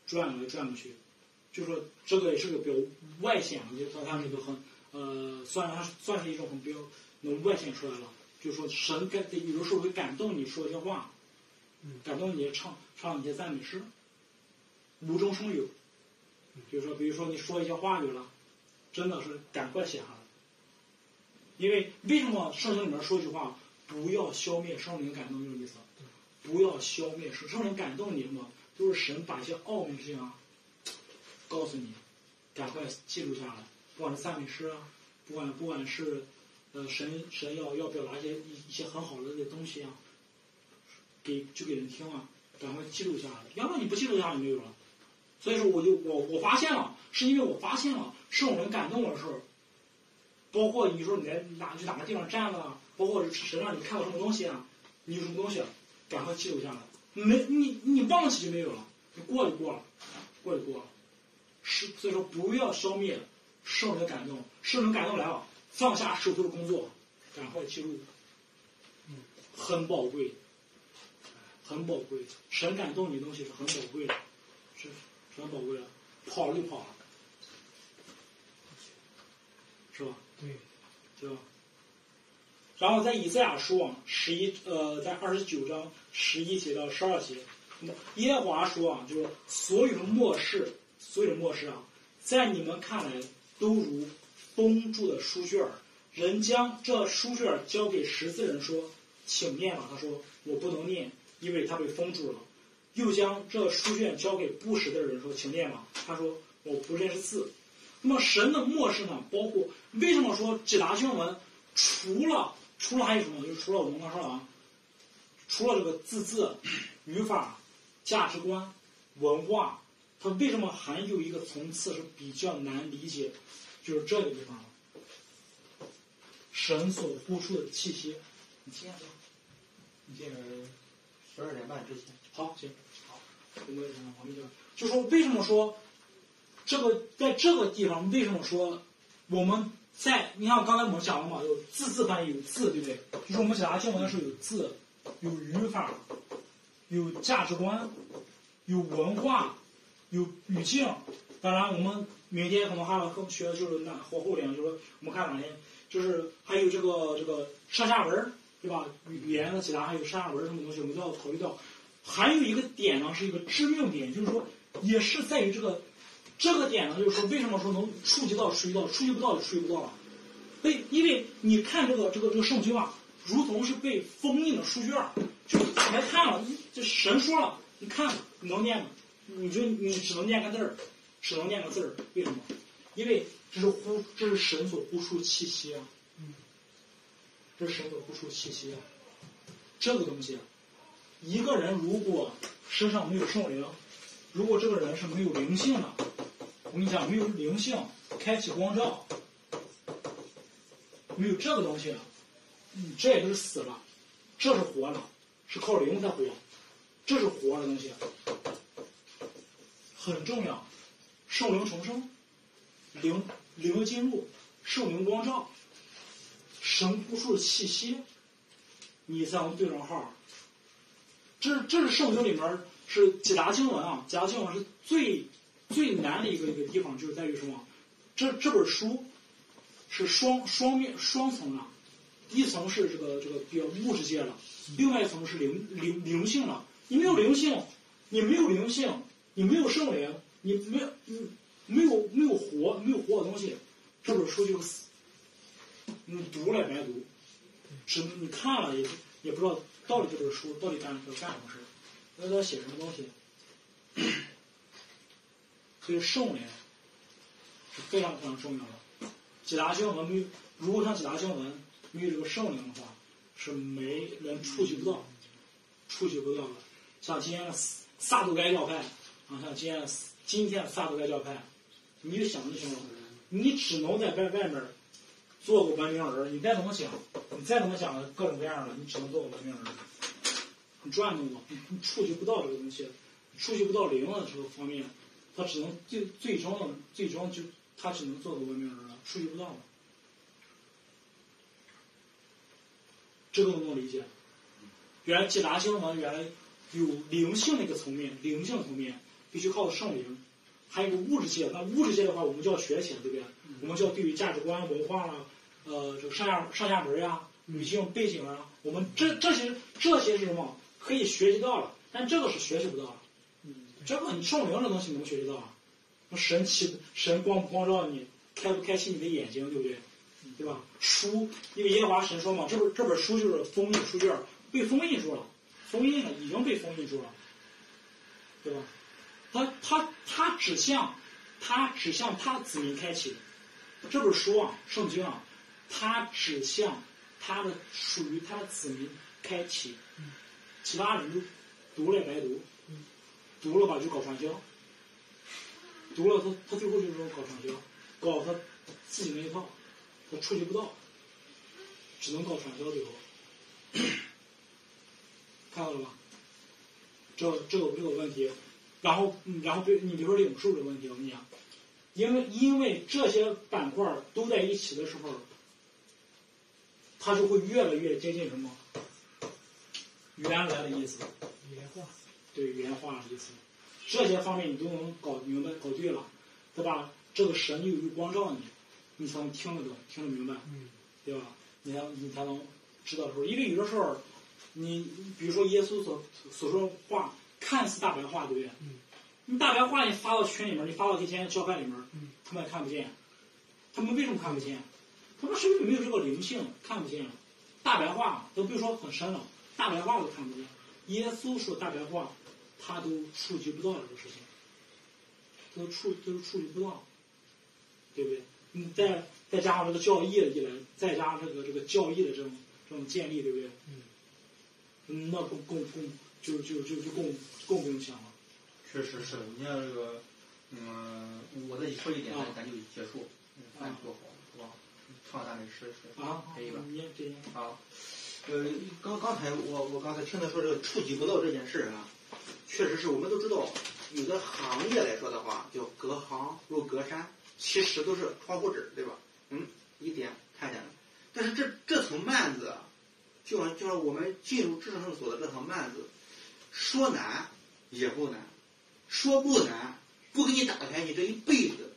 转来转过去，就说这个也是个比较外显的，就是说它是个很呃，算它算是一种很比较能外显出来了。就说神感有的时候会感动你说一些话，感动你唱唱一些赞美诗，无中生有。比如说，比如说你说一些话语了，真的是赶快写下来。因为为什么圣经里面说一句话，不要消灭圣灵感动，就是意思，不要消灭圣圣灵感动你什么，都是神把一些奥秘事情啊，告诉你，赶快记录下来，不管是赞美诗啊，不管不管是呃神神要要表达一些一一些很好的这些东西啊，给就给人听了，赶快记录下来，要不然你不记录下来就没有了。所以说，我就我我发现了，是因为我发现了圣灵感动我的时候，包括你说你在哪去哪个地方站了，包括是神让你看到什么东西啊，你有什么东西，赶快记录下来。没你你忘记就没有了，你过就过了，过就过了。是所以说不要消灭圣人的感动，圣人感动来了，放下手头的工作，赶快记录，嗯，很宝贵，很宝贵。神感动你的东西是很宝贵的，是是很宝贵的，跑了就跑了，是吧？对，对吧？然后在以赛亚书啊，十一呃，在二十九章十一节到十二节，耶和华说啊，就是所有的末世，所有的末世啊，在你们看来都如封住的书卷儿，人将这书卷儿交给识字人说，请念吧。他说我不能念，因为它被封住了。又将这书卷交给不识的人说，请念吧。他说我不认识字。那么神的末世呢，包括为什么说解答经文，除了除了还有什么？就是除了我们刚说的啊，除了这个字字、语法、价值观、文化，它为什么还有一个层次是比较难理解？就是这个地方。神所呼出的气息，你听下，你听下去。十二点半之前，好，行，好，我们我们就就说为什么说这个在这个地方为什么说我们在你看刚才我们讲了嘛，有字字翻译有字，对不对？就是我们解答经文的时候有字，有语法，有价值观，有文化，有语境。当然，我们明天可能还要更学的就是那后后边，就是说我们看哪天，就是还有这个这个上下文儿，对吧？语言的解答还有上下文什么东西，我们都要考虑到。还有一个点呢，是一个致命点，就是说，也是在于这个这个点呢，就是说，为什么说能触及到触及到，触及不到就触及不到了？被因为你看这个这个这个圣经啊，如同是被封印的书卷，就打开看了，这神说了，你看你能念吗？你就你只能念个字儿，只能念个字儿，为什么？因为这是呼，这是神所呼出的气息啊，这是神所呼出气息啊，这个东西。一个人如果身上没有圣灵，如果这个人是没有灵性的，我跟你讲，没有灵性，开启光照，没有这个东西，你这也就是死了，这是活的，是靠灵才活，这是活的东西，很重要。圣灵重生，灵灵进入，圣灵光照，神呼出的气息，你才能对上号。这这是圣经里面是解答经文啊，解答经文是最最难的一个一个地方就是在于什么？这这本书是双双面双层的，一层是这个这个比较物质界了，另外一层是灵灵灵性了。你没有灵性，你没有灵性，你没有圣灵，你没有你没有没有活没有活的东西，这本书就死。你读了也白读，只你看了也也不知道到底这本书到底干干什么事，那他写什么东西。所以圣灵是非常非常重要的。几大经文没有，如果像几大经文没有这个圣灵的话，是没人触及不到，触及不到的。像今天的撒都该教派，啊，像今天的今天的撒都该教派，你就想就行了，你只能在外外面做个文明人，你再怎么想，你再怎么想各种各样的，你只能做个文明人。你转动嘛，你你触及不到这个东西，触及不到灵的这个方面，他只能最最终的最终就他只能做个文明人了，触及不到了。这个能不能理解？原来解答经文原来有灵性的一个层面，灵性层面必须靠圣灵，还有一个物质界。那物质界的话，我们就要学起来，对不对？我们就要对于价值观、文化啦，呃，这个上下上下门呀、女性背景啊，我们这这些这些是什么？可以学习到了，但这个是学习不到的。这个你圣灵的东西能学习到啊？神奇神光不光照你，开不开启你的眼睛，对不对？对吧？书，因为耶和华神说嘛，这本这本书就是封印书卷，被封印住了，封印了，已经被封印住了，对吧？他他他指向，他指向他子民开启的。这本书啊，圣经啊，他指向他的属于他的子民开启，其他人就读了也白读，读了吧就搞传销，读了他他最后就是说搞传销，搞他自己那一套。他触及不到，只能搞传销最后，看到了吧？这这个这个问题，然后然后比你比如说领数的问题，我跟你讲，因为因为这些板块都在一起的时候，它就会越来越接近什么？原来的意思，原话，对原话的意思，这些方面你都能搞明白、搞对了，对吧？这个神就有光照你。你才能听得懂、听得明白，嗯对吧？你才你才能知道说，因为有的时候，你比如说耶稣所所说话看似大白话，对不对？嗯你大白话你发到群里面，你发到这些教派里面，他们也看不见。他们为什么看不见？他们是不是没有这个灵性，看不见？大白话都别说很深了，大白话都看不见。耶稣说大白话，他都触及不到这个事情，都触都触及不到，对不对？你再再加上这个教义的一来，再加上这个这个教义的这种这种建立，对不对？嗯。那更更更就就就就更更不用想了。确实是，你看这个，嗯，我再说一点，咱咱就结束。饭做好是吧？唱咱的诗诗。啊。可以吧？好。呃，刚刚才我我刚才听他说这个触及不到这件事啊，确实是我们都知道，有的行业来说的话，叫隔行如隔山。其实都是窗户纸，对吧？嗯，一点看见了。但是这这层幔子，就像就像我们进入智圣所的这层幔子，说难也不难，说不难，不给你打开，你这一辈子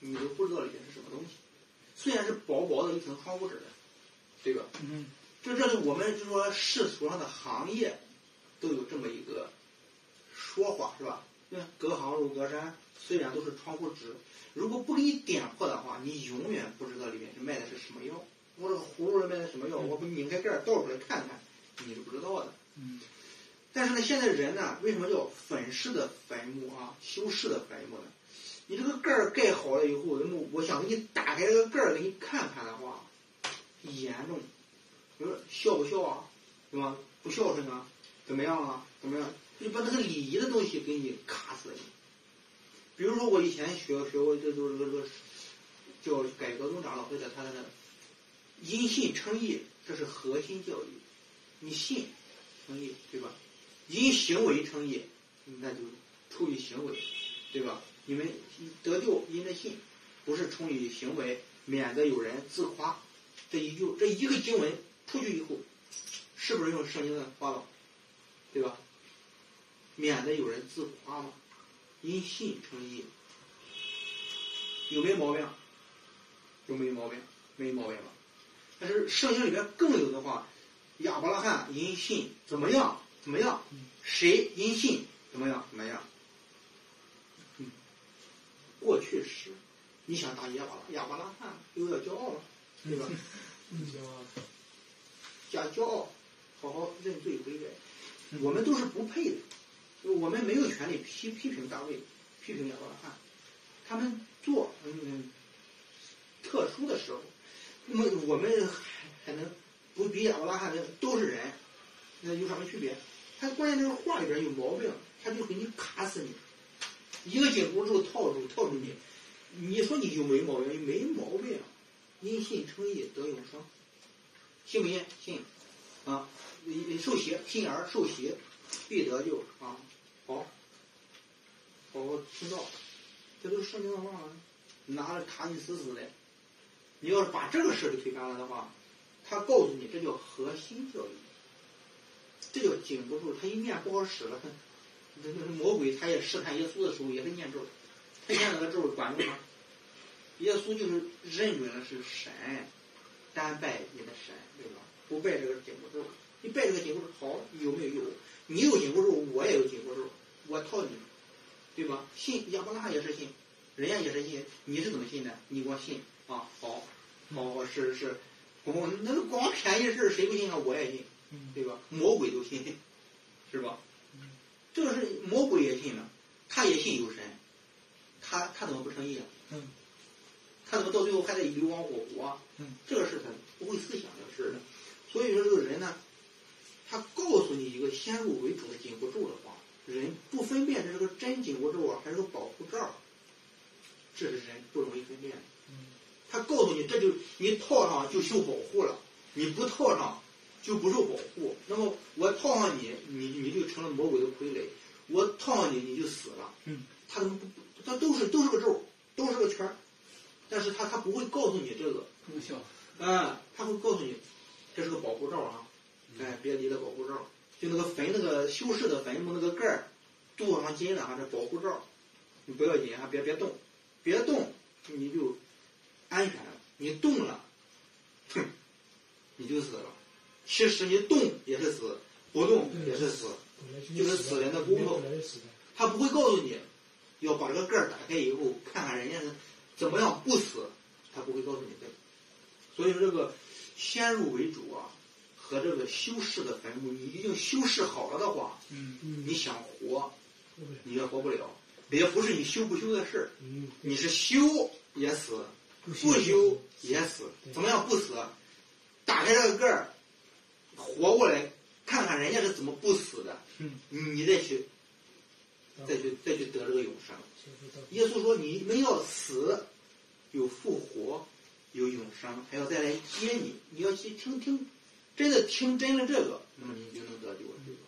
你都不知道里面是什么东西。虽然是薄薄的一层窗户纸，对吧？嗯。这这是我们就说世俗上的行业都有这么一个说法，是吧？隔行如隔山，虽然都是窗户纸。如果不给你点破的话，你永远不知道里面是卖的是什么药。我这个葫芦里卖的什么药，我不拧开盖儿倒出来看看，你是不知道的。嗯。但是呢，现在人呢，为什么叫粉饰的坟墓啊，修饰的坟墓呢？你这个盖儿盖好了以后，那么我想给你打开这个盖儿给你看看的话，严重，比如孝不孝啊，对吧？不孝顺啊，怎么样啊？怎么样？就把那个礼仪的东西给你卡死了。比如说，我以前学学过，这就是这个叫改革中长老会的他的因信称义，这是核心教育。你信称义，对吧？因行为称义，那就出于行为，对吧？你们得救因着信，不是出于行为，免得有人自夸。这一句这一个经文出去以后，是不是用圣经的话了？对吧？免得有人自夸嘛。因信称义，有没毛病？有没毛病？没毛病吧？但是圣经里面更有的话，亚伯拉罕因信怎么样？怎么样？谁因信怎么样？怎么样？嗯，过去时，你想当亚伯拉亚伯拉罕有点骄傲了，对吧？加骄傲，好好认罪悔改。我们都是不配的，我们没有权利批批评大卫，批评亚伯拉罕。他们做嗯特殊的时候，那么我们还还能不比亚伯拉罕的都是人，那有什么区别？他关键这个话里边有毛病，他就给你卡死你，一个紧箍咒套住套住你。你说你有没毛病？没毛病，因信称义得永生，信不信？信啊！你受洗，信而受洗，必得救啊！好，好好听到，这都是圣经的话，拿着卡你死死的。你要是把这个事儿给推翻了的话，他告诉你这叫核心教育，这叫紧不住。他一念不好使了，他那那魔鬼他也试探耶稣的时候也是念咒，他念那个咒管用吗？耶稣就是认准了是神，单拜你的神，对吧？不拜这个紧箍咒。你拜这个紧箍咒好有没有？用，你有紧箍咒，我也有紧箍咒，我套你，对吧？信亚伯拉罕也是信，人家也是信，你是怎么信的？你给我信啊！好，好是是，我那个光便宜事谁不信啊？我也信，对吧？魔鬼都信，是吧？这个是魔鬼也信了，他也信有神，他他怎么不成义啊？嗯，他怎么到最后还得流亡火湖啊？嗯，这个是他不会思想的事的。所以说这个人呢，他告诉你一个先入为主的紧箍咒的话，人不分辨这是个真紧箍咒啊，还是个保护罩，这是人不容易分辨的。他告诉你，这就你套上就受保护了，你不套上就不受保护。那么我套上你，你你就成了魔鬼的傀儡；我套上你，你就死了。嗯，他怎么不？他都是都是个咒，都是个圈儿，但是他他不会告诉你这个，功效。啊，他会告诉你，这是个保护罩啊，哎，别离了保护罩。就那个坟那个修饰的坟墓那个盖儿，镀上金了哈，这保护罩，你不要紧啊，别别动，别动，你就安全了。你动了，哼，你就死了。其实你动也是死，不动也是死，就是死人的骨头。他不会告诉你，要把这个盖儿打开以后，看看人家是怎么样不死，他不会告诉你这个。所以说这个先入为主啊，和这个修饰的坟墓，你已经修饰好了的话，嗯你想活，你也活不了。也不是你修不修的事儿，嗯，你是修也死，不修也死。怎么样不死？打开这个盖儿，活过来，看看人家是怎么不死的，嗯你你再去，再去再去得这个永生。耶稣说：“你们要死，有复活，有永生，还要再来接你。你要去听听，真的听真了这个，那么你就能得救了，对吧？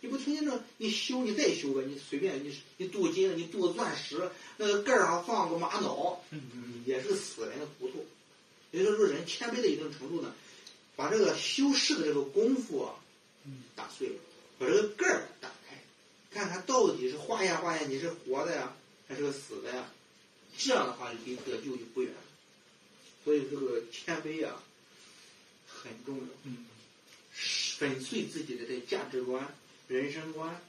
你不听见这，你修你再修呗，你随便你你镀金，你镀钻石，那个盖儿上放个玛瑙，嗯也是死人的骨头。也就是说，人谦卑到一定程度呢，把这个修饰的这个功夫啊，嗯打碎了，把这个盖儿打开，看看到底是化验化验你是活的呀，还是个死的呀？这样的话，离得救就不远了。所以这个谦卑啊，很重要。嗯粉碎自己的这价值观、人生观，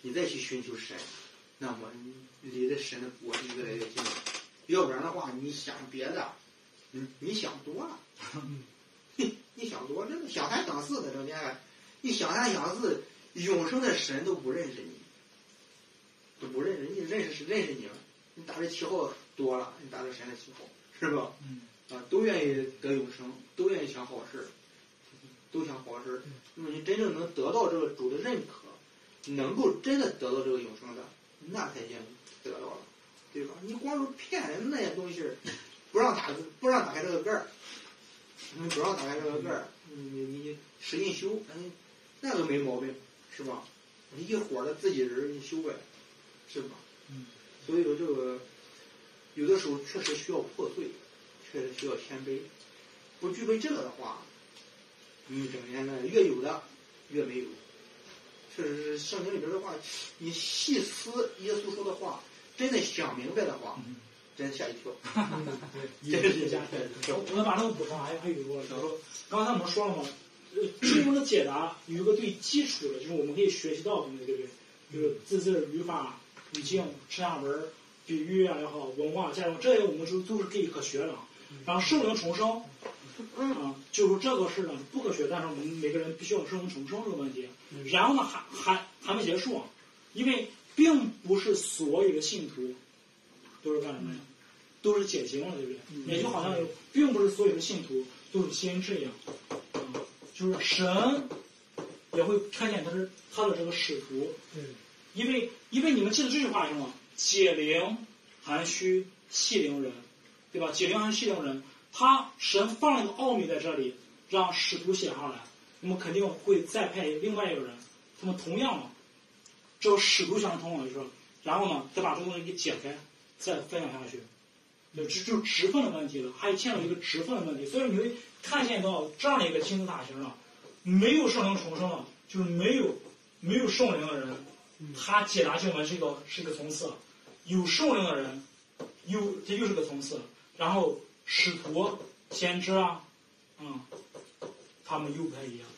你再去寻求神，那么你离的神的国就越来越近了。要不然的话，你想别的，你你想多了，你你想多，真的想三想四的整天还，你想三想四，永生的神都不认识你，都不认识你，认识是认识你了，你打这旗号多了，你打这神的旗号是吧？嗯啊，都愿意得永生，都愿意想好事儿，都想好事儿。那么你真正能得到这个主的认可，能够真的得到这个永生的，那才叫得到了，对吧？你光是骗人那些东西，不让打不让打开这个盖儿，你不让打开这个盖儿，你你使劲修，嗯，那个没毛病，是吧？你一伙儿的自己人你修呗，是吧？嗯。所以说这个有的时候确实需要破碎，确实需要谦卑。不具备这个的话，你整天的越有的越没有。确实是圣经里边的话，你细思耶稣说的话，真的想明白的话，嗯真吓一跳。嗯，对，这个是加分。我我把那个补充，还还有一个，就是说，刚才我们说了嘛，呃，中文的解答有一个最基础的，就是我们可以学习到的东西，对不对？就是字字、语法、语境、上下文、比喻啊也好，文化、价值观，这些我们都都是可以可学的。然后圣灵重生，啊，就是说这个事呢不可学，但是我们每个人必须要圣灵重生这个问题。然后呢，还还还没结束，啊，因为并不是所有的信徒都是干什么呀？都是解经了，对不对？也就好像有，并不是所有的信徒都是先知一样，啊，就是神也会看见他是他的这个使徒，对，因为因为你们记得这句话是吗？解铃还须系铃人，对吧？解铃还须系铃人，他神放了一个奥秘在这里，让使徒写上来，那么肯定会再派另外一个人，他们同样嘛，只有使徒相通了，就是，然后呢，再把这个东西给解开，再分享下去。就这就是职分的问题了，还牵扯一个职分的问题，所以你会看见到这样的一个金字塔形了，没有圣灵重生了，就是没有没有圣灵的人，他解答经文是一个是一个层次，有圣灵的人，又这又是个层次，然后使徒、先知啊，嗯，他们又不太一样，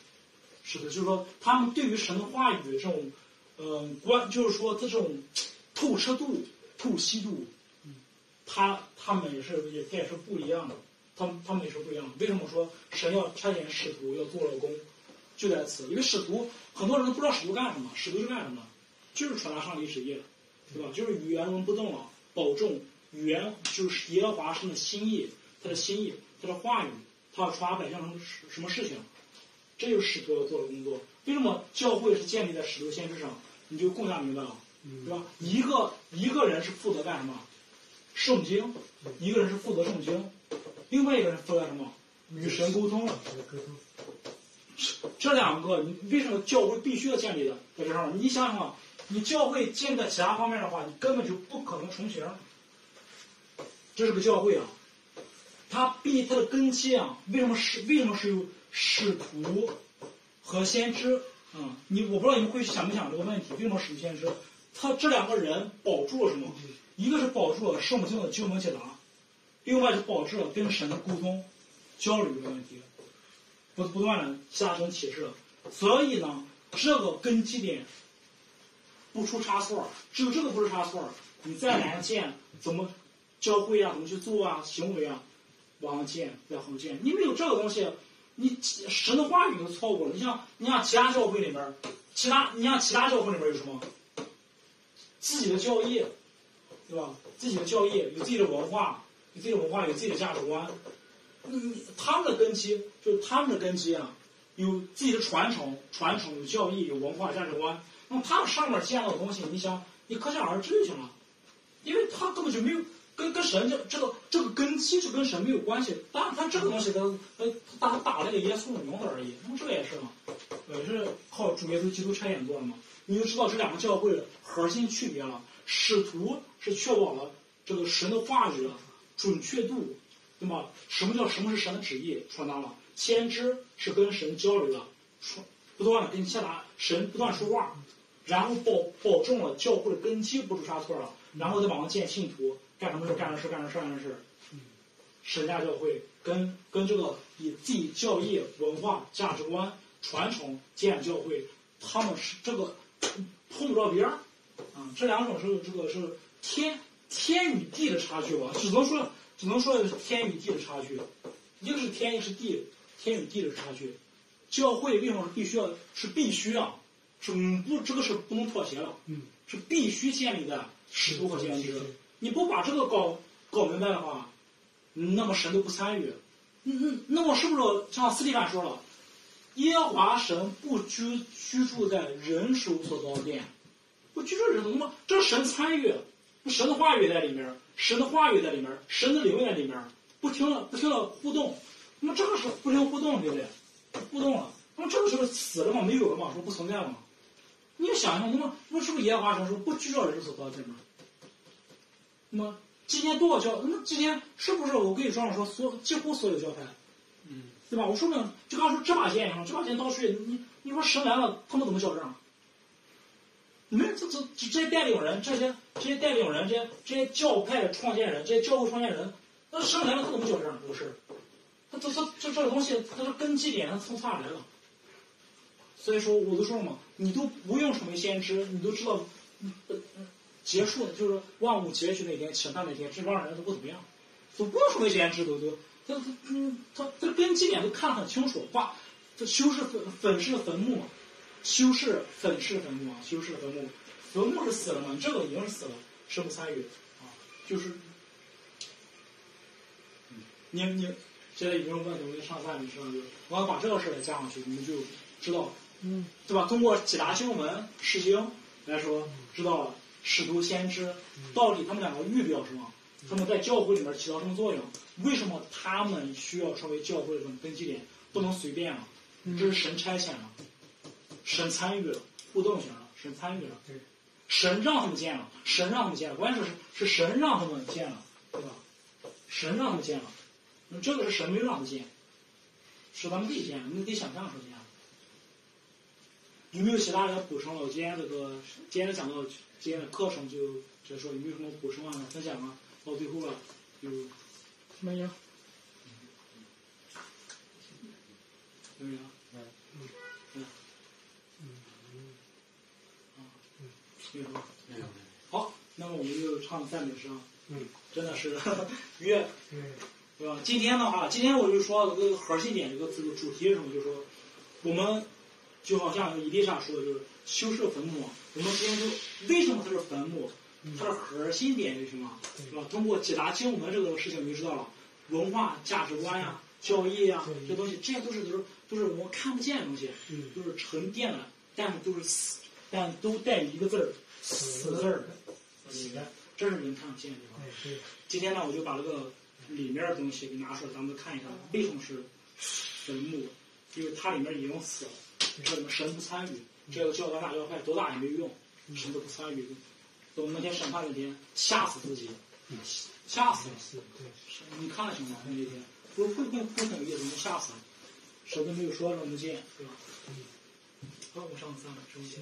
是的，就是说他们对于神的话语这种，嗯、观，就是说这种透彻度、透析度。他他们也是也也是不一样的，他们他们也是不一样的。为什么说神要差遣使徒要做了工，就在此，因为使徒很多人都不知道使徒干什么，使徒是干什么？就是传达上帝旨意，对吧？就是语言中不动了，保证语言就是耶和华神的心意，他的心意，他的话语，他要传达百姓什么什么事情，这就是使徒要做的工作。为什么教会是建立在使徒先知上？你就更加明白了，对吧？一个一个人是负责干什么？圣经，一个人是负责圣经，另外一个人负责什么？与神沟通。这两个，你为什么教会必须要建立的在这上面？你想想啊，你教会建在其他方面的话，你根本就不可能成型。这是个教会啊，它必它的根基啊，为什么是为什么是有使徒和先知？嗯，你我不知道你们会想没想这个问题？为什么使徒先知？他这两个人保住了什么？一个是保住了圣经的经文解答，另外就保住了跟神的沟通、交流的问题，不不断的下沉启示。所以呢，这个根基点不出差错，只有这个不是差错，你再难见怎么教会啊，怎么去做啊，行为啊，往上建再横见。你没有这个东西，你神的话语都错误了。你像你像其他教会里面，其他你像其他教会里面有什么？自己的教义，对吧？自己的教义有自己的文化，有自己的文化，有自己的价值观。嗯，他们的根基就是他们的根基啊，有自己的传承，传承有教义，有文化价值观。那么他们上面建造的东西，你想，你可想而知就行了，因为他根本就没有跟跟神这这个这个根基是跟神没有关系。当然，他这个东西他他打打了一个耶稣的名字而已，那么这个也是嘛，也是靠主耶稣基督差遣做的嘛。你就知道这两个教会的核心区别了。使徒是确保了这个神的话语的准确度，对吧？什么叫什么是神的旨意传达了？先知是跟神交流的，说不断的跟下达神不断说话，然后保保证了教会的根基不出差错了，然后再往上建信徒干什么事干什么事干什么事干什么事。神家教会跟跟这个以自己教义、文化、价值观传承建教会，他们是这个碰不着边儿。啊，这两种是这个是天天与地的差距吧？只能说只能说是天与地的差距，一个是天，一个是地，天与地的差距。教会为什么是必须要是必须啊？是不这个是不能妥协了，嗯，是必须建立的使徒和先知。你不把这个搞搞明白的话，那么神都不参与。嗯嗯，那么是不是像斯蒂凡说了，耶和华神不居居住在人手所造殿？不居住人怎么吗？这是神参与，神的话语在里面，神的话语在里面，神的灵在里面，不停的不停的互动。那么这个时候不停互动，对不对？互动了，那么这个时候死了吗？没有了吗？说不存在了吗？你就想想，那么那是不是耶和华神说不居住人所造殿吗？那么今天多少教？那么今天是不是我跟你这样说？所几乎所有教派，对吧？我说明就刚说这把剑上，这把剑到处，你你说神来了，他们怎么校正？你们这这这些带领人，这些这些带领人，这些这些教派的创建人，这些教会创建人，那神来了他怎么就这样？不是，他他这这这个东西，他是根基点，他从哪来的？所以说，我都说了嘛，你都不用成为先知，你都知道，呃结束就是万物结局那天，审判那天，这帮人都不怎么样，都不用成为先知，都都，他他嗯，他这根基点都看得很清楚，画，这修饰粉粉饰坟墓嘛，修饰粉饰坟墓啊，修饰坟墓，坟墓是死了嘛，这个已经是死了，是不参与啊，就是，嗯，你你现在有没有问题？我跟上三你说就，我要把这个事儿也加上去，你们就知道了，嗯，对吧？通过几大经文、释经来说，知道了使徒、先知到底他们两个预表什么？他们在教会里面起到什么作用？为什么他们需要成为教会的这种根基点？不能随便啊，这是神差遣了，神参与了，互动型了，神参与了对，神让他们见了，神让他们见了，关键是是神让他们见了，对吧？神让他们见了，那这个是神没有让他们见，是咱们自己见的，你得想象是这样。有没有其他人补充了？我今天这个今天讲到今天的课程就结束，有没有什么补充啊、分享啊？到最后了，就没有？没有？嗯嗯嗯啊，没有？没有好，那么我们就唱赞美诗啊，嗯，真的是 越嗯，对吧？今天的话，今天我就说这个核心点，这个这个主题是什么？就是说，我们就好像伊丽莎说的，就是修饰坟墓。我们今天就为什么它是坟墓？它的核心点是什么？是吧？通过解答经文这个事情，你就知道了，文化价值观呀、教义呀对。这东西，这些都是都是都是我们看不见的东西，嗯，都是沉淀的，但是都是死，但都带一个字儿，死字儿，死的，这是人看不见的地方。哎，对，今天呢，我就把这个里面的东西给拿出来，咱们看一看为什么是坟墓，因为它里面已经死了，这里面神不参与，这个教官大教派多大也没用，神都不参与。等那天审判那天，吓死自己，吓死了。是，对，你看了什么？那天，不是会会会很有意思，你吓死了，神都没有说让我们见，对吧？好，我上三了，直接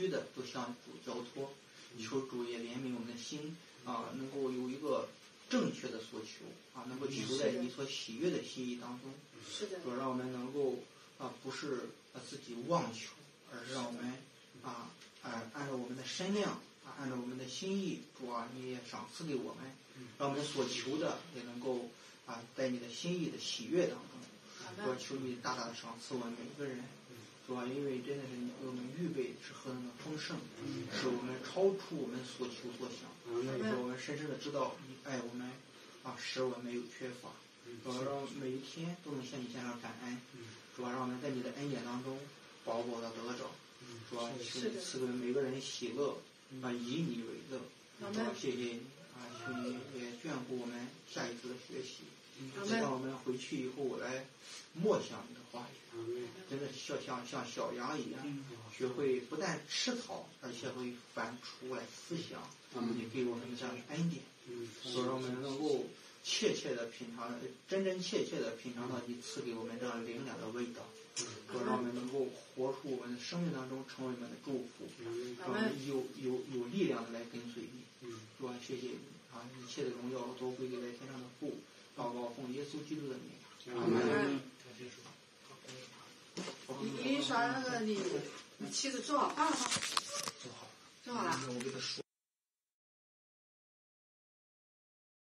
需的都向主交托，求主也怜悯我们的心啊，能够有一个正确的所求啊，能够求在你所喜悦的心意当中。是的，主啊，让我们能够啊不是啊自己妄求，而是让我们啊啊按照我们的身量啊按照我们的心意，主啊你也赏赐给我们，让我们所求的也能够啊在你的心意的喜悦当中。主啊，求你大大的赏赐我们每一个人，主啊，因为真的是我们预备是何等的丰盛，使我们超出我们所求所想，使我们深深的知道你爱我们，啊，使我们没有缺乏，主要，让每一天都能向你献上感恩，主啊，让我们在你的恩典当中饱饱的得着，主啊，求你赐给每个人喜乐，啊，以你为乐，主啊，谢谢你，啊，求你也眷顾我们下一次的学习。让我们回去以后来默想你的话语，真的像像像小羊一样，学会不但吃草，而且会反刍来思想你给我们这样的恩典，所以让我们能够切切的品尝，真真切切的品尝到你赐给我们这样灵粮的味道，所让我们能够活出我们的生命当中成为我们的祝福，让我们有有有力量的来跟随你，主啊，谢谢你啊，一切的荣耀都归给在天上的父。祷告奉耶稣基督的名。嗯。你你说那个你你妻子做好饭了吗？做好。做好了。我给他说。